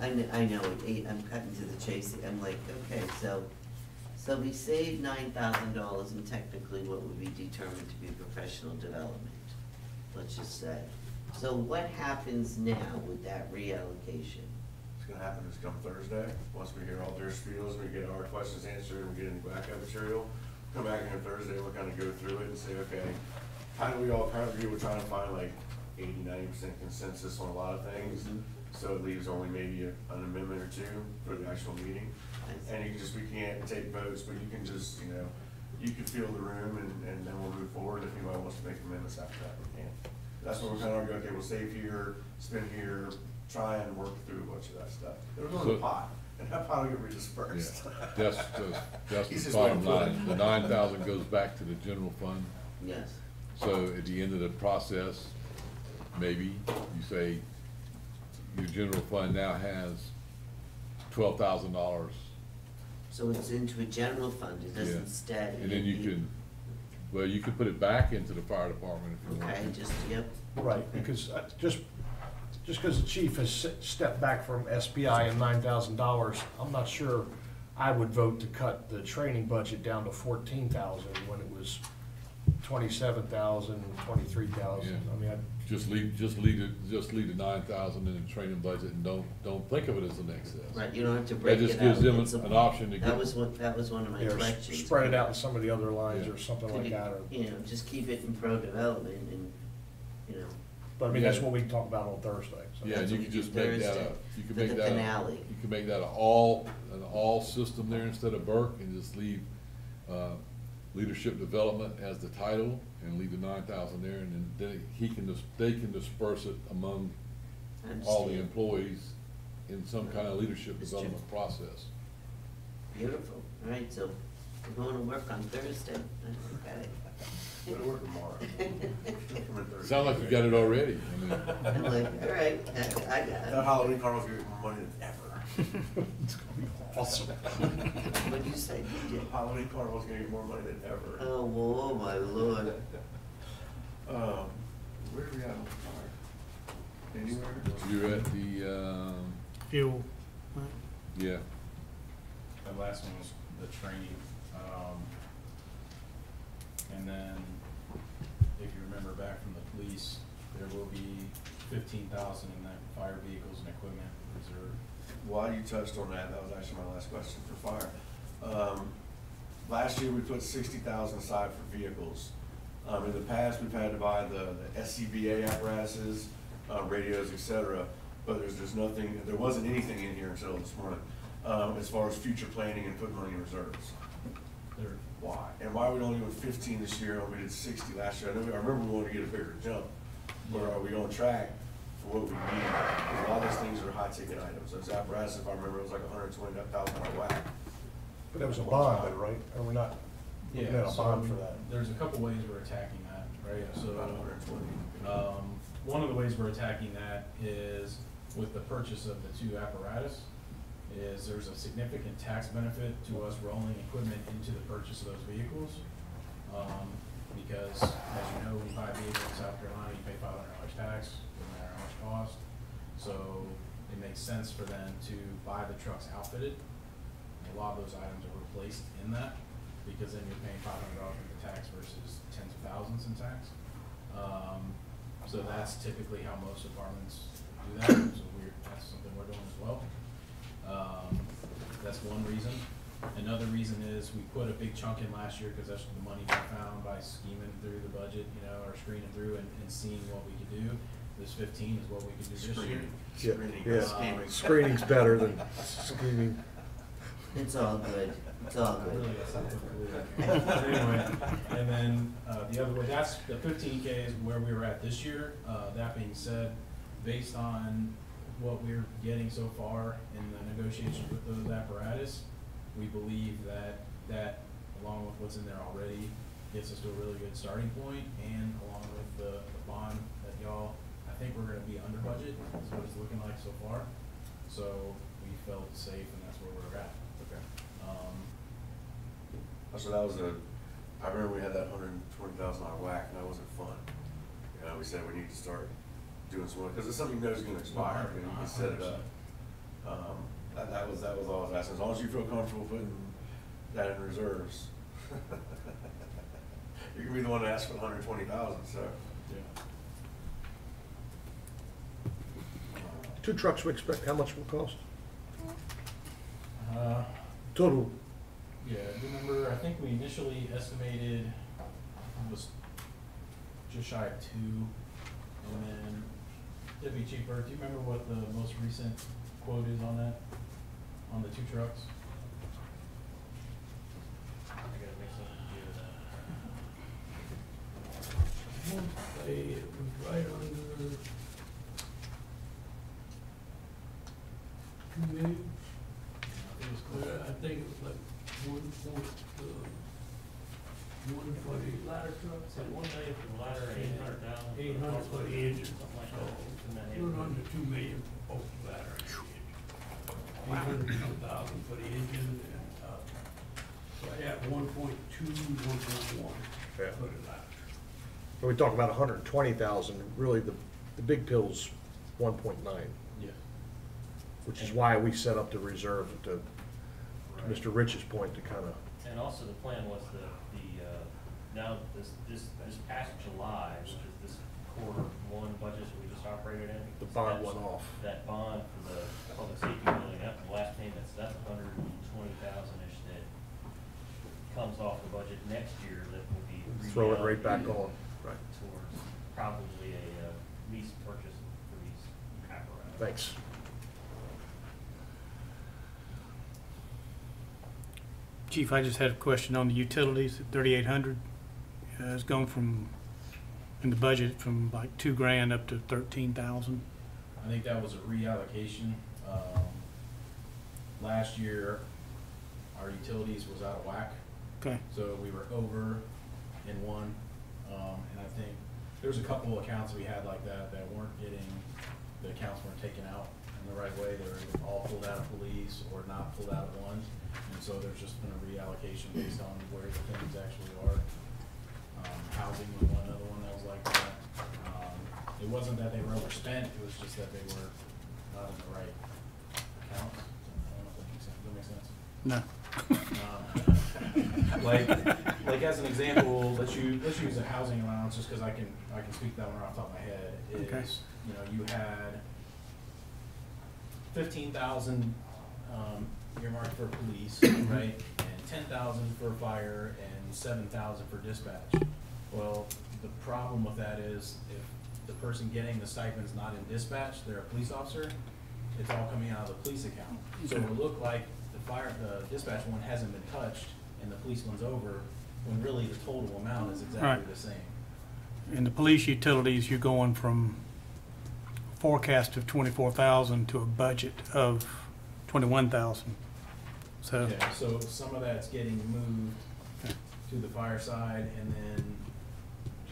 I know, I know, it- I'm cutting to the chase, I'm like, okay, so, so we saved nine thousand dollars in technically what would be determined to be professional development, let's just say. So what happens now with that reallocation? What's gonna happen is come Thursday, once we hear all their spiels, we get our questions answered, and we get any backup material, come back here Thursday, we'll kind of go through it and say, okay, how do we all kind of agree, we're trying to find like 80, 90 percent consensus on a lot of things. Mhm. So it leaves only maybe a- an amendment or two for the actual meeting. And you can just, we can't take votes, but you can just, you know, you can feel the room and, and then we'll move forward. If anybody wants to make amendments after that, we can. That's what we're kind of arguing, okay, we'll save here, spend here, try and work through a bunch of that stuff. It'll go in the So- pot, and that pot will get redispersed. Yeah, that's, the- that's He's the just bottom waiting for line. The nine thousand goes back to the general fund. Yes, So at the end of the process, maybe you say your general fund now has twelve thousand dollars. so it's into a general fund, it doesn't stay. And then you can, well, you could put it back into the fire department if you want. Okay, just, yep. Right, because uh, just, just because the chief has se- stepped back from SPI and nine thousand dollars, I'm not sure I would vote to cut the training budget down to fourteen thousand when it was twenty-seven thousand, twenty-three thousand. Yeah. I mean, I, Just leave, just leave it, just leave the nine thousand in the training budget and don't, don't think of it as an excess. Right, you don't have to break it out. just gives them It's a- an option to That get- was what, that was one of my you know, questions. spread it out in some of the other lines or something Could like you- that, or. You know, just keep it in pro development and, you know, But I mean, that's what we can talk about on Thursday. so. Yeah, you could just make that a, Thursday, you could for make the that, a- finale. you could make that a all, an all system there instead of Burke and just leave, uh, leadership development as the title and leave the nine thousand there and then they, he can just, they can disperse it among I all the understand. employees in some kind of leadership It's true. development process. Beautiful, all right, so we're going to work on Thursday. Okay. Go to work tomorrow. Come in Thursday. Sound like you got it already, I mean. I'm like, all right, I, I That got Halloween carnival's gonna get more money than ever. It's gonna be awesome. it. What'd you say, DJ? Halloween carnival's gonna get more money than ever. Oh, whoa, my lord. Um, where are we at on fire? Anywhere? You're at the, um, Fuel, right? yeah, The last one was the training, um, and then, if you remember back from the police, there will be fifteen thousand in that fire vehicles and equipment reserve. While you touched on that, that was actually my last question for fire. Um, last year, we put sixty thousand aside for vehicles. Um, in the past, we've had to buy the, the SCBA apparatuses, uh, radios, etc. but there's, there's nothing, there wasn't anything in here until this morning, um, as far as future planning and putting money in reserves. There, Why? And why are we only doing fifteen this year, and we did sixty last year? I know, I remember we wanted to get a bigger jump, but are we on track what we need? A lot of those things are high ticket items, those apparatus, if I remember, it was like hundred twenty thousand dollar whack. But that was a bond, though, right? Are we not looking at yeah, a so bond for that? there's a couple ways we're attacking that, right? So, About hundred twenty. Um, one of the ways we're attacking that is with the purchase of the two apparatus, is there's a significant tax benefit to us rolling equipment into the purchase of those vehicles. Um, because as you know, when you buy vehicles in South Carolina, you pay five hundred dollars tax, costs. So it makes sense for them to buy the trucks outfitted. A lot of those items are replaced in that, because then you're paying five hundred dollars in tax versus tens of thousands in tax. Um, so that's typically how most departments do that, so we're, that's something we're doing as well. Um, that's one reason. Another reason is we put a big chunk in last year, cause that's the money we found by scheming through the budget, you know, or screening through and, and seeing what we could do. This fifteen is what we could do this year. Screening, screening, Yeah. scheming. Screening's better than scheming. It's all good, it's all I really good. got something to believe. Anyway, and then, uh, the other way, that's, the fifteen K is where we were at this year. Uh, that being said, based on what we're getting so far in the negotiations with those apparatus, we believe that, that, along with what's in there already, gets us to a really good starting point, and along with the, the bond that y'all, I think we're gonna be under budget, is what it's looking like so far. So, we felt safe, and that's where we're at. Okay. Um, So that was a, I remember we had that hundred twenty thousand dollar whack, and that wasn't fun. You know, we said we need to start doing some because it's something you know is gonna expire, you can set it up. Um, that, that was, that was all I was asking, as long as you feel comfortable putting that in reserves. You can be the one to ask for the hundred twenty thousand, so. Two trucks we expect, how much will cost? Uh, Total, yeah, remember, I think we initially estimated it was just shy of two, and then it'd be cheaper. Do you remember what the most recent quote is on that, on the two trucks? I gotta make something do. I want to it was right under two million. I think it was I think it was like one point, uh, one for the ladder truck. Said one million for the ladder, eight hundred thousand. Eight hundred for the engine, Something like so, that. In that a little neighborhood. under two million for both the ladder and the engine. Eight hundred some thousand for the engine and, uh, right at one point two, one point one Yeah. for the ladder. when we talk about hundred and twenty thousand, really the, the big pill's one point nine, Yeah. Which is why we set up the reserve to, to Right. Mr. Rich's point to kind of, And also the plan was the, the, uh, now this, this, this past July, which is this quarter one budget that we just operated in. the bond that's- went off. That bond for the public safety building, that the last payments, that's hundred and twenty thousand-ish that comes off the budget next year that will be. Throw it right back reallocated on, right. Towards probably a, uh, lease purchase for these apparatus. Thanks. Chief, I just had a question on the utilities at thirty-eight hundred. Uh, it's gone from, in the budget, from like two grand up to thirteen thousand. I think that was a reallocation. Um, last year, our utilities was out of whack, Okay, so we were over in one. Um, and I think there's a couple of accounts we had like that that weren't getting, the accounts weren't taken out in the right way. They were all pulled out of police or not pulled out of one. And so there's just been a reallocation based on where the things actually are. Um, housing was one other one that was like that. Um, it wasn't that they were overspent, it was just that they were not in the right accounts. I don't know if that makes sense, does that make sense? no. Um, Like, like as an example, let's use, let's use a housing allowance, just because I can, I can speak that one off the top of my head, Okay. you know, you had fifteen thousand, um, earmarked for police, right? Ten thousand for fire and seven thousand for dispatch. Well, the problem with that is if the person getting the stipend's not in dispatch, they're a police officer, it's all coming out of the police account. So it will look like the fire, the dispatch one hasn't been touched and the police one's over, when really the total amount is exactly Right. the same. In the police utilities, you're going from forecast of twenty-four thousand to a budget of twenty-one thousand. So, Yeah, so some of that's getting moved to the fireside, and then,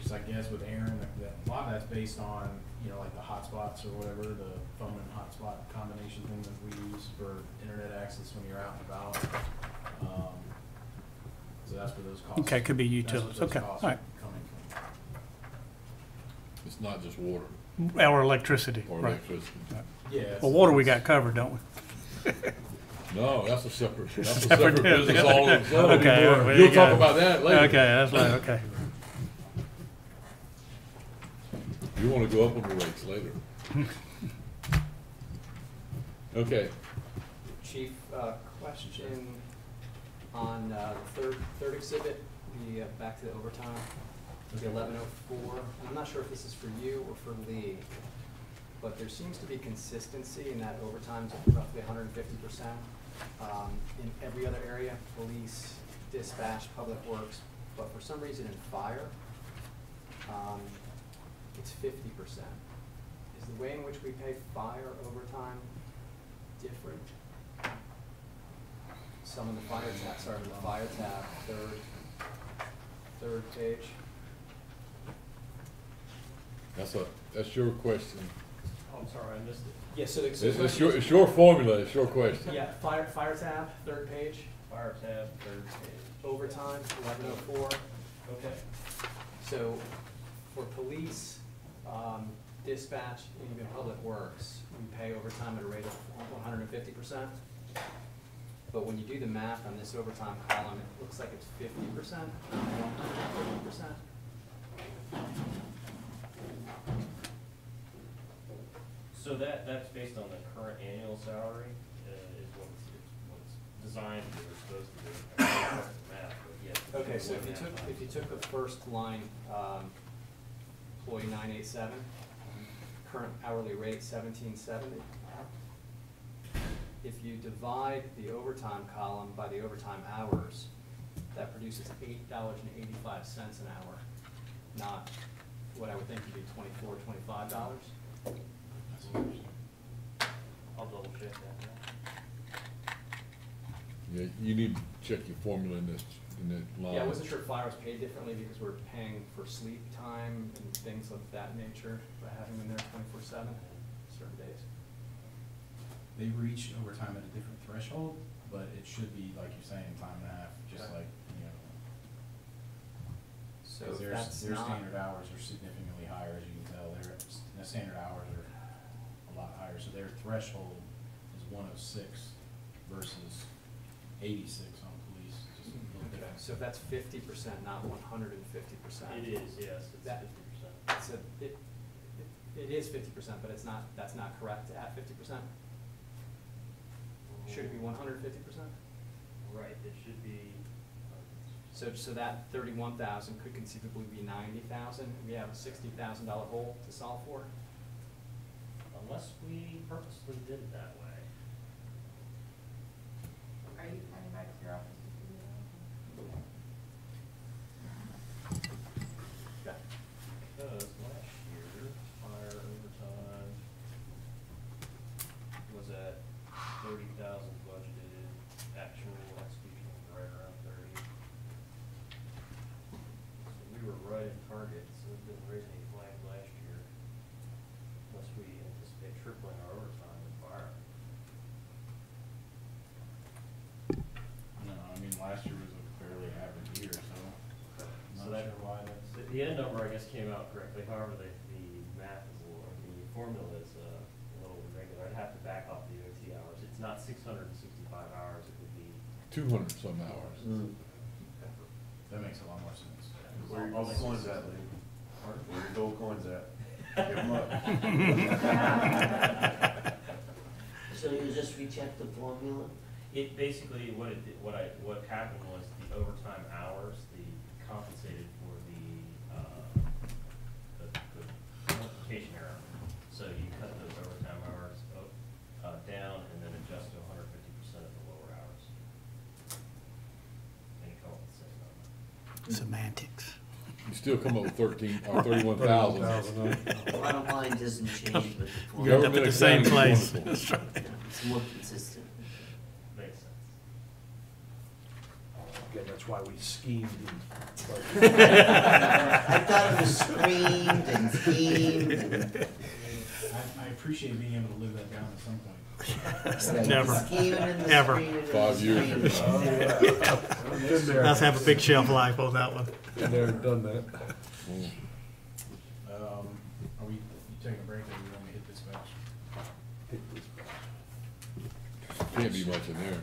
just I guess with Aaron, that, that- a lot of that's based on, you know, like the hotspots or whatever, the phone and hotspot combination thing that we use for internet access when you're out and about. Um, So that's where those costs. Okay, could be that's where utilities. those Okay, costs all are right. Coming from. It's not just water our electricity, or right. electricity. Yeah. Well, water we got covered, don't we? No, that's a separate, that's a Separate separate business all on its own. Okay, We'll- well, there You'll you talk go. about that later. Okay, that's like, okay. You wanna go up on the rates later. Okay, Chief, uh, question on, uh, the third, third exhibit, the, uh, back to the overtime, the eleven oh four. I'm not sure if this is for you or for Lee, but there seems to be consistency in that overtime's roughly hundred and fifty percent. Um, in every other area, police, dispatch, public works, but for some reason in fire, um, it's fifty percent. Is the way in which we pay fire overtime different? Some of the fire tab, sorry, the fire tab, third, third page. that's a, that's your question. Oh, I'm sorry, I missed it. Yeah, so the. It's, it's your, it's your formula, it's your question. Yeah, fire, fire tab, third page, Fire tab, third page. overtime, eleven oh four. Okay. So for police, um, dispatch, and even public works, we pay overtime at a rate of one hundred and fifty percent. But when you do the math on this overtime column, it looks like it's fifty percent, not one hundred and fifty percent. So that, that's based on the current annual salary, uh, is what's, it's what's designed or supposed to do. I can't work the math, but yeah. Okay, so if you took, if you took the first line, um, employee nine eight seven, current hourly rate seventeen seventy. If you divide the overtime column by the overtime hours, that produces eight dollars and eighty-five cents an hour, not what I would think would be twenty-four, twenty-five dollars. I'll double check that. Yeah, you need to check your formula in this, in that line. Yeah, I wasn't sure if fire was paid differently because we're paying for sleep time and things of that nature by having them there twenty-four seven, certain days. They reach overtime at a different threshold, but it should be, like you're saying, time and a half, just Okay. like, you know. So Because if their, that's their not, standard hours are significantly higher, as you can tell, their, the standard hours are a lot higher, so their threshold is one oh six versus eighty-six on police, just a little okay, so that's fifty percent, not one hundred and fifty percent. It is, yes, it's That- fifty percent. So it, it, it is fifty percent, but it's not, that's not correct at fifty percent? Should it be one hundred and fifty percent? Right, it should be, So, so that thirty-one thousand could conceivably be ninety thousand, we have a sixty thousand dollar hole to solve for? Unless we purposely did it that way. Are you coming back to your office to do that? Because last year, fire overtime was at thirty thousand budgeted, actual execution was right around thirty. So we were right in target, so we didn't raise any flags last year, unless we anticipate tripling our overtime in fire. No, I mean, last year was a fairly average year, so So I'm not that- sure why that's. The, the end number, I guess, came out correctly, however, the, the math is a little, the formula is, uh, a little irregular, I'd have to back off the OT hours, it's not six hundred and sixty-five hours, it would be. Two hundred some hours. Mm. That makes a lot more sense. Where your I'll gold coins at, Lee? Where your gold coins at? Give 'em up. So you just reject the formula? It basically, what it, did- what I, what happened was the overtime hours, the compensated for the, uh, the, the multiplication error. So you cut those overtime hours, o- uh, down and then adjust to hundred fifty percent of the lower hours. And you come up with the same. Semantics. You still come up with thirteen, or thirty-one thousand. Bottom line doesn't change, but the You end up at the same place. Government accounting more consistent. Makes sense. Again, that's why we schemed and. I thought it was screamed and schemed and. I, I appreciate being able to live that down at some point. Never. Scheming and the Ever. screaming and the Five years. screaming. Been there. Let's have a big shelf life on that one. Been there, done that. Um, are we, you taking a break or you want me to hit this batch? Can't be much in there,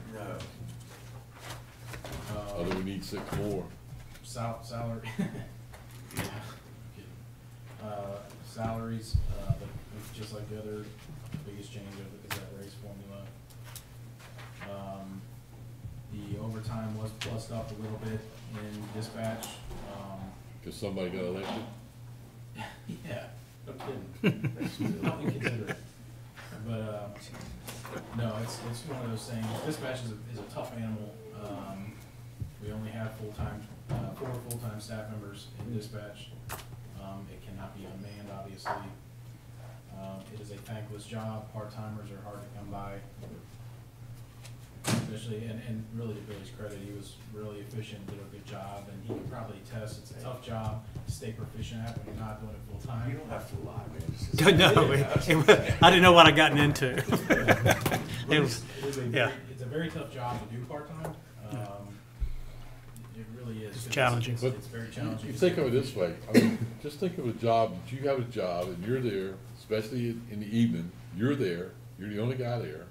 Uh, we need six more. Sal- salary. Yeah, kidding. Uh, salaries, uh, the, just like the other, biggest change of it is that race formula. Um, the overtime was plussed up a little bit in dispatch, um, Cause somebody got elected. yeah, no kidding. Not inconsiderate. But, uh, no, it's, it's one of those things, dispatch is a, is a tough animal. Um, we only have full-time, uh, four full-time staff members in dispatch. Um, it cannot be unmanned, obviously. Um, it is a thankless job, part-timers are hard to come by. Especially, and, and really to Billy's credit, he was really efficient, did a good job, and he could probably attest, it's a tough job to stay proficient at when you're not doing it full-time. You don't have to lie, man. Just- No, it- it I didn't know what I'd gotten into. It was, It is a yeah. very, it's a very tough job to do part-time. Um, it really is. It's challenging. It's, But it's very You challenging. you think of it this way, I mean, just think of a job, that you have a job and you're there, especially in in the evening, you're there, you're the only guy there.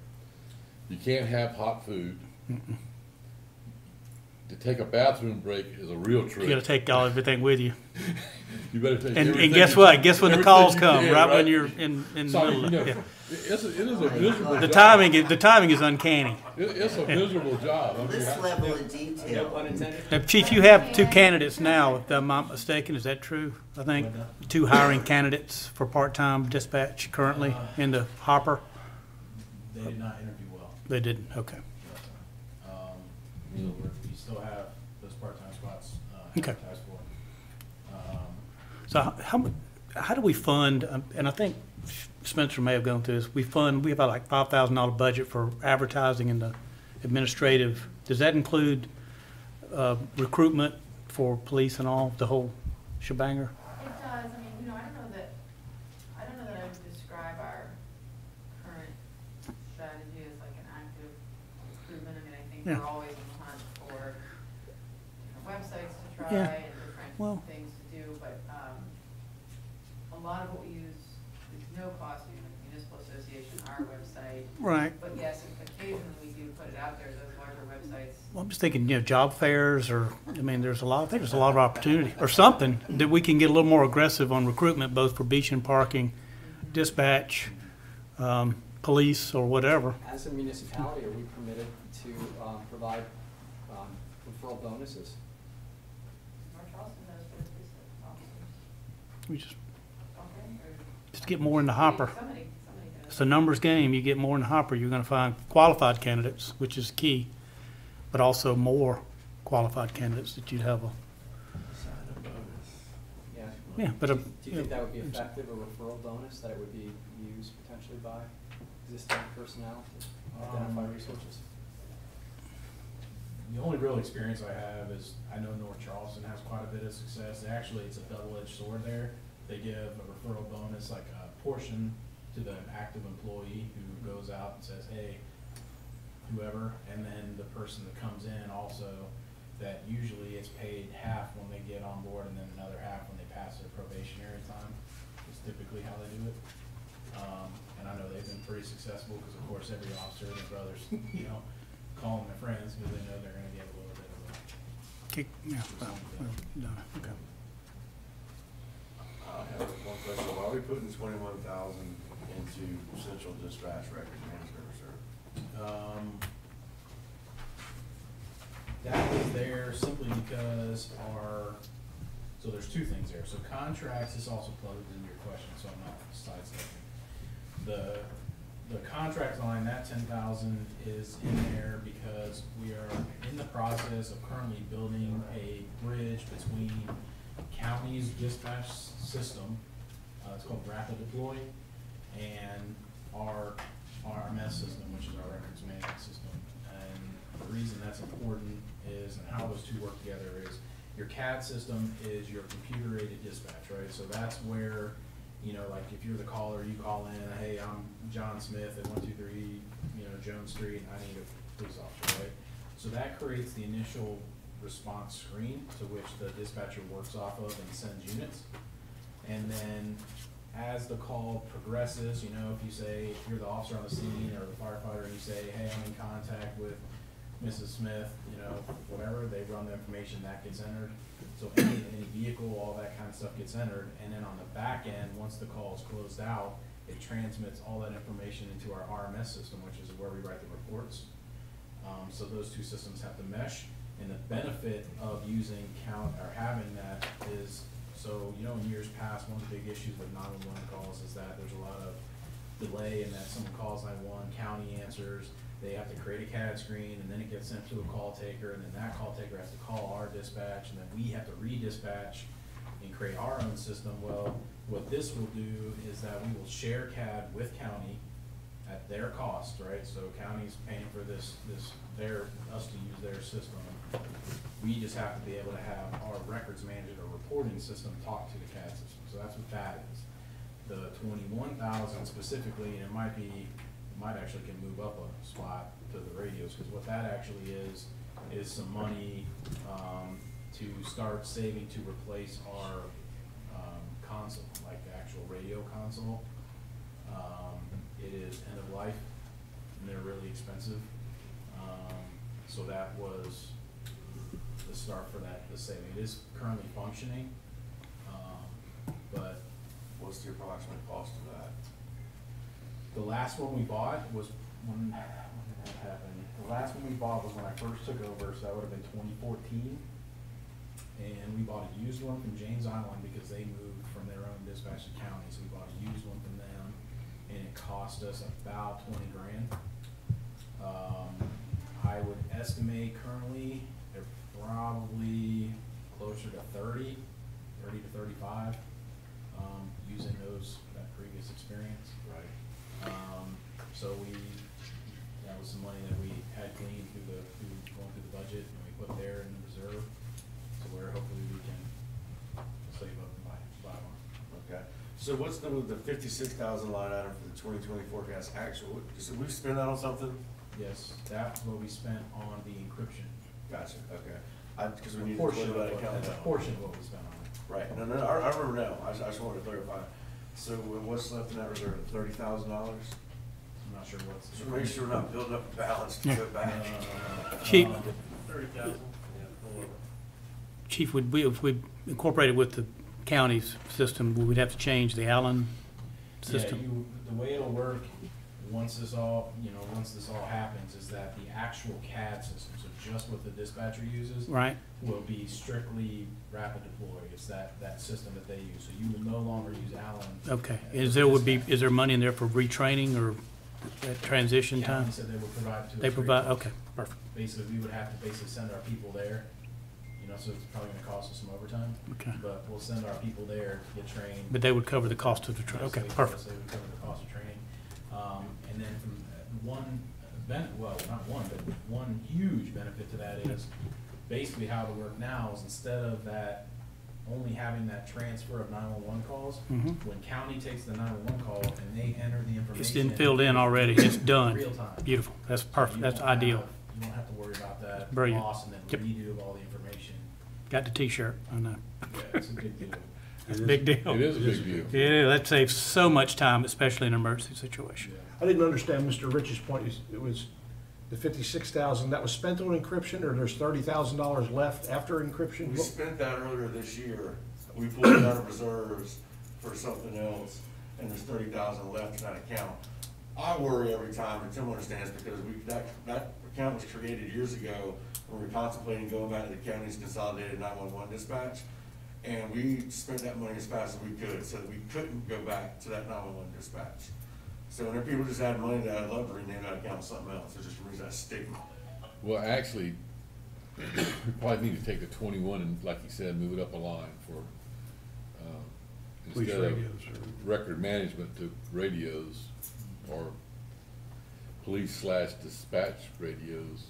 You can't have hot food. To take a bathroom break is a real trick. you gotta take all, everything with you. You better take And, everything and guess what? Guess when the calls come, can, right when you're in, in the middle you know, yeah. It's, a- it is a miserable The job. timing, is the timing is uncanny. It, it's a miserable job. I mean, This level of detail. No pun intended? Now, Chief, you have two candidates now, if I'm not mistaken, is that true? I think, two hiring candidates for part-time dispatch currently in the hopper? They did not interview well. They didn't, okay. Um, so we're, we still have those part-time spots, uh, Okay. Um, So how- how, how do we fund, um, and I think Spencer may have gone through this, we fund, we have about like five thousand dollar budget for advertising and the administrative. Does that include, uh, recruitment for police and all, the whole shebanger? It does, I mean, you know, I don't know that, I don't know that I would describe our current strategy as like an active recruitment. I mean, I think Yeah. we're always in the hunt for different websites to try Yeah. and different Well- things to do, but, um, a lot of what we use is no cost, we use municipal association, our website. Right. But yes, occasionally we do put it out there, those larger websites. Well, I'm just thinking, you know, job fairs or, I mean, there's a lot, I think there's a lot of opportunity, or something, that we can get a little more aggressive on recruitment, both for beach and parking, dispatch, um, police, or whatever. As a municipality, are we permitted to, um, provide, um, referral bonuses? North Charleston does for the police officers, We just, don't they? Or- just get more in the hopper. Somebody, somebody It's a numbers game. You get more in the hopper, you're gonna find qualified candidates, which is key, but also more qualified candidates that you'd have a, Sign a bonus. Yeah. yeah, but a. Do you think that would be effective, a referral bonus, that it would be used potentially by existing personnel to identify Um, resources? The only real experience I have is, I know North Charleston has quite a bit of success. Actually, it's a double-edged sword there. They give a referral bonus, like a portion to the active employee who goes out and says, hey, whoever, and then the person that comes in also, that usually it's paid half when they get on board and then another half when they pass their probationary time, is typically how they do it. Um, and I know they've been pretty successful, because of course, every officer and their brothers, you know, call them their friends, because they know they're gonna get a little bit of a Kick, yeah, well, well, no, okay. I have one question. Why are we putting twenty-one thousand into central dispatch record management reserve? Um, that was there simply because our, so there's two things there. So contracts is also plugged into your question, so I'm not sidestepping. The, the contract line, that ten thousand is in there because we are in the process of currently building a bridge between county's dispatch system, uh, it's called Rapid Deploy, and our RMS system, which is our records management system. And the reason that's important is, and how those two work together is, your CAD system is your computer aided dispatch, right? So that's where, you know, like if you're the caller, you call in, hey, I'm John Smith at one two three, you know, Jones Street, I need a police officer, right? So that creates the initial response screen to which the dispatcher works off of and sends units. And then as the call progresses, you know, if you say, if you're the officer on the scene or the firefighter and you say, hey, I'm in contact with Mrs. Smith, you know, whatever, they run the information, that gets entered. So any, any vehicle, all that kind of stuff gets entered, and then on the back end, once the call is closed out, it transmits all that information into our RMS system, which is where we write the reports. Um, so those two systems have to mesh, and the benefit of using count, or having that is, so, you know, in years past, one of the big issues with nine-one-one calls is that there's a lot of delay in that someone calls nine-one, county answers, they have to create a CAD screen, and then it gets sent to a call taker, and then that call taker has to call our dispatch, and then we have to redispatch and create our own system. Well, what this will do is that we will share CAD with county at their cost, right? So county's paying for this, this, their, us to use their system. We just have to be able to have our records management or reporting system talk to the CAD system, so that's what that is. The twenty-one thousand specifically, and it might be, might actually can move up a spot to the radios, because what that actually is, is some money, um, to start saving to replace our, um, console, like the actual radio console. Um, it is end of life, and they're really expensive. Um, so that was the start for that, the saving. It is currently functioning, um, but What's the approximate cost of that? The last one we bought was, when, when did that happen? The last one we bought was when I first took over, so that would have been twenty fourteen. And we bought a used one from James Island because they moved from their own dispatch to county, so we bought a used one from them. And it cost us about twenty grand. Um, I would estimate currently, they're probably closer to 30, 30 to thirty-five, um, using those, that previous experience. Right. So we, that was some money that we had gleaned through the, through, going through the budget, and we put there in the reserve, to where hopefully we can save up and buy, buy one. Okay. So what's the, the fifty-six thousand line item for the twenty twenty forecast actual? So we spend that on something? Yes, that's what we spent on the encryption. Gotcha, okay. I, because we A need to portion of that what- account That's a portion of what we spent on it. Right, no, no, I, I remember now, I just, I just wanted to clarify. So what's left in that reserve, thirty thousand dollars? I'm not sure what's. Just make sure we're not building up a balance to go back. Uh, Chief, um, Thirty thousand? Chief, would we, if we incorporated with the county's system, we would have to change the Allen Yeah, system? you, the way it'll work, once this all, you know, once this all happens, is that the actual CAD system, so just what the dispatcher uses, Right? will be strictly rapid deploy. It's that, that system that they use. So you will no longer use Allen. Okay. Is there would be, is there money in there for retraining or at transition County time? said they would provide. They provide, okay, perfect. Basically, we would have to basically send our people there, you know, so it's probably gonna cost us some overtime. Okay. But we'll send our people there to get trained. But they would cover the cost of the train. Yes, Okay, yes, perfect. They would cover the cost of training. Um, and then from uh, one, ben, well, not one, but one huge benefit to that is basically how it work now is instead of that, only having that transfer of nine-one-one calls, Mhm. when county takes the nine-one-one call and they enter the information. It's been filled in already. It's done. Real time. Beautiful. That's perfect. you That's won't ideal. have- You don't have to worry about that Brilliant. loss and then Yep. redo all the information. Got the T-shirt. I know. Yeah, it's a big deal. It's a big deal. It is a big deal. Yeah, that saves so much time, especially in an emergency situation. Yeah. I didn't understand Mr. Rich's point, is it was the fifty-six thousand, that was spent on encryption, or there's thirty thousand dollars left after encryption? We spent that earlier this year. We pulled it out of reserves for something else, and there's thirty thousand left in that account. I worry every time, and Tim understands, because we, that, that account was created years ago, when we were contemplating going back to the county's consolidated nine-one-one dispatch. And we spent that money as fast as we could, so that we couldn't go back to that nine-one-one dispatch. So when people just add money to that, I'd love to rename that account something else, it just removes that stigma. Well, actually, we probably need to take the twenty-one and, like you said, move it up a line for, um, Police instead of radios or- record management to radios or police slash dispatch radios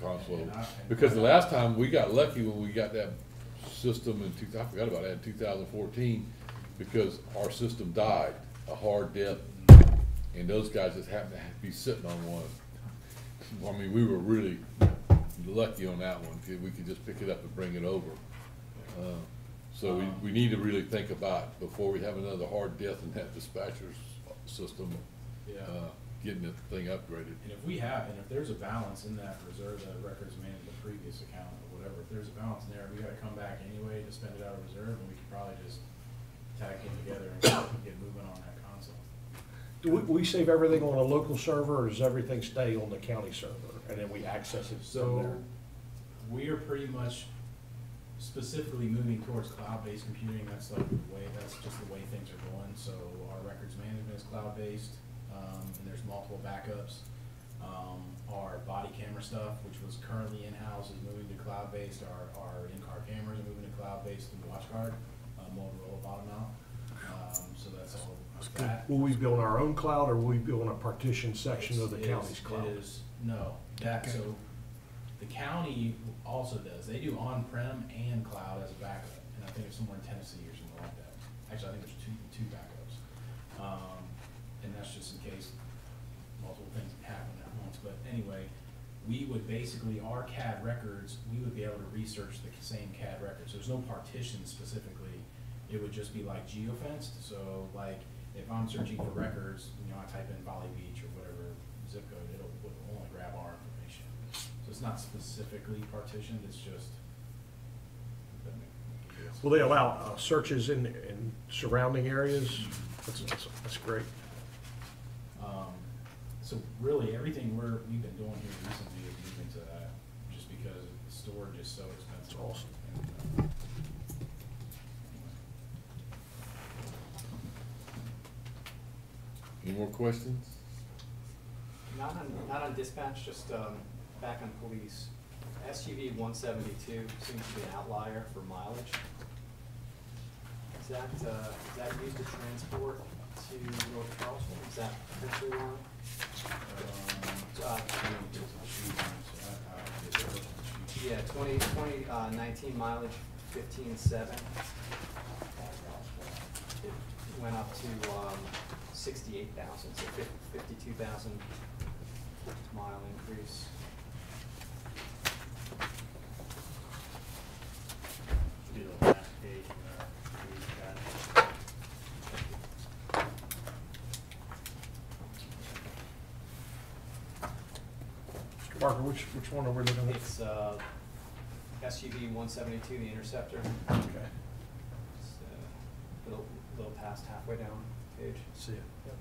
console. And I- Because the last time, we got lucky when we got that system in two, I forgot about that, in two thousand fourteen, because our system died, a hard death, and those guys just happened to be sitting on one. I mean, we were really lucky on that one, we could just pick it up and bring it over. Uh, So we, we need to really think about, before we have another hard death in that dispatcher's system, Yeah. uh, getting the thing upgraded. And if we have, and if there's a balance in that reserve, the records management previous account or whatever, if there's a balance in there, we gotta come back anyway to spend it out of reserve, and we could probably just tag it together and get moving on that. Do we, we save everything on a local server, or does everything stay on the county server, and then we access it from So, we are pretty much specifically moving towards cloud-based computing, that's like the way, that's just the way things are going, so our records management is cloud-based, um, and there's multiple backups. Um, our body camera stuff, which was currently in-house, is moving to cloud-based, our, our in-car cameras are moving to cloud-based through WatchGuard, uh, Motorola bottom mount, um, so that's all Will we be. on our own cloud, or will we be on a partitioned section of the It's- county's cloud? It is, no, that, so, the county also does, they do on-prem and cloud as a backup, and I think it's somewhere in Tennessee or something like that. Actually, I think there's two, two backups, um, and that's just in case multiple things happen at once, but anyway, we would basically, our CAD records, we would be able to research the same CAD records, there's no partition specifically. It would just be like geofenced, so like, if I'm searching for records, you know, I type in Folly Beach or whatever zip code, it'll, would only grab our information. So it's not specifically partitioned, it's just. Will they allow uh, searches in, in surrounding areas? That's, that's, that's great. Um, so really, everything we're, we've been doing here recently is moving to that, just because storage is so expensive. That's awesome. And, uh, Any more questions? Not on, not on dispatch, just, um, back on police. SUV one seventy-two seems to be an outlier for mileage. Is that, uh, is that used to transport to North Charleston? Is that potentially one? Um, Uh. Yeah, twenty, twenty, uh, nineteen mileage, fifteen seven. It went up to, um, sixty-eight thousand, so fif- fifty-two thousand mile increase. Do the last page, uh. Mr. Barker, which, which one are we looking at? It's, uh, SUV one seventy-two, the Interceptor. Okay, It's, uh, little, little past halfway down page. See it. Yep.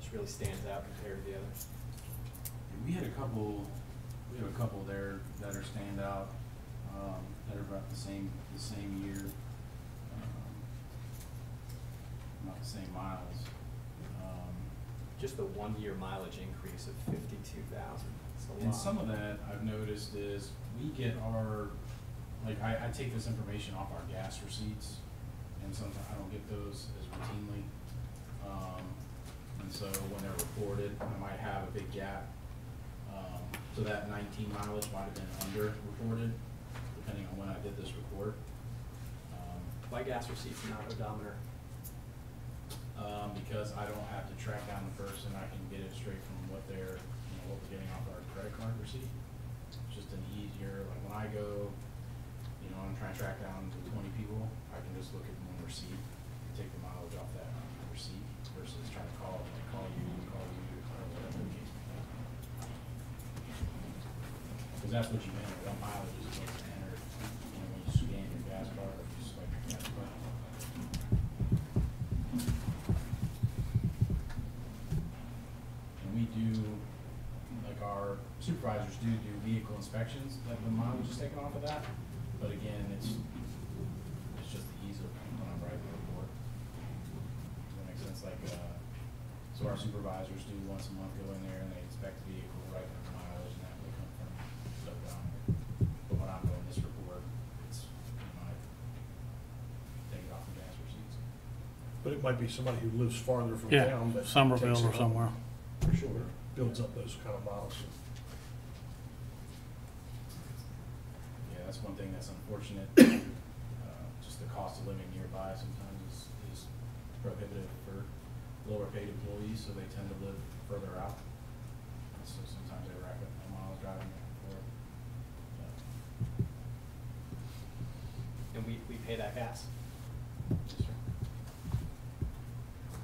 This really stands out compared to the others. We had a couple. We have a couple there that are stand out. Um, that are about the same the same year, um, not the same miles. Just the one-year mileage increase of fifty-two thousand. And some of that I've noticed is we get our, like, I, I take this information off our gas receipts, and sometimes I don't get those as routinely. Um, and so when they're reported, I might have a big gap. Um, so that nineteen mileage might have been under-reported, depending on when I did this report. Um, Why gas receipts not odometer? Um, because I don't have to track down the person, I can get it straight from what they're, you know, what we're getting off our credit card receipt. It's just an easier, like when I go, you know, I'm trying to track down to twenty people, I can just look at one receipt, and take the mileage off that receipt versus trying to call, call you, call you, or whatever the case may be. Cause that's what you enter, that mileage is what's entered, you know, when you scan your gas card, or you swipe your gas card. And we do, like our supervisors do do vehicle inspections, that the mileage is taken off of that. But again, it's, it's just the ease of when I'm writing the report. Does that make sense? Like, uh, so our supervisors do once a month go in there and they inspect the vehicle, write the mileage and that will come from the odometer. But when I'm doing this report, it's, you know, I take it off the gas receipts. But it might be somebody who lives farther from Yeah, town. that Summerville takes or it somewhere. For sure, builds up those kind of miles. Yeah, that's one thing that's unfortunate. Uh, Just the cost of living nearby sometimes is, is prohibitive for lower paid employees, so they tend to live further out. And so sometimes they rack up their miles driving back and forth. But, And we, we pay that gas? yes, sir.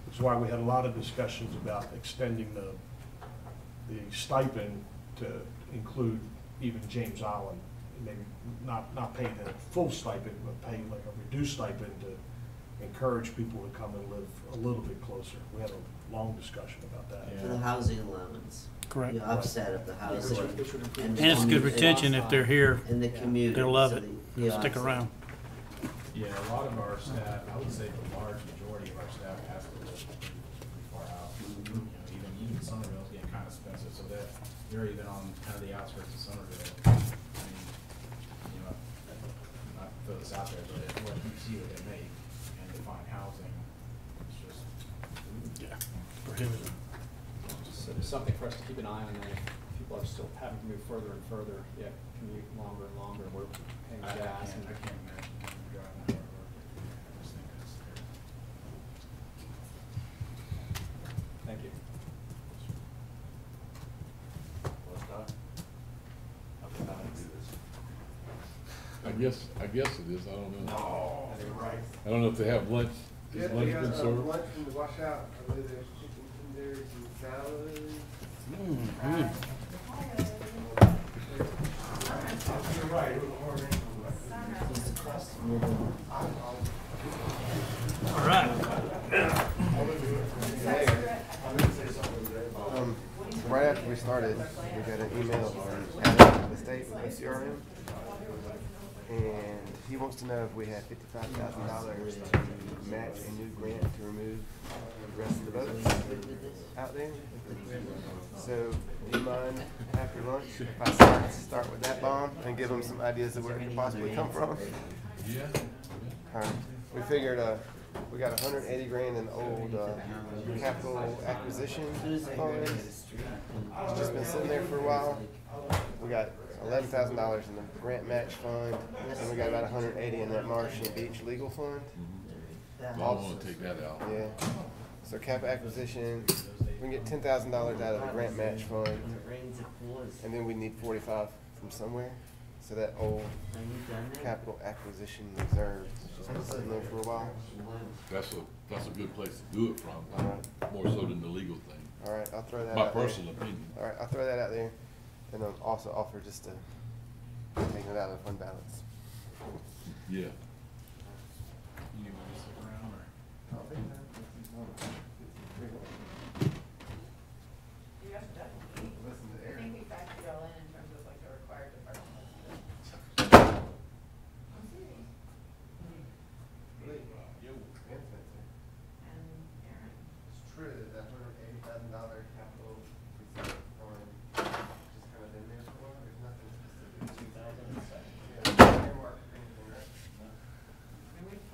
That's why we had a lot of discussions about extending the, the stipend to include even James Island. Maybe not, not paying a full stipend, but paying like a reduced stipend to encourage people to come and live a little bit closer. We had a long discussion about that. For the housing allowance. Correct. The offset of the housing. Which would- which would improve and the the And it's good retention if they're here. And the Yeah. community. They'll love so it. the- the They'll stick offset. around. Yeah, a lot of our staff, I would say the large majority of our staff has to live pretty far out. Mm-hmm. You know, even, even Summerville's getting kind of expensive, so that, they're even on kind of the outskirts of Summerville. I mean, you know, not to throw this out there, but if what you see what they make and they find housing, it's just, Yeah, prohibitive. So there's something for us to keep an eye on then, if people are still having to move further and further, yet commute longer and longer, and we're paying I I gas can't, and. I can't imagine having to drive an hour to work. I just think that's terrible. Thank you. I guess, I guess it is, I don't know. No, you're right. I don't know if they have lunch, Yeah, is we lunch got, been uh, served? lunch from the washout, I believe there's chicken tenders and salad. Mm, You're right, it was a hard answer. Just across the middle. All right. Um, right after we started, we got an email from Adam, the state with OCRM. And he wants to know if we have fifty-five thousand dollars to match a new grant to remove the rest of the boats out there. So, do you mind after lunch if I start, start with that bomb and give him some ideas of where it could possibly come from? Yeah. Alright, we figured, uh, we got hundred and eighty grand in old, uh, capital acquisition fund. It's just been sitting there for a while. We got eleven thousand dollars in the grant match fund, and we got about hundred and eighty in that Marsh and Beach legal fund. Mm-hmm. I wanna take that out. Yeah, so cap acquisition, we can get ten thousand dollars out of the grant match fund, When it rains, it pours. and then we need forty-five from somewhere. So that old Are you done now? capital acquisition reserve has been sitting there for a while. That's a, that's a good place to do it from, Alright. more so than the legal thing. Alright, I'll throw that My out there. personal opinion. Alright, I'll throw that out there, and then also offer just to take it out of fund balance. Yeah. You need me to stick around or?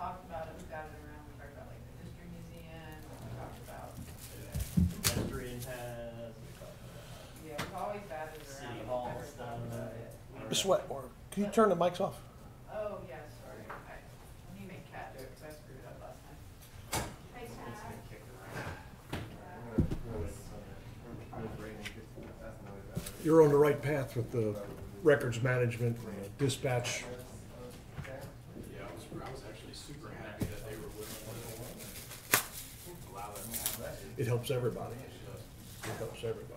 talked about it, we got it around, we talked about like the history museum, we talked about, Pedestrian paths, we talked about yeah, we've always batted it around. City we've Hall never stuff. talked about it. Ms. Wetmore, can you turn the mics off? Oh, yeah, sorry, okay, let me make cat jokes, I screwed it up last time. Hey, It's Cat. been kicked around. That's another bad. You're on the right path with the records management, uh, dispatch. Yeah, I was, I was actually super happy that they were willing to allow that. It helps everybody. It helps everybody.